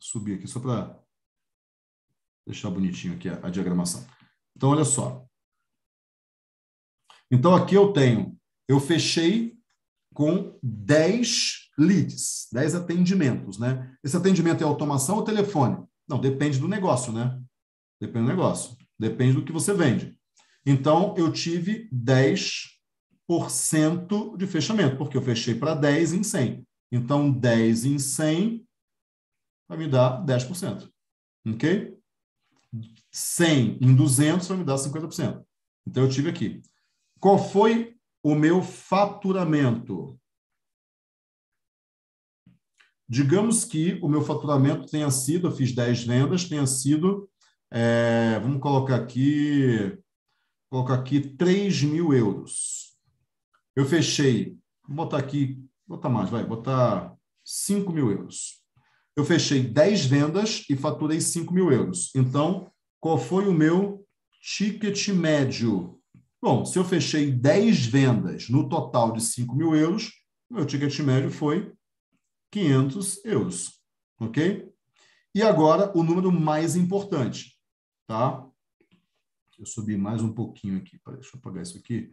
Subir aqui só para deixar bonitinho aqui a, a diagramação. Então, olha só. Então, aqui eu tenho. Eu fechei com 10 leads, 10 atendimentos, né? Esse atendimento é automação ou telefone? Não, depende do negócio, né? Depende do negócio. Depende do que você vende. Então, eu tive 10% de fechamento, porque eu fechei para 10 em 100. Então, 10 em 100 vai me dar 10%. Ok? 100 em 200 vai me dar 50%. Então, eu tive aqui. Qual foi o meu faturamento? Digamos que o meu faturamento tenha sido, eu fiz 10 vendas, tenha sido, é, vamos colocar aqui, colocar aqui 3 mil euros. Eu fechei, vou botar aqui, botar mais, vai, botar 5 mil euros. Eu fechei 10 vendas e faturei 5 mil euros. Então, qual foi o meu ticket médio? Bom, se eu fechei 10 vendas no total de 5 mil euros, meu ticket médio foi 500 euros, ok? E agora o número mais importante, tá? Eu subir mais um pouquinho aqui, deixa eu apagar isso aqui,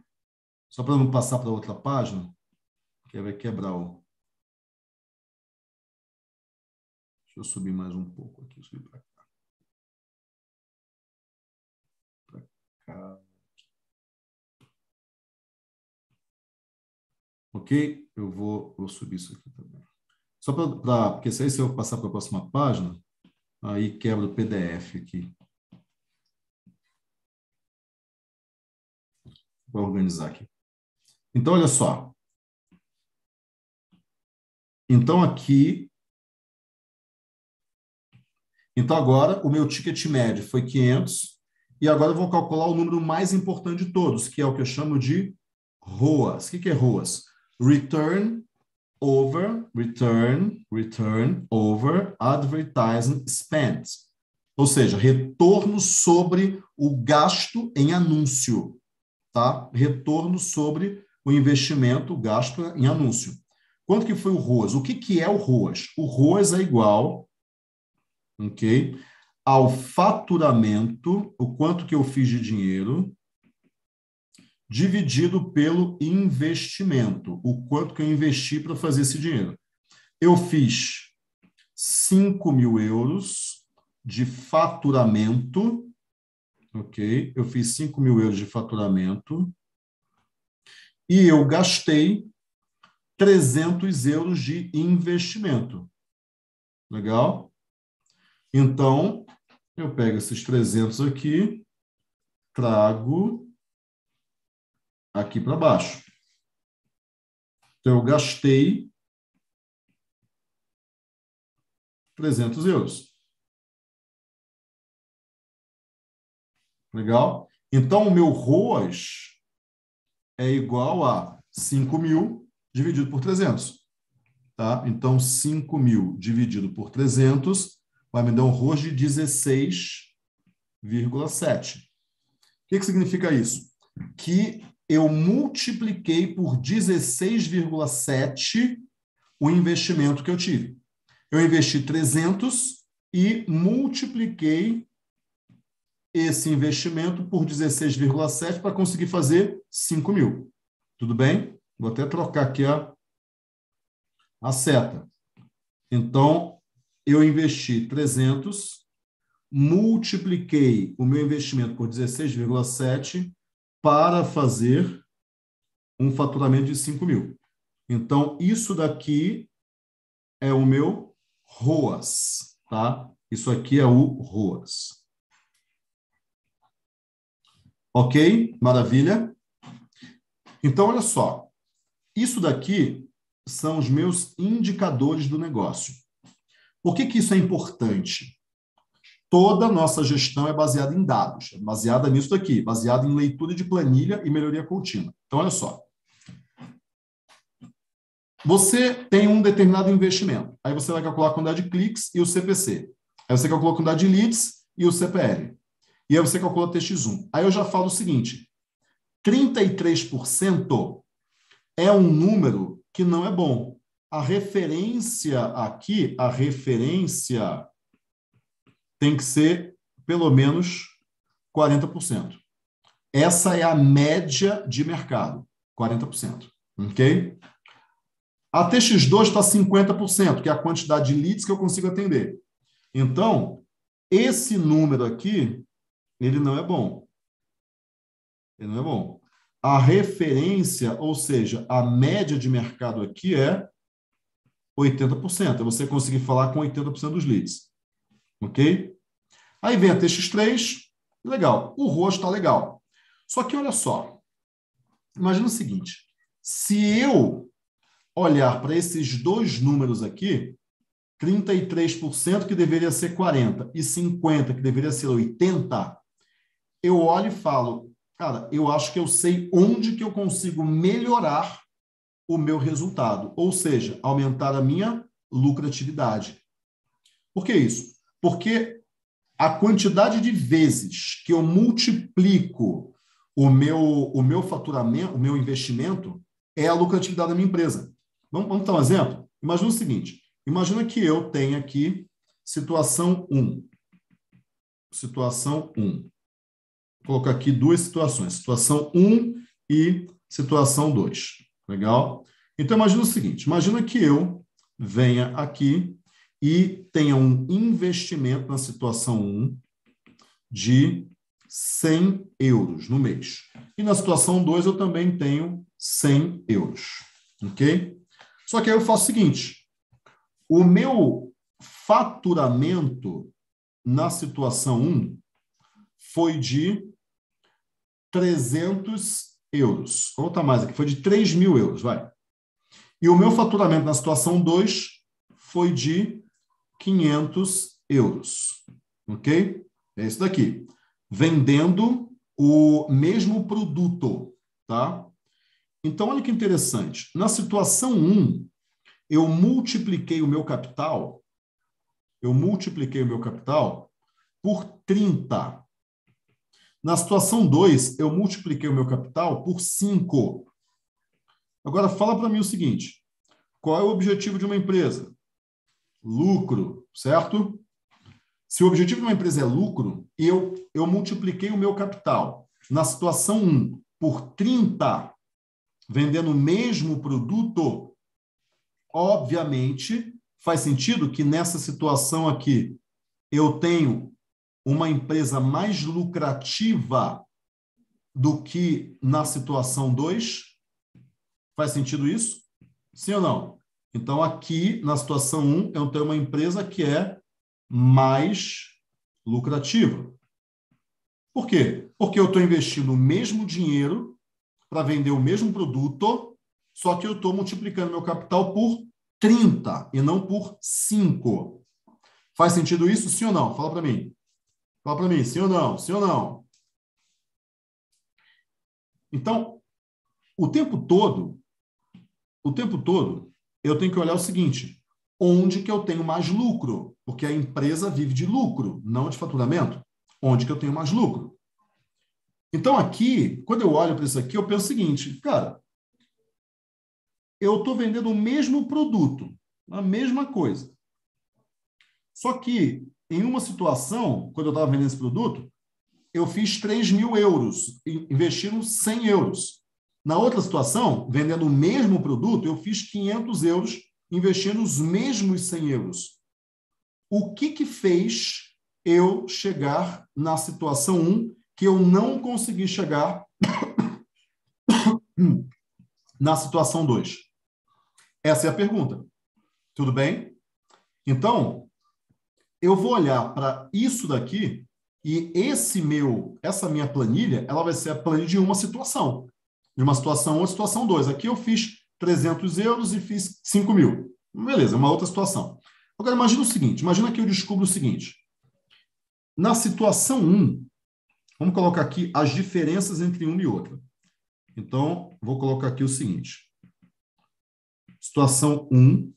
só para não passar para outra página, que vai quebrar o... Deixa eu subir mais um pouco aqui, subir para cá. Para cá. Ok? Eu vou, vou subir isso aqui também. Só para. Porque se aí se eu passar para a próxima página, aí quebra o PDF aqui. Vou organizar aqui. Então, olha só. Então, aqui. Então, agora, o meu ticket médio foi 500. E agora eu vou calcular o número mais importante de todos, que é o que eu chamo de ROAS. O que é ROAS? Return over return, return over advertising spent. Ou seja, retorno sobre o gasto em anúncio, tá? Retorno sobre o investimento gasto em anúncio. Quanto que foi o ROAS? O que, que é o ROAS? O ROAS é igual ok, ao faturamento, o quanto que eu fiz de dinheiro, dividido pelo investimento, o quanto que eu investi para fazer esse dinheiro. Eu fiz 5 mil euros de faturamento, ok? Eu fiz 5 mil euros de faturamento e eu gastei 300 euros de investimento. Legal? Então, eu pego esses 300 aqui, trago aqui para baixo. Então, eu gastei 300 euros. Legal? Então, o meu ROAS é igual a 5 mil dividido por 300. Tá? Então, 5 mil dividido por 300 vai me dar um ROAS de 16,7. O que, que significa isso? Que eu multipliquei por 16,7 o investimento que eu tive. Eu investi 300 e multipliquei esse investimento por 16,7 para conseguir fazer 5 mil. Tudo bem? Vou até trocar aqui a, a seta. Então, eu investi 300, multipliquei o meu investimento por 16,7 para fazer um faturamento de 5 mil. Então, isso daqui é o meu ROAS, tá? Isso aqui é o ROAS. Ok? Maravilha? Então, olha só. Isso daqui são os meus indicadores do negócio. Por que, que isso é importante? Toda nossa gestão é baseada em dados, é baseada nisso daqui, baseada em leitura de planilha e melhoria contínua. Então, olha só. Você tem um determinado investimento. Aí você vai calcular a quantidade de cliques e o CPC. Aí você calcula a quantidade de leads e o CPL. E aí você calcula o TX1. Aí eu já falo o seguinte: 33% é um número que não é bom. A referência aqui, a referência tem que ser pelo menos 40%. Essa é a média de mercado, 40%. Ok? A TX2 está 50%, que é a quantidade de leads que eu consigo atender. Então, esse número aqui, ele não é bom. Ele não é bom. A referência, ou seja, a média de mercado aqui é 80%. É você conseguir falar com 80% dos leads. Ok? Aí vem a TX3, legal. O rosto está legal. Só que olha só. Imagina o seguinte: se eu olhar para esses dois números aqui, 33% que deveria ser 40 e 50 que deveria ser 80, eu olho e falo, cara, eu acho que eu sei onde que eu consigo melhorar o meu resultado, ou seja, aumentar a minha lucratividade. Por que isso? Porque a quantidade de vezes que eu multiplico o meu, o meu faturamento, o meu investimento, é a lucratividade da minha empresa. Vamos, vamos dar um exemplo? Imagina o seguinte: imagina que eu tenho aqui situação 1. Situação 1. Colocar aqui duas situações: situação 1 e situação 2. Legal? Então, imagina o seguinte: imagina que eu venha aqui e tenha um investimento na situação 1 de 100 euros no mês. E na situação 2 eu também tenho 100 euros. Ok? Só que aí eu faço o seguinte: o meu faturamento na situação 1 foi de 300 euros. Vou botar mais aqui, foi de 3 mil euros, vai. E o meu faturamento na situação 2 foi de 500 euros. Ok? É isso daqui. Vendendo o mesmo produto, tá? Então, olha que interessante. Na situação 1, eu multipliquei o meu capital, eu multipliquei o meu capital por 30. Na situação 2, eu multipliquei o meu capital por 5. Agora, fala para mim o seguinte: qual é o objetivo de uma empresa? Lucro, certo? Se o objetivo de uma empresa é lucro, eu, eu multipliquei o meu capital na situação 1 por 30, vendendo o mesmo produto, obviamente faz sentido que nessa situação aqui eu tenho uma empresa mais lucrativa do que na situação 2? Faz sentido isso? Sim ou não? Então, aqui, na situação 1, um, eu tenho uma empresa que é mais lucrativa. Por quê? Porque eu estou investindo o mesmo dinheiro para vender o mesmo produto, só que eu estou multiplicando meu capital por 30 e não por 5. Faz sentido isso, sim ou não? Fala para mim. Fala para mim, sim ou não? Sim ou não? Então, o tempo todo, o tempo todo, eu tenho que olhar o seguinte: onde que eu tenho mais lucro? Porque a empresa vive de lucro, não de faturamento. Onde que eu tenho mais lucro? Então, aqui, quando eu olho para isso aqui, eu penso o seguinte, cara, eu estou vendendo o mesmo produto, a mesma coisa. Só que, em uma situação, quando eu estava vendendo esse produto, eu fiz 3 mil euros, investindo 100 euros. Na outra situação, vendendo o mesmo produto, eu fiz 500 euros, investindo os mesmos 100 euros. O que, que fez eu chegar na situação 1 que eu não consegui chegar (coughs) na situação 2? Essa é a pergunta. Tudo bem? Então, eu vou olhar para isso daqui e esse meu, essa minha planilha, ela vai ser a planilha de uma situação. De uma situação 1 ou situação 2. Aqui eu fiz 300 euros e fiz 5 mil. Beleza, é uma outra situação. Agora, imagina o seguinte, imagina que eu descubro o seguinte. Na situação 1, vamos colocar aqui as diferenças entre uma e outra. Então, vou colocar aqui o seguinte. Situação 1,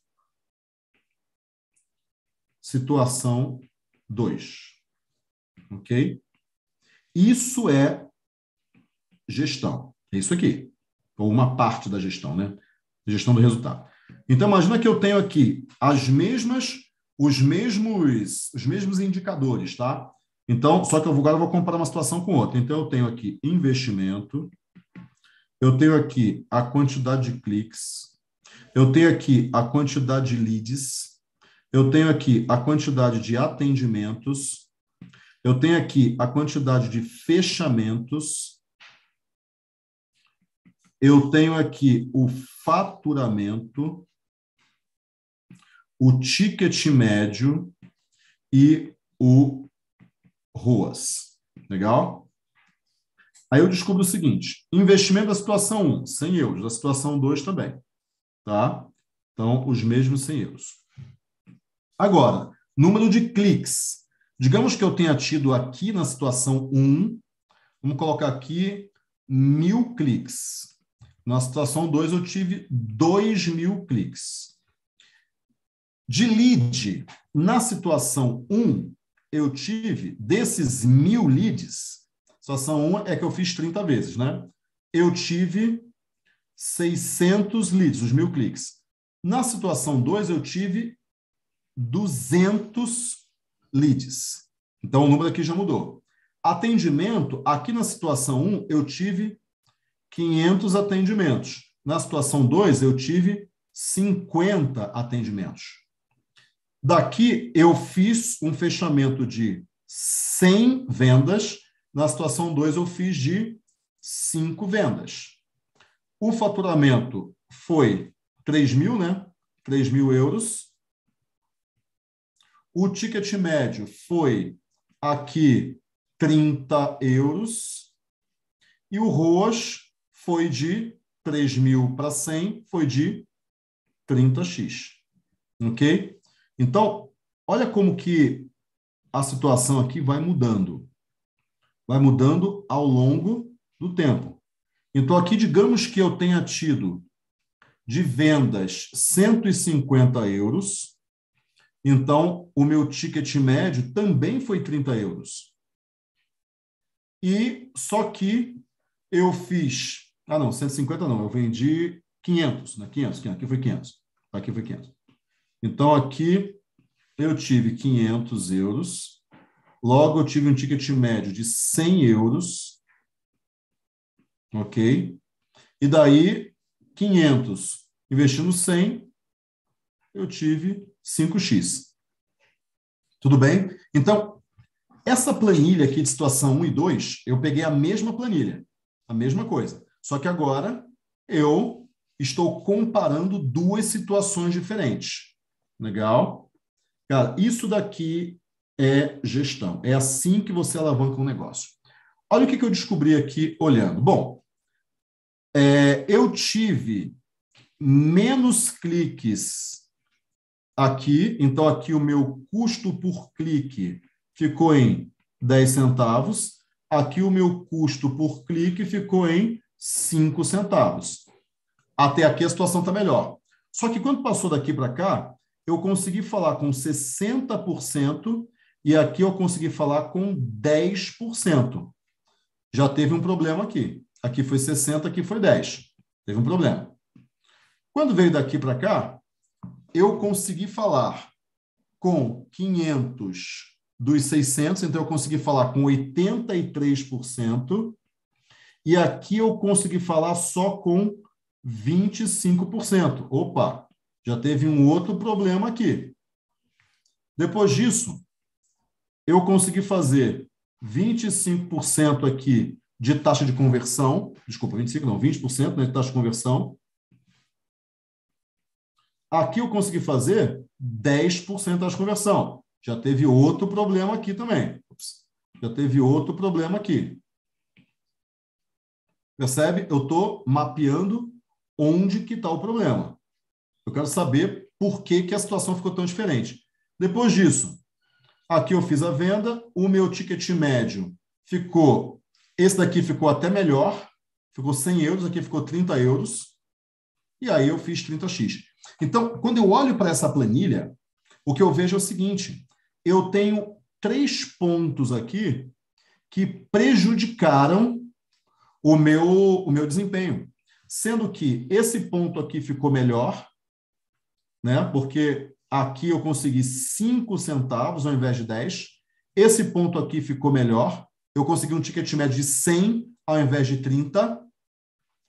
situação 2. Ok? Isso é gestão. É isso aqui. Ou uma parte da gestão, né? Gestão do resultado. Então, imagina que eu tenho aqui as mesmas, os mesmos, os mesmos indicadores, tá? Então, só que eu vou comparar uma situação com outra. Então, eu tenho aqui investimento, eu tenho aqui a quantidade de cliques, eu tenho aqui a quantidade de leads, eu tenho aqui a quantidade de atendimentos, eu tenho aqui a quantidade de fechamentos. Eu tenho aqui o faturamento, o ticket médio e o ruas. Legal? Aí eu descubro o seguinte: investimento da situação 1, 100 euros. Da situação 2 também. Tá? Então, os mesmos 100 euros. Agora, número de cliques. Digamos que eu tenha tido aqui na situação 1, vamos colocar aqui mil cliques. Na situação 2, eu tive 2 mil cliques. De lead, na situação 1, eu tive, desses mil leads, situação 1 é que eu fiz 30 vezes, né? Eu tive 600 leads, os mil cliques. Na situação 2, eu tive 200 leads. Então, o número aqui já mudou. Atendimento, aqui na situação 1, eu tive 500 atendimentos. Na situação 2, eu tive 50 atendimentos. Daqui, eu fiz um fechamento de 100 vendas. Na situação 2, eu fiz de 5 vendas. O faturamento foi 3 mil, né? 3 mil euros. O ticket médio foi aqui 30 euros. E o ROAS foi de 3 mil para 100, foi de 30x. Ok? Então, olha como que a situação aqui vai mudando. Vai mudando ao longo do tempo. Então, aqui, digamos que eu tenha tido de vendas 150 euros, então, o meu ticket médio também foi 30 euros. E só que eu fiz. Ah, não, 150 não. Eu vendi 500, né? 500, 500, aqui foi 500. Aqui foi 500. Então, aqui eu tive 500 euros. Logo, eu tive um ticket médio de 100 euros. Ok? E daí, 500 investindo 100, eu tive 5x. Tudo bem? Então, essa planilha aqui de situação 1 e 2, eu peguei a mesma planilha, a mesma coisa. Só que agora eu estou comparando duas situações diferentes. Legal? Cara, isso daqui é gestão. É assim que você alavanca um negócio. Olha o que, eu descobri aqui olhando. Bom, é, eu tive menos cliques aqui, então aqui o meu custo por clique ficou em 10 centavos, aqui o meu custo por clique ficou em 5 centavos. Até aqui a situação está melhor. Só que quando passou daqui para cá, eu consegui falar com 60% e aqui eu consegui falar com 10%. Já teve um problema aqui. Aqui foi 60, aqui foi 10. Teve um problema. Quando veio daqui para cá, eu consegui falar com 500 dos 600, então eu consegui falar com 83%, e aqui eu consegui falar só com 25%. Opa, já teve um outro problema aqui. Depois disso, eu consegui fazer 25% aqui de taxa de conversão, desculpa, 25 não, 20% né, de taxa de conversão. Aqui eu consegui fazer 10% de conversão. Já teve outro problema aqui também. Já teve outro problema aqui. Percebe? Eu estou mapeando onde que está o problema. Eu quero saber por que, que a situação ficou tão diferente. Depois disso, aqui eu fiz a venda, o meu ticket médio ficou, esse daqui ficou até melhor, ficou 100 euros, aqui ficou 30 euros, e aí eu fiz 30x. Então, quando eu olho para essa planilha, o que eu vejo é o seguinte, eu tenho três pontos aqui que prejudicaram o meu, o meu desempenho. Sendo que esse ponto aqui ficou melhor, né? porque aqui eu consegui 5 centavos ao invés de 10. Esse ponto aqui ficou melhor. Eu consegui um ticket médio de 100 ao invés de 30.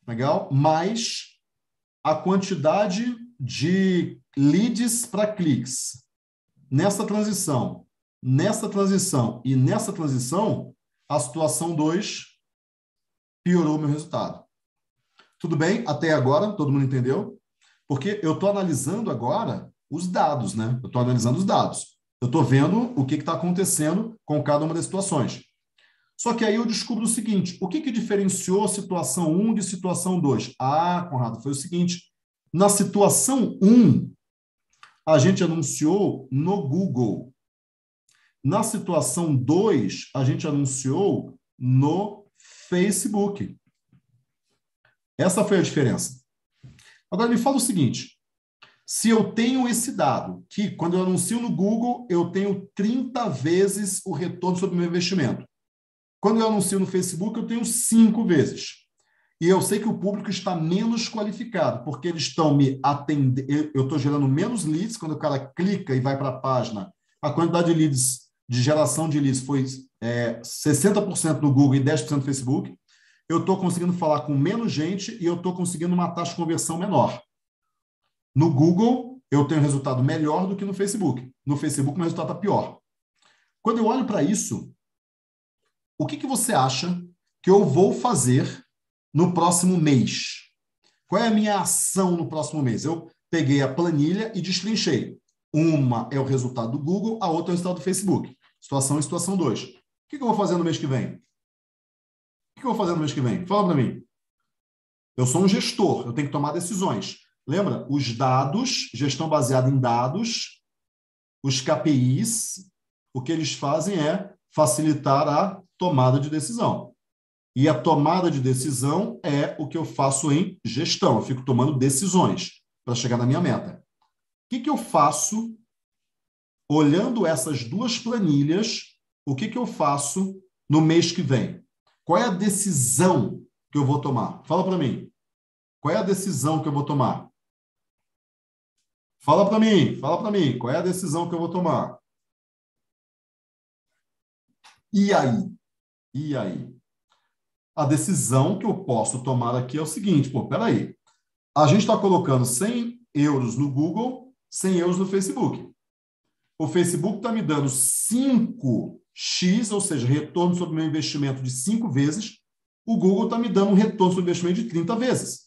Legal? Mais a quantidade de leads para cliques. Nessa transição, nessa transição e nessa transição, a situação 2 piorou meu resultado. Tudo bem? Até agora, todo mundo entendeu? Porque eu estou analisando agora os dados, né? Eu estou analisando os dados. Eu estou vendo o que está acontecendo com cada uma das situações. Só que aí eu descubro o seguinte: o que, que diferenciou situação 1 de situação 2? Ah, Conrado, foi o seguinte: na situação 1, a gente anunciou no Google. Na situação 2, a gente anunciou no Facebook. Essa foi a diferença. Agora me fala o seguinte: se eu tenho esse dado, que quando eu anuncio no Google, eu tenho 30 vezes o retorno sobre o meu investimento. Quando eu anuncio no Facebook, eu tenho 5 vezes. E eu sei que o público está menos qualificado, porque eles estão me atendendo. Eu estou gerando menos leads quando o cara clica e vai para a página. A quantidade de leads, de geração de leads, foi é, 60% no Google e 10% no Facebook eu estou conseguindo falar com menos gente e eu estou conseguindo uma taxa de conversão menor. No Google, eu tenho resultado melhor do que no Facebook. No Facebook, meu resultado está pior. Quando eu olho para isso, o que, que você acha que eu vou fazer no próximo mês? Qual é a minha ação no próximo mês? Eu peguei a planilha e destrinchei. Uma é o resultado do Google, a outra é o resultado do Facebook. Situação e situação 2. O que, eu vou fazer no mês que vem? que eu vou fazer no mês que vem? Fala para mim. Eu sou um gestor, eu tenho que tomar decisões. Lembra? Os dados, gestão baseada em dados, os KPIs, o que eles fazem é facilitar a tomada de decisão. E a tomada de decisão é o que eu faço em gestão. Eu fico tomando decisões para chegar na minha meta. O que, que eu faço olhando essas duas planilhas? O que, que eu faço no mês que vem? Qual é a decisão que eu vou tomar? Fala para mim. Qual é a decisão que eu vou tomar? Fala para mim, fala para mim, qual é a decisão que eu vou tomar? E aí? E aí? A decisão que eu posso tomar aqui é o seguinte, pô, peraí. A gente está colocando 100 euros no Google, 100 euros no Facebook. O Facebook está me dando 5x, ou seja, retorno sobre o meu investimento de 5 vezes. O Google está me dando um retorno sobre o investimento de 30 vezes.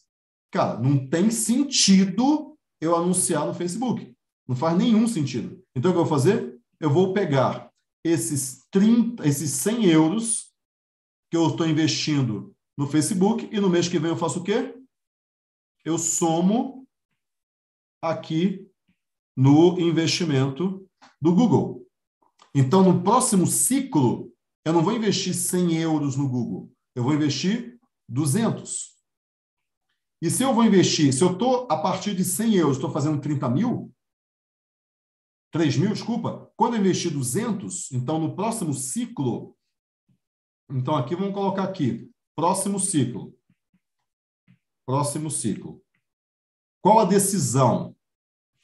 Cara, não tem sentido eu anunciar no Facebook. Não faz nenhum sentido. Então, o que eu vou fazer? Eu vou pegar esses, 30, esses 100 euros que eu estou investindo no Facebook e no mês que vem eu faço o quê? Eu somo aqui no investimento do Google. Então, no próximo ciclo, eu não vou investir 100 euros no Google, eu vou investir 200. E se eu vou investir, se eu estou a partir de 100 euros, estou fazendo 30 mil, 3 mil, desculpa, quando eu investir 200, então no próximo ciclo, então aqui vamos colocar aqui, próximo ciclo. Próximo ciclo. Qual a decisão?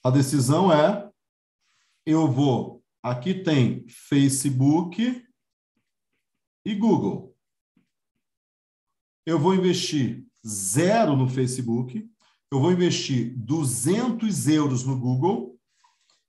A decisão é, eu vou, aqui tem Facebook e Google. Eu vou investir zero no Facebook, eu vou investir 200 euros no Google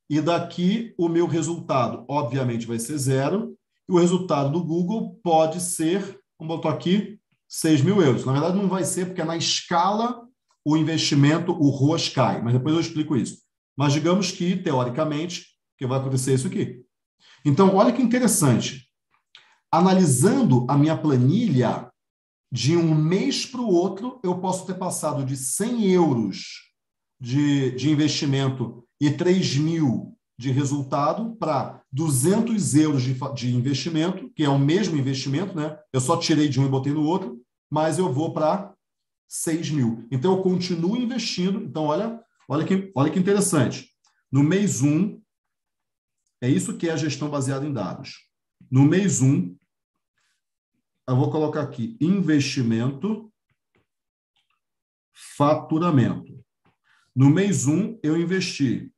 e daqui o meu resultado, obviamente, vai ser zero. E o resultado do Google pode ser, vamos botar aqui, 6 mil euros. Na verdade, não vai ser, porque na escala o investimento, o ROAS cai. Mas depois eu explico isso. Mas digamos que, teoricamente, que vai acontecer isso aqui. Então, olha que interessante. Analisando a minha planilha, de um mês para o outro, eu posso ter passado de 100 euros de, de investimento e 3 mil de resultado para 200 euros de, de investimento, que é o mesmo investimento, né? Eu só tirei de um e botei no outro, mas eu vou para 6 mil. Então, eu continuo investindo. Então, olha, olha, que, olha que interessante. No mês 1, é isso que é a gestão baseada em dados. No mês 1, eu vou colocar aqui investimento, faturamento. No mês 1, eu investi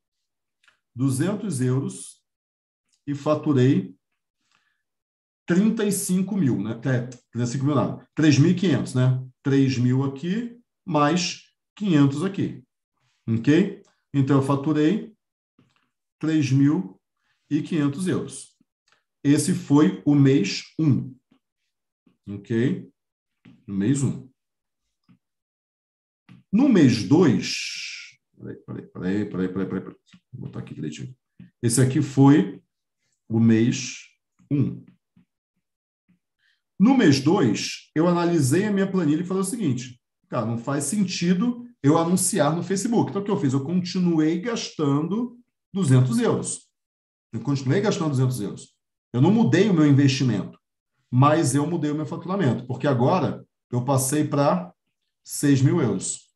200 euros e faturei 35 mil, né? É, 35 mil nada. 3.500, né? 3 mil aqui, mais 500 aqui. Ok? Então, eu faturei 3.500 euros. Esse foi o mês 1 ok? No mês 1. Um. No mês 2, peraí, peraí, peraí, peraí, peraí, peraí, peraí, vou botar aqui direitinho. Esse aqui foi o mês 1. Um. No mês 2, eu analisei a minha planilha e falei o seguinte, cara, não faz sentido eu anunciar no Facebook. Então, o que eu fiz? Eu continuei gastando 200 euros. Eu continuei gastando 200 euros. Eu não mudei o meu investimento mas eu mudei o meu faturamento, porque agora eu passei para 6 mil euros.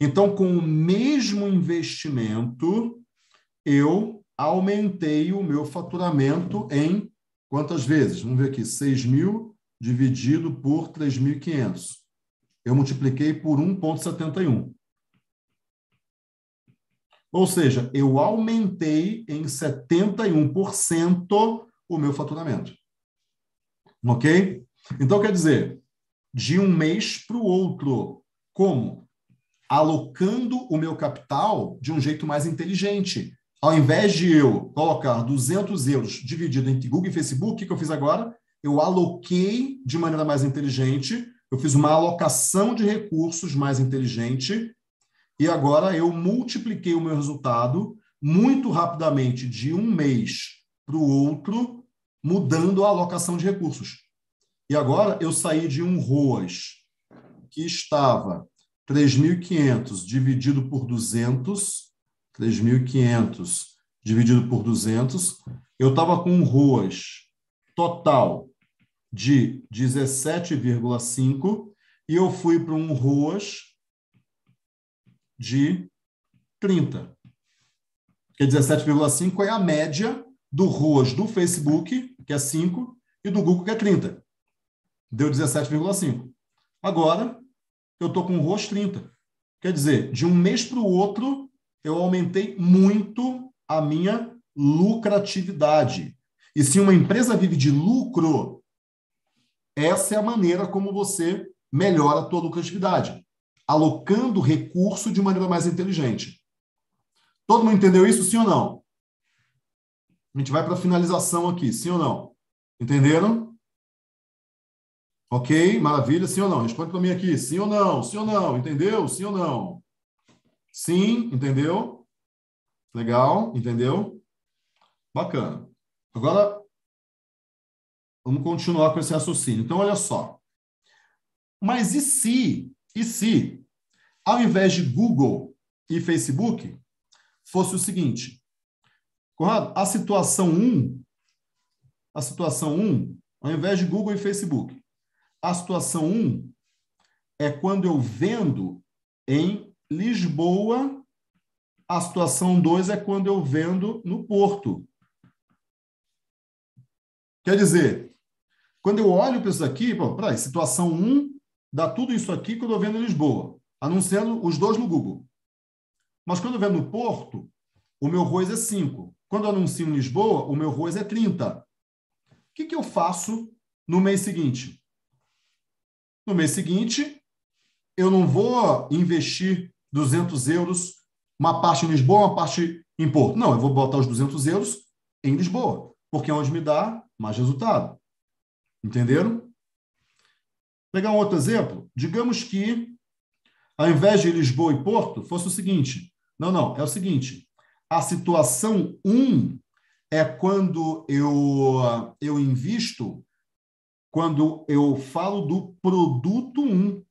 Então, com o mesmo investimento, eu aumentei o meu faturamento em quantas vezes? Vamos ver aqui, 6 mil dividido por 3.500. Eu multipliquei por 1,71. Ou seja, eu aumentei em 71% o meu faturamento. Ok? Então, quer dizer, de um mês para o outro. Como? Alocando o meu capital de um jeito mais inteligente. Ao invés de eu colocar 200 euros dividido entre Google e Facebook, o que, eu fiz agora? Eu aloquei de maneira mais inteligente, eu fiz uma alocação de recursos mais inteligente, e agora eu multipliquei o meu resultado muito rapidamente de um mês para o outro, mudando a alocação de recursos. E agora eu saí de um ROAS que estava 3.500 dividido por 200, 3.500 dividido por 200, eu estava com um ROAS total de 17,5 e eu fui para um ROAS de 30. Porque 17,5 é a média do ROAS do Facebook, que é 5, e do Google, que é 30. Deu 17,5. Agora, eu estou com o ROAS 30. Quer dizer, de um mês para o outro, eu aumentei muito a minha lucratividade. E se uma empresa vive de lucro, essa é a maneira como você melhora a tua lucratividade, alocando recurso de maneira mais inteligente. Todo mundo entendeu isso, sim ou não? A gente vai para a finalização aqui, sim ou não? Entenderam? Ok, maravilha, sim ou não? Responde para mim aqui, sim ou não? Sim ou não? Entendeu? Sim ou não? Sim, entendeu? Legal, entendeu? Bacana. Agora, vamos continuar com esse raciocínio. Então, olha só. Mas e se, e se, ao invés de Google e Facebook, fosse o seguinte, Conrado, a situação 1, a situação 1, ao invés de Google e Facebook, a situação 1 é quando eu vendo em Lisboa, a situação 2 é quando eu vendo no Porto. Quer dizer, quando eu olho para isso aqui, peraí, situação 1 dá tudo isso aqui quando eu vendo em Lisboa, anunciando os dois no Google. Mas quando eu vendo no Porto, o meu ROIS é 5. Quando eu anuncio em Lisboa, o meu ROIS é 30. O que, que eu faço no mês seguinte? No mês seguinte, eu não vou investir 200 euros, uma parte em Lisboa, uma parte em Porto. Não, eu vou botar os 200 euros em Lisboa, porque é onde me dá mais resultado. Entenderam? Vou pegar um outro exemplo. Digamos que, ao invés de Lisboa e Porto, fosse o seguinte: não, não, é o seguinte. A situação 1 um é quando eu, eu invisto, quando eu falo do produto 1. Um.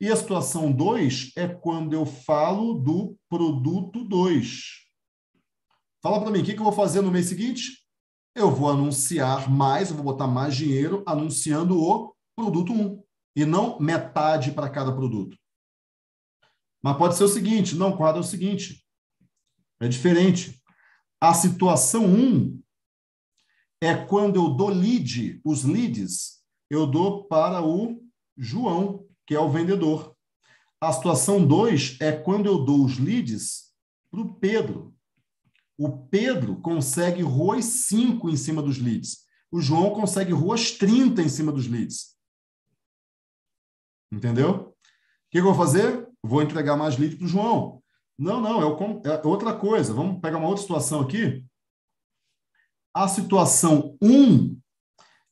E a situação 2 é quando eu falo do produto 2. Fala para mim, o que, eu vou fazer no mês seguinte? Eu vou anunciar mais, eu vou botar mais dinheiro anunciando o produto 1. Um, e não metade para cada produto. Mas pode ser o seguinte, não, quadro é o seguinte, é diferente. A situação 1 um é quando eu dou lead, os leads, eu dou para o João, que é o vendedor. A situação 2 é quando eu dou os leads para o Pedro. O Pedro consegue ruas 5 em cima dos leads. O João consegue ruas 30 em cima dos leads. Entendeu? O que eu vou fazer? vou entregar mais lead para o João. Não, não, é, o, é, outra coisa. Vamos pegar uma outra situação aqui. A situação 1 um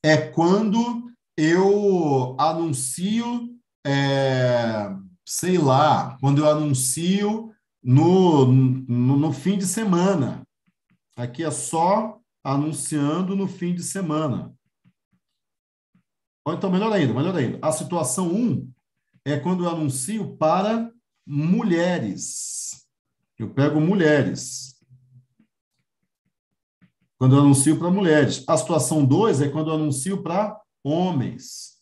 é quando eu anuncio, é, sei lá, quando eu anuncio no, no, no fim de semana. Aqui é só anunciando no fim de semana. Ou então, melhor ainda, melhor ainda. A situação 1 um é quando eu anuncio para mulheres. Eu pego mulheres. Quando eu anuncio para mulheres. A situação 2 é quando eu anuncio para homens.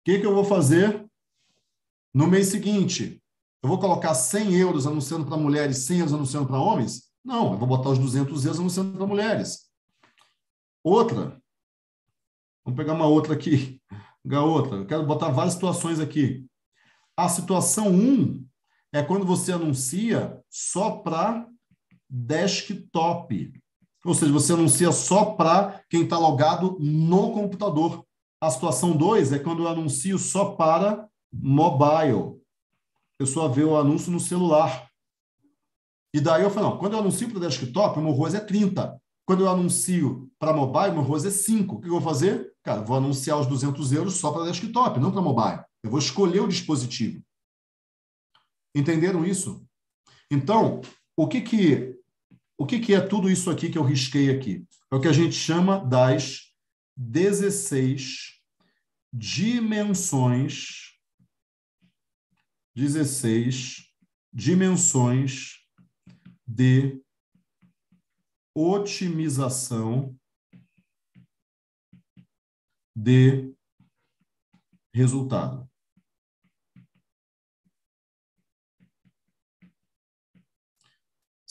O que, que eu vou fazer no mês seguinte? Eu vou colocar 100 euros anunciando para mulheres, 100 euros anunciando para homens? Não, eu vou botar os 200 euros anunciando para mulheres. Outra. Vamos pegar uma outra aqui (laughs) outra. Eu quero botar várias situações aqui. A situação 1 um é quando você anuncia só para desktop. Ou seja, você anuncia só para quem está logado no computador. A situação 2 é quando eu anuncio só para mobile. A pessoa vê o anúncio no celular. E daí eu falo, não, quando eu anuncio para desktop, o meu ROAS é 30. Quando eu anuncio para mobile, meu ROAS é 5. O que eu vou fazer? Cara, vou anunciar os 200 euros só para desktop, não para mobile. Eu vou escolher o dispositivo. Entenderam isso? Então, o que que o que que é tudo isso aqui que eu risquei aqui? É o que a gente chama das 16 dimensões 16 dimensões de otimização de resultado.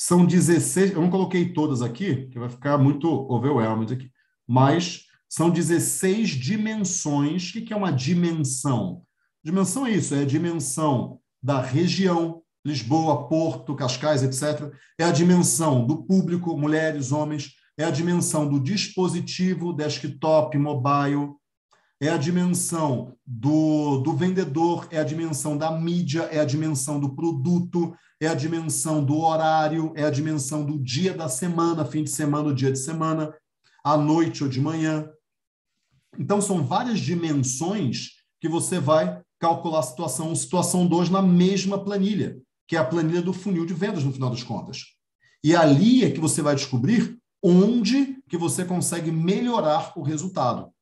São 16, eu não coloquei todas aqui, que vai ficar muito overwhelmed aqui, mas são 16 dimensões. O que é uma dimensão? Dimensão é isso, é a dimensão da região, Lisboa, Porto, Cascais, etc. É a dimensão do público, mulheres, homens, é a dimensão do dispositivo, desktop, mobile, é a dimensão do, do vendedor, é a dimensão da mídia, é a dimensão do produto, é a dimensão do horário, é a dimensão do dia da semana, fim de semana dia de semana, à noite ou de manhã. Então, são várias dimensões que você vai calcular a situação situação 2 na mesma planilha, que é a planilha do funil de vendas, no final das contas. E ali é que você vai descobrir onde que você consegue melhorar o resultado.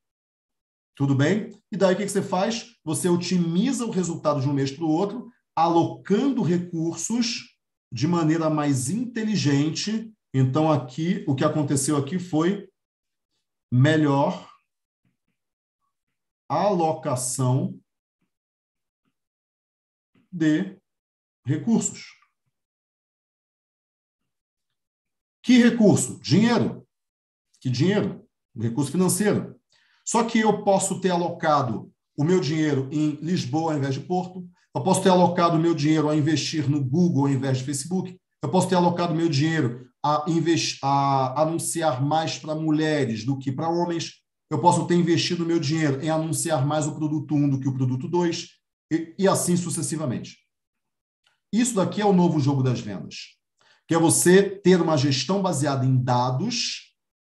Tudo bem? E daí o que você faz? Você otimiza o resultado de um mês para o outro, alocando recursos de maneira mais inteligente. Então, aqui, o que aconteceu aqui foi melhor alocação de recursos. Que recurso? Dinheiro. Que dinheiro? Recurso financeiro. Só que eu posso ter alocado o meu dinheiro em Lisboa ao invés de Porto, eu posso ter alocado o meu dinheiro a investir no Google ao invés de Facebook, eu posso ter alocado o meu dinheiro a, a anunciar mais para mulheres do que para homens, eu posso ter investido o meu dinheiro em anunciar mais o produto 1 do que o produto 2, e, e assim sucessivamente. Isso daqui é o novo jogo das vendas, que é você ter uma gestão baseada em dados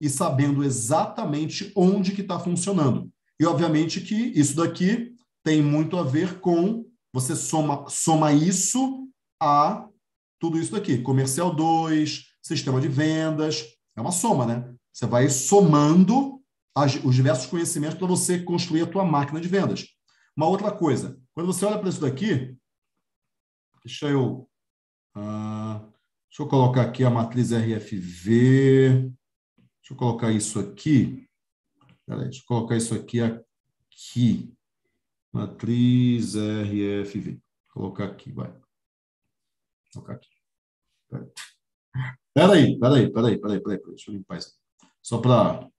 e sabendo exatamente onde que está funcionando. E, obviamente, que isso daqui tem muito a ver com você soma, soma isso a tudo isso daqui. Comercial 2, sistema de vendas. É uma soma, né? Você vai somando as, os diversos conhecimentos para você construir a tua máquina de vendas. Uma outra coisa, quando você olha para isso daqui, Deixa eu. Ah, deixa eu colocar aqui a matriz RFV. Deixa eu colocar isso aqui. Peraí, deixa eu colocar isso aqui aqui. Matriz RFV. Vou colocar aqui, vai. Vou colocar aqui. Peraí, peraí, peraí, peraí, peraí, peraí. Deixa eu limpar isso. Só para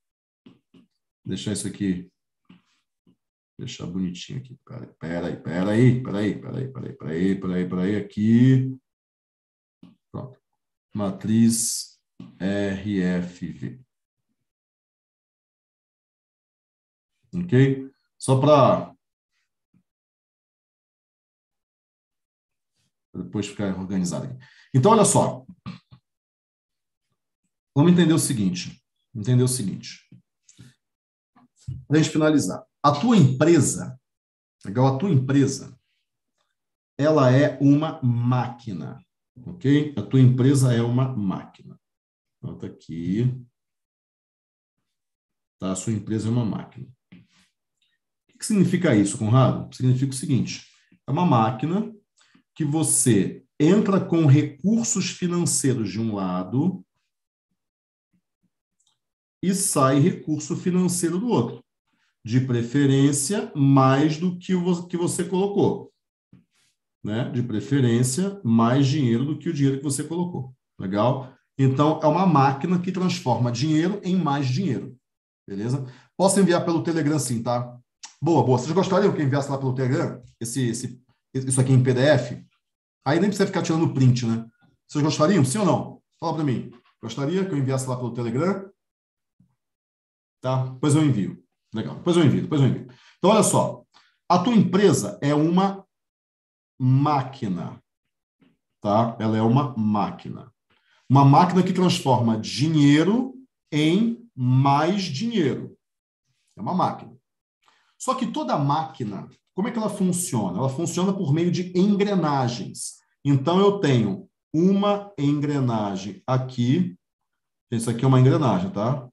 deixar isso aqui deixar bonitinho aqui. Peraí, peraí, peraí, peraí, peraí, peraí, peraí, peraí, aqui. Pronto. Matriz RFV. Ok? Só para depois ficar organizado aqui. Então, olha só. Vamos entender o seguinte. Entender o seguinte. Para a gente finalizar. A tua empresa, legal? A tua empresa, ela é uma máquina, ok? A tua empresa é uma máquina. Nota aqui. Tá? A sua empresa é uma máquina. Que significa isso, Conrado? Significa o seguinte: é uma máquina que você entra com recursos financeiros de um lado e sai recurso financeiro do outro de preferência, mais do que o que você colocou. Né? De preferência, mais dinheiro do que o dinheiro que você colocou. Legal? Então, é uma máquina que transforma dinheiro em mais dinheiro. Beleza? Posso enviar pelo Telegram sim, tá? Boa, boa. Vocês gostariam que eu enviasse lá pelo Telegram? Esse, esse, isso aqui em PDF? Aí nem precisa ficar tirando print, né? Vocês gostariam? Sim ou não? Fala para mim. Gostaria que eu enviasse lá pelo Telegram? Tá? Pois eu envio. Legal. Depois eu envio, depois eu envio. Então, olha só. A tua empresa é uma máquina. Tá? Ela é uma máquina. Uma máquina que transforma dinheiro em mais dinheiro. É uma máquina. Só que toda máquina, como é que ela funciona? Ela funciona por meio de engrenagens. Então, eu tenho uma engrenagem aqui. Isso aqui é uma engrenagem, tá?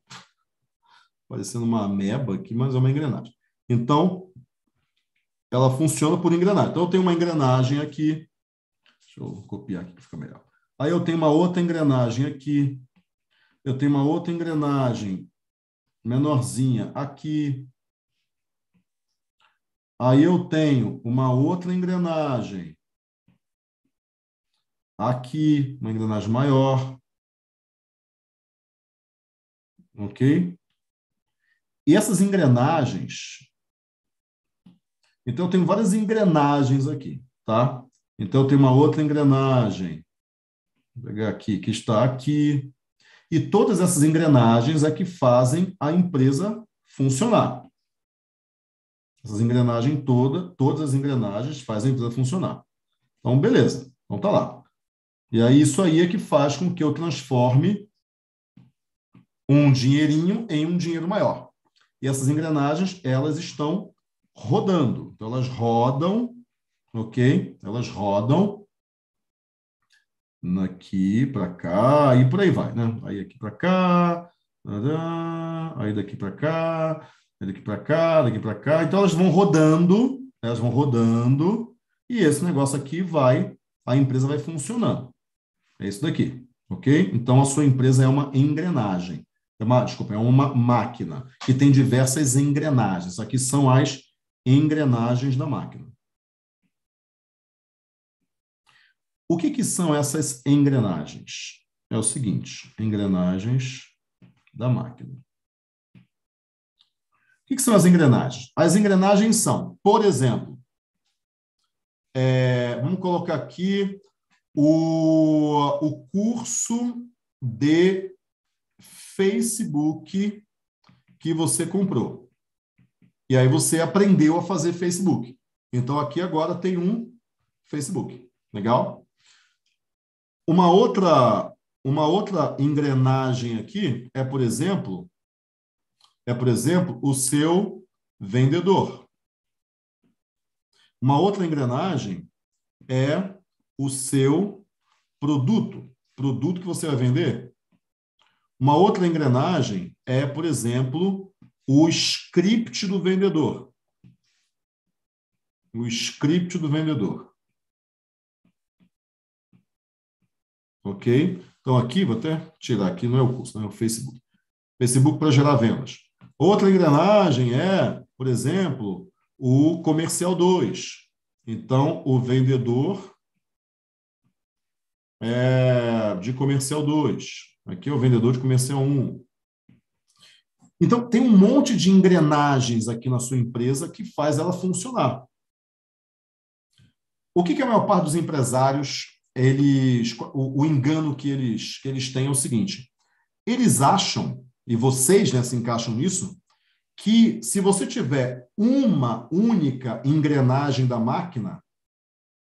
parecendo uma ameba aqui, mas é uma engrenagem. Então, ela funciona por engrenagem. Então, eu tenho uma engrenagem aqui. Deixa eu copiar aqui para ficar melhor. Aí eu tenho uma outra engrenagem aqui. Eu tenho uma outra engrenagem menorzinha aqui. Aí eu tenho uma outra engrenagem aqui, uma engrenagem maior. Ok? E essas engrenagens, Então, eu tenho várias engrenagens aqui, tá? Então, eu tenho uma outra engrenagem. Vou pegar aqui, que está aqui. E todas essas engrenagens é que fazem a empresa funcionar. Essas engrenagens todas, todas as engrenagens fazem a empresa funcionar. Então, beleza. Então, tá lá. E aí, isso aí é que faz com que eu transforme um dinheirinho em um dinheiro maior. E essas engrenagens, elas estão rodando. Então, elas rodam, ok? Elas rodam aqui para cá e por aí vai, né? Aí aqui para cá, aí daqui para cá, daqui para cá, daqui para cá. Então elas vão rodando, elas vão rodando e esse negócio aqui vai, a empresa vai funcionando. É isso daqui, ok? Então a sua empresa é uma engrenagem. É uma, desculpa, é uma máquina que tem diversas engrenagens. Aqui são as engrenagens da máquina. O que, que são essas engrenagens? É o seguinte, engrenagens da máquina. O que, são as engrenagens? As engrenagens são, por exemplo, é, vamos colocar aqui o, o curso de Facebook que você comprou. E aí você aprendeu a fazer Facebook. Então aqui agora tem um Facebook. Legal? Uma outra uma outra engrenagem aqui é, por exemplo, é por exemplo, o seu vendedor. Uma outra engrenagem é o seu produto, produto que você vai vender. Uma outra engrenagem é, por exemplo, o script do vendedor. O script do vendedor. Ok? Então, aqui, vou até tirar aqui, não é o curso, não é o Facebook. Facebook para gerar vendas. Outra engrenagem é, por exemplo, o comercial 2. Então, o vendedor é de comercial 2. Aqui é o vendedor de comercial 1. Então, tem um monte de engrenagens aqui na sua empresa que faz ela funcionar. O que, que a maior parte dos empresários eles o, o, engano que eles, que eles têm é o seguinte: eles acham, e vocês né, se encaixam nisso, que se você tiver uma única engrenagem da máquina,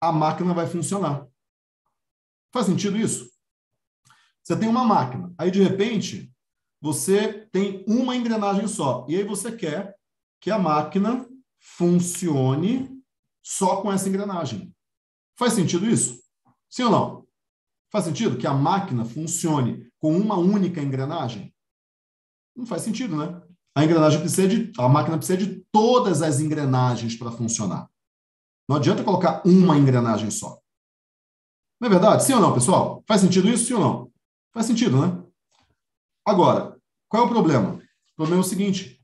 a máquina vai funcionar. Faz sentido isso? Você tem uma máquina, aí de repente você tem uma engrenagem só, e aí você quer que a máquina funcione só com essa engrenagem. Faz sentido isso? Sim ou não? Faz sentido que a máquina funcione com uma única engrenagem? Não faz sentido, né? A engrenagem precisa de, a máquina precisa de todas as engrenagens para funcionar. Não adianta colocar uma engrenagem só. Não é verdade? Sim ou não, pessoal? Faz sentido isso? Sim ou não? Faz sentido, né? Agora, qual é o problema? O problema é o seguinte,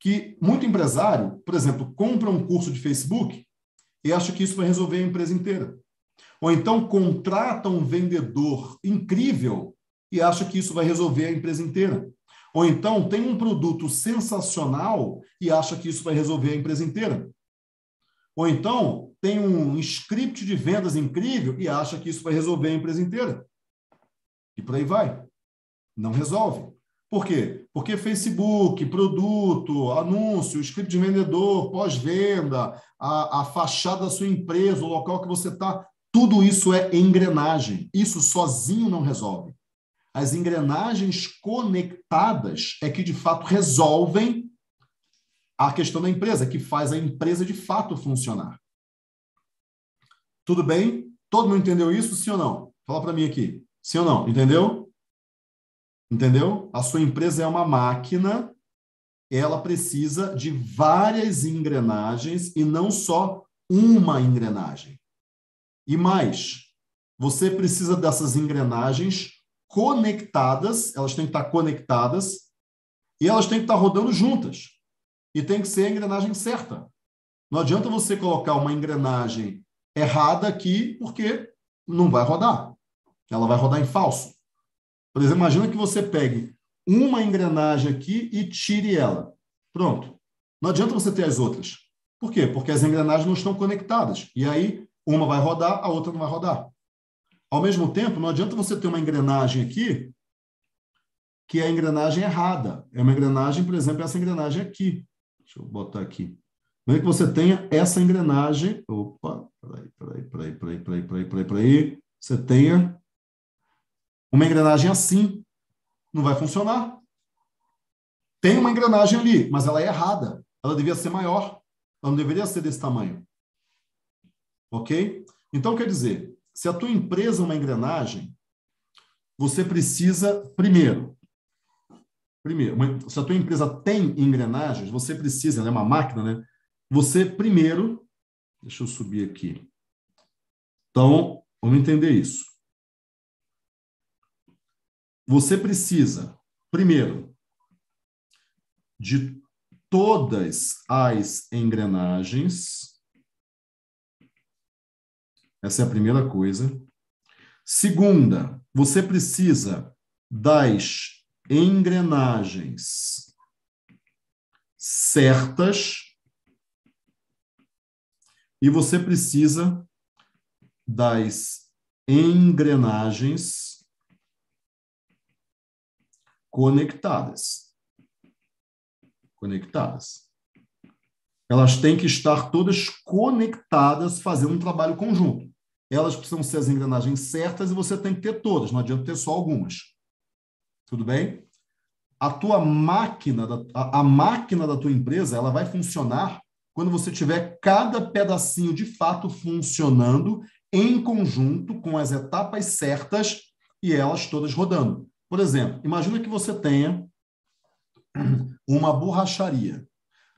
que muito empresário, por exemplo, compra um curso de Facebook e acha que isso vai resolver a empresa inteira. Ou então contrata um vendedor incrível e acha que isso vai resolver a empresa inteira. Ou então tem um produto sensacional e acha que isso vai resolver a empresa inteira. Ou então tem um script de vendas incrível e acha que isso vai resolver a empresa inteira. E por aí vai. Não resolve. Por quê? Porque Facebook, produto, anúncio, script de vendedor, pós-venda, a, a fachada da sua empresa, o local que você está, tudo isso é engrenagem. Isso sozinho não resolve. As engrenagens conectadas é que de fato resolvem a questão da empresa, que faz a empresa de fato funcionar. Tudo bem? Todo mundo entendeu isso, sim ou não? Fala para mim aqui. Sim ou não? Entendeu? Entendeu? A sua empresa é uma máquina, ela precisa de várias engrenagens e não só uma engrenagem. E mais, você precisa dessas engrenagens conectadas, elas têm que estar conectadas e elas têm que estar rodando juntas. E tem que ser a engrenagem certa. Não adianta você colocar uma engrenagem errada aqui, porque não vai rodar. Ela vai rodar em falso. Por exemplo, imagina que você pegue uma engrenagem aqui e tire ela. Pronto. Não adianta você ter as outras. Por quê? Porque as engrenagens não estão conectadas. E aí, uma vai rodar, a outra não vai rodar. Ao mesmo tempo, não adianta você ter uma engrenagem aqui que é a engrenagem errada. É uma engrenagem, por exemplo, essa engrenagem aqui. Deixa eu botar aqui. Não é que você tenha essa engrenagem. Opa, peraí, peraí, peraí, peraí, peraí, peraí, peraí, peraí. Você tenha uma engrenagem assim. Não vai funcionar. Tem uma engrenagem ali, mas ela é errada. Ela devia ser maior. Ela não deveria ser desse tamanho. Ok? Então, quer dizer, se a tua empresa é uma engrenagem, você precisa, primeiro, Primeiro, se a tua empresa tem engrenagens, você precisa, é uma máquina, né? Você primeiro, deixa eu subir aqui. Então, vamos entender isso. Você precisa, primeiro, de todas as engrenagens. Essa é a primeira coisa. Segunda, você precisa das engrenagens certas e você precisa das engrenagens conectadas. Conectadas. Elas têm que estar todas conectadas, fazendo um trabalho conjunto. Elas precisam ser as engrenagens certas e você tem que ter todas, não adianta ter só algumas. Tudo bem? A tua máquina, a, máquina da tua empresa, ela vai funcionar quando você tiver cada pedacinho de fato funcionando em conjunto com as etapas certas e elas todas rodando. Por exemplo, imagina que você tenha uma borracharia.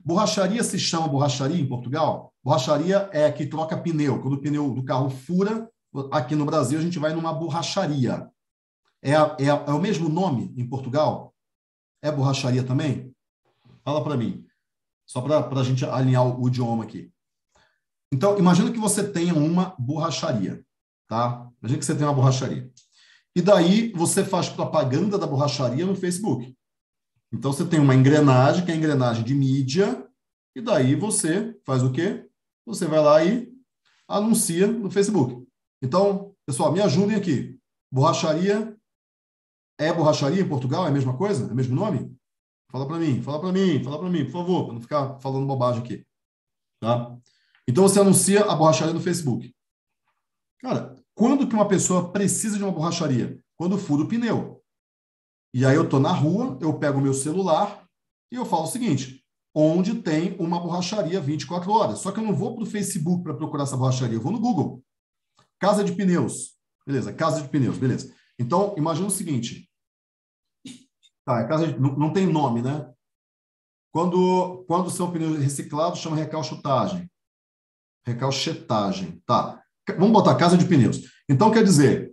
Borracharia se chama borracharia em Portugal? Borracharia é que troca pneu. Quando o pneu do carro fura, aqui no Brasil a gente vai numa borracharia. É, é, é o mesmo nome em Portugal? É borracharia também? Fala para mim, só para a gente alinhar o, o idioma aqui. Então, imagina que você tenha uma borracharia, tá? Imagina que você tem uma borracharia. E daí você faz propaganda da borracharia no Facebook. Então você tem uma engrenagem, que é a engrenagem de mídia, e daí você faz o quê? Você vai lá e anuncia no Facebook. Então, pessoal, me ajudem aqui. Borracharia é borracharia em Portugal? É a mesma coisa? É o mesmo nome? Fala para mim, fala para mim, fala para mim, por favor, para não ficar falando bobagem aqui. Tá? Então você anuncia a borracharia no Facebook. Cara, quando que uma pessoa precisa de uma borracharia? Quando fura o pneu. E aí eu estou na rua, eu pego o meu celular e eu falo o seguinte: onde tem uma borracharia 24 horas. Só que eu não vou para o Facebook para procurar essa borracharia, eu vou no Google. Casa de pneus. Beleza, casa de pneus, beleza. Então, imagina o seguinte: Tá, é casa de, não, não, tem nome, né? Quando, quando são pneus reciclados, chama recalchutagem. Recalchetagem. Tá. Vamos botar casa de pneus. Então, quer dizer,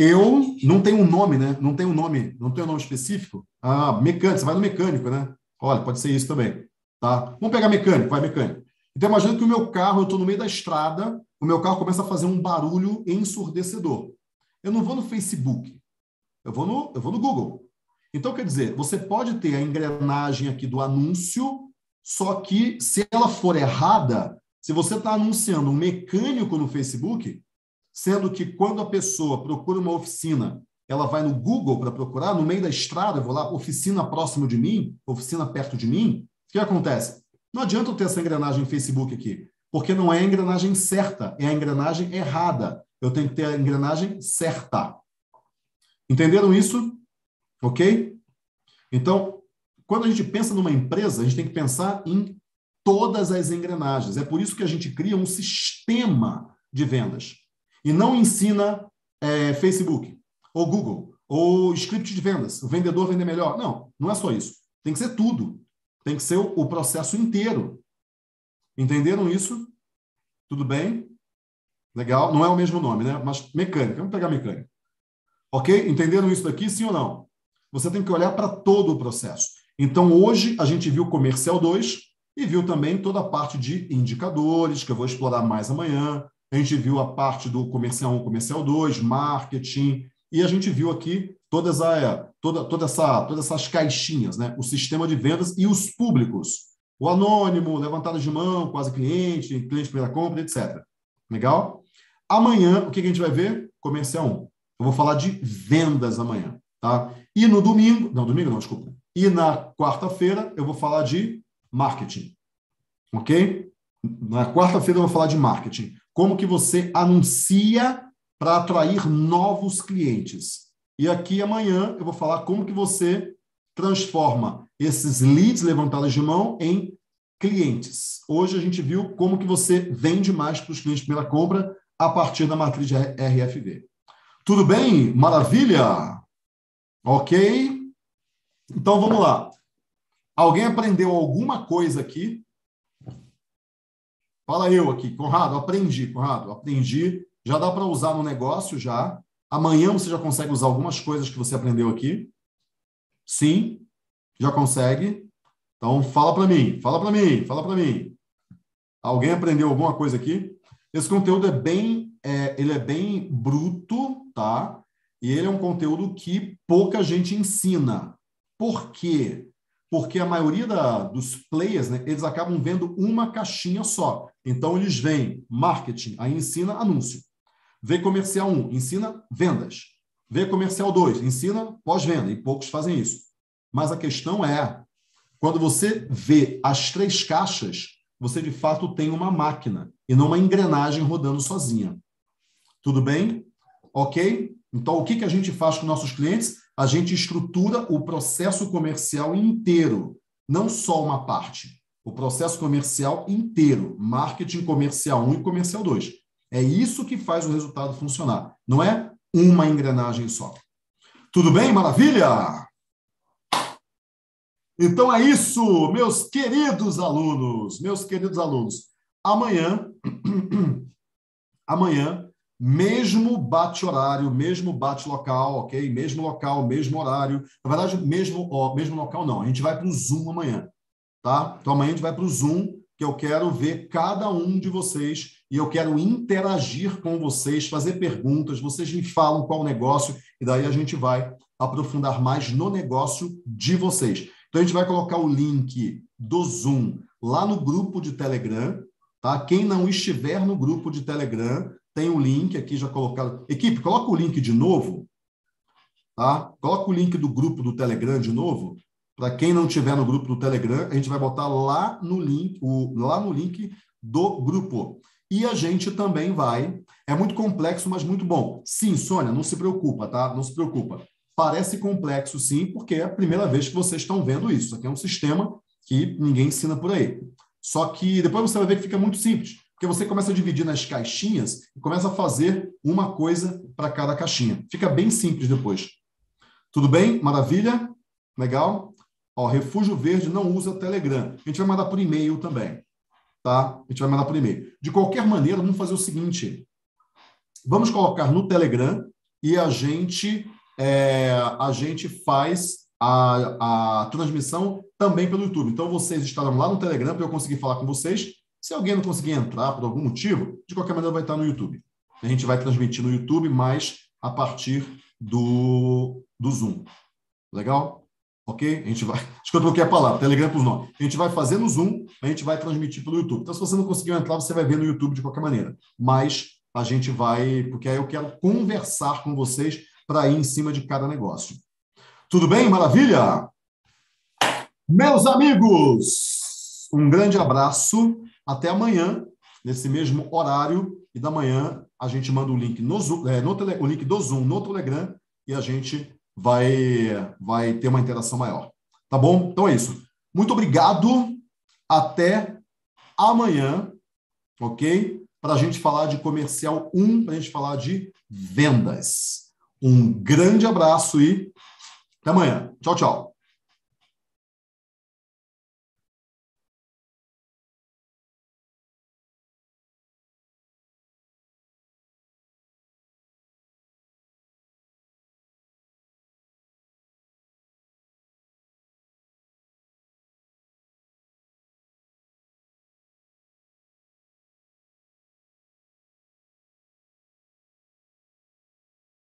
eu não tenho um nome, né? Não tenho um nome, não tenho um nome específico. Ah, mecânico, você vai no mecânico, né? Olha, pode ser isso também. Tá? Vamos pegar mecânico, vai mecânico. Então, imagina que o meu carro, eu estou no meio da estrada, o meu carro começa a fazer um barulho ensurdecedor. Eu não vou no Facebook, eu vou no, eu vou no Google. Então, quer dizer, você pode ter a engrenagem aqui do anúncio, só que se ela for errada, se você está anunciando um mecânico no Facebook, sendo que quando a pessoa procura uma oficina, ela vai no Google para procurar, no meio da estrada, eu vou lá, oficina próximo de mim, oficina perto de mim, o que acontece? Não adianta eu ter essa engrenagem Facebook aqui, porque não é a engrenagem certa, é a engrenagem errada. Eu tenho que ter a engrenagem certa. Entenderam isso? Ok? Então, quando a gente pensa numa empresa, a gente tem que pensar em todas as engrenagens. É por isso que a gente cria um sistema de vendas. E não ensina é, Facebook, ou Google, ou script de vendas. O vendedor vender melhor. Não, não é só isso. Tem que ser tudo. Tem que ser o, o processo inteiro. Entenderam isso? Tudo bem? Legal? Não é o mesmo nome, né? Mas mecânica. Vamos pegar mecânica. Ok? Entenderam isso daqui, sim ou não? Você tem que olhar para todo o processo. Então, hoje, a gente viu comercial 2 e viu também toda a parte de indicadores, que eu vou explorar mais amanhã. A gente viu a parte do comercial 1, comercial 2, marketing, e a gente viu aqui todas a, toda, toda essa, todas essas caixinhas, né? o sistema de vendas e os públicos. O anônimo, levantada de mão, quase cliente, cliente primeira compra, etc. Legal? Amanhã, o que a gente vai ver? Comercial 1. Eu vou falar de vendas amanhã, tá? E no domingo, não, domingo não, desculpa. E na quarta-feira eu vou falar de marketing. OK? Na quarta-feira eu vou falar de marketing. Como que você anuncia para atrair novos clientes. E aqui amanhã eu vou falar como que você transforma esses leads levantados de mão em clientes. Hoje a gente viu como que você vende mais para os clientes primeira compra a partir da matriz de RFV. Tudo bem? Maravilha? Ok? Então vamos lá. Alguém aprendeu alguma coisa aqui? Fala eu aqui, Conrado, aprendi, Conrado, aprendi. Já dá para usar no negócio já. Amanhã você já consegue usar algumas coisas que você aprendeu aqui. Sim, já consegue. Então fala para mim, fala para mim, fala para mim. Alguém aprendeu alguma coisa aqui? Esse conteúdo é bem, é, ele é bem bruto, tá? E ele é um conteúdo que pouca gente ensina. Por quê? Porque a maioria da, dos players, né, eles acabam vendo uma caixinha só. Então, eles veem marketing, aí ensina anúncio. Vê comercial 1, ensina vendas. Vê comercial 2, ensina pós-venda. E poucos fazem isso. Mas a questão é, quando você vê as três caixas, você de fato tem uma máquina e não uma engrenagem rodando sozinha. Tudo bem? Ok? Então, o que, que a gente faz com nossos clientes? A gente estrutura o processo comercial inteiro, não só uma parte. O processo comercial inteiro, marketing comercial 1 e comercial 2. É isso que faz o resultado funcionar. Não é uma engrenagem só. Tudo bem? Maravilha? Então é isso, meus queridos alunos, meus queridos alunos. Amanhã, (clears throat) amanhã, mesmo bate horário, mesmo bate local, ok? Mesmo local, mesmo horário. Na verdade, mesmo, ó, mesmo local não. A gente vai para o Zoom amanhã, tá? Então amanhã a gente vai para o Zoom, que eu quero ver cada um de vocês e eu quero interagir com vocês, fazer perguntas, vocês me falam qual negócio, e daí a gente vai aprofundar mais no negócio de vocês. Então a gente vai colocar o link do Zoom lá no grupo de Telegram, tá? Quem não estiver no grupo de Telegram, tem o um link aqui já colocado. Equipe, coloca o link de novo, tá? Coloca o link do grupo do Telegram de novo. Para quem não estiver no grupo do Telegram, a gente vai botar lá no link, o, lá no link do grupo. E a gente também vai. É muito complexo, mas muito bom. Sim, Sônia, não se preocupa, tá? Não se preocupa. Parece complexo, sim, porque é a primeira vez que vocês estão vendo isso. Aqui é um sistema que ninguém ensina por aí. Só que depois você vai ver que fica muito simples, porque você começa a dividir nas caixinhas e começa a fazer uma coisa para cada caixinha. Fica bem simples depois. Tudo bem? Maravilha? Legal? Ó, Refúgio Verde não usa Telegram. A gente vai mandar por e-mail também tá? A gente vai mandar por e-mail. De qualquer maneira, vamos fazer o seguinte: vamos colocar no Telegram e a gente é, a gente faz a, a transmissão também pelo YouTube. Então vocês estarão lá no Telegram para eu conseguir falar com vocês. Se alguém não conseguir entrar por algum motivo, de qualquer maneira vai estar no YouTube. A gente vai transmitir no YouTube, mas a partir do, do Zoom. Legal? Ok? A gente vai. (laughs) Acho que eu troquei a palavra, Telegram para os nomes. A gente vai fazer no Zoom, a gente vai transmitir pelo YouTube. Então, se você não conseguiu entrar, você vai ver no YouTube de qualquer maneira. Mas a gente vai, porque aí eu quero conversar com vocês para ir em cima de cada negócio. Tudo bem? Maravilha? Meus amigos, um grande abraço. Até amanhã, nesse mesmo horário. E da manhã a gente manda o link no, Zoom, é, no tele, o link do Zoom no Telegram e a gente vai, vai ter uma interação maior. Tá bom? Então é isso. Muito obrigado. Até amanhã, ok? Para a gente falar de comercial 1, para a gente falar de vendas. Um grande abraço e até amanhã. Tchau, tchau.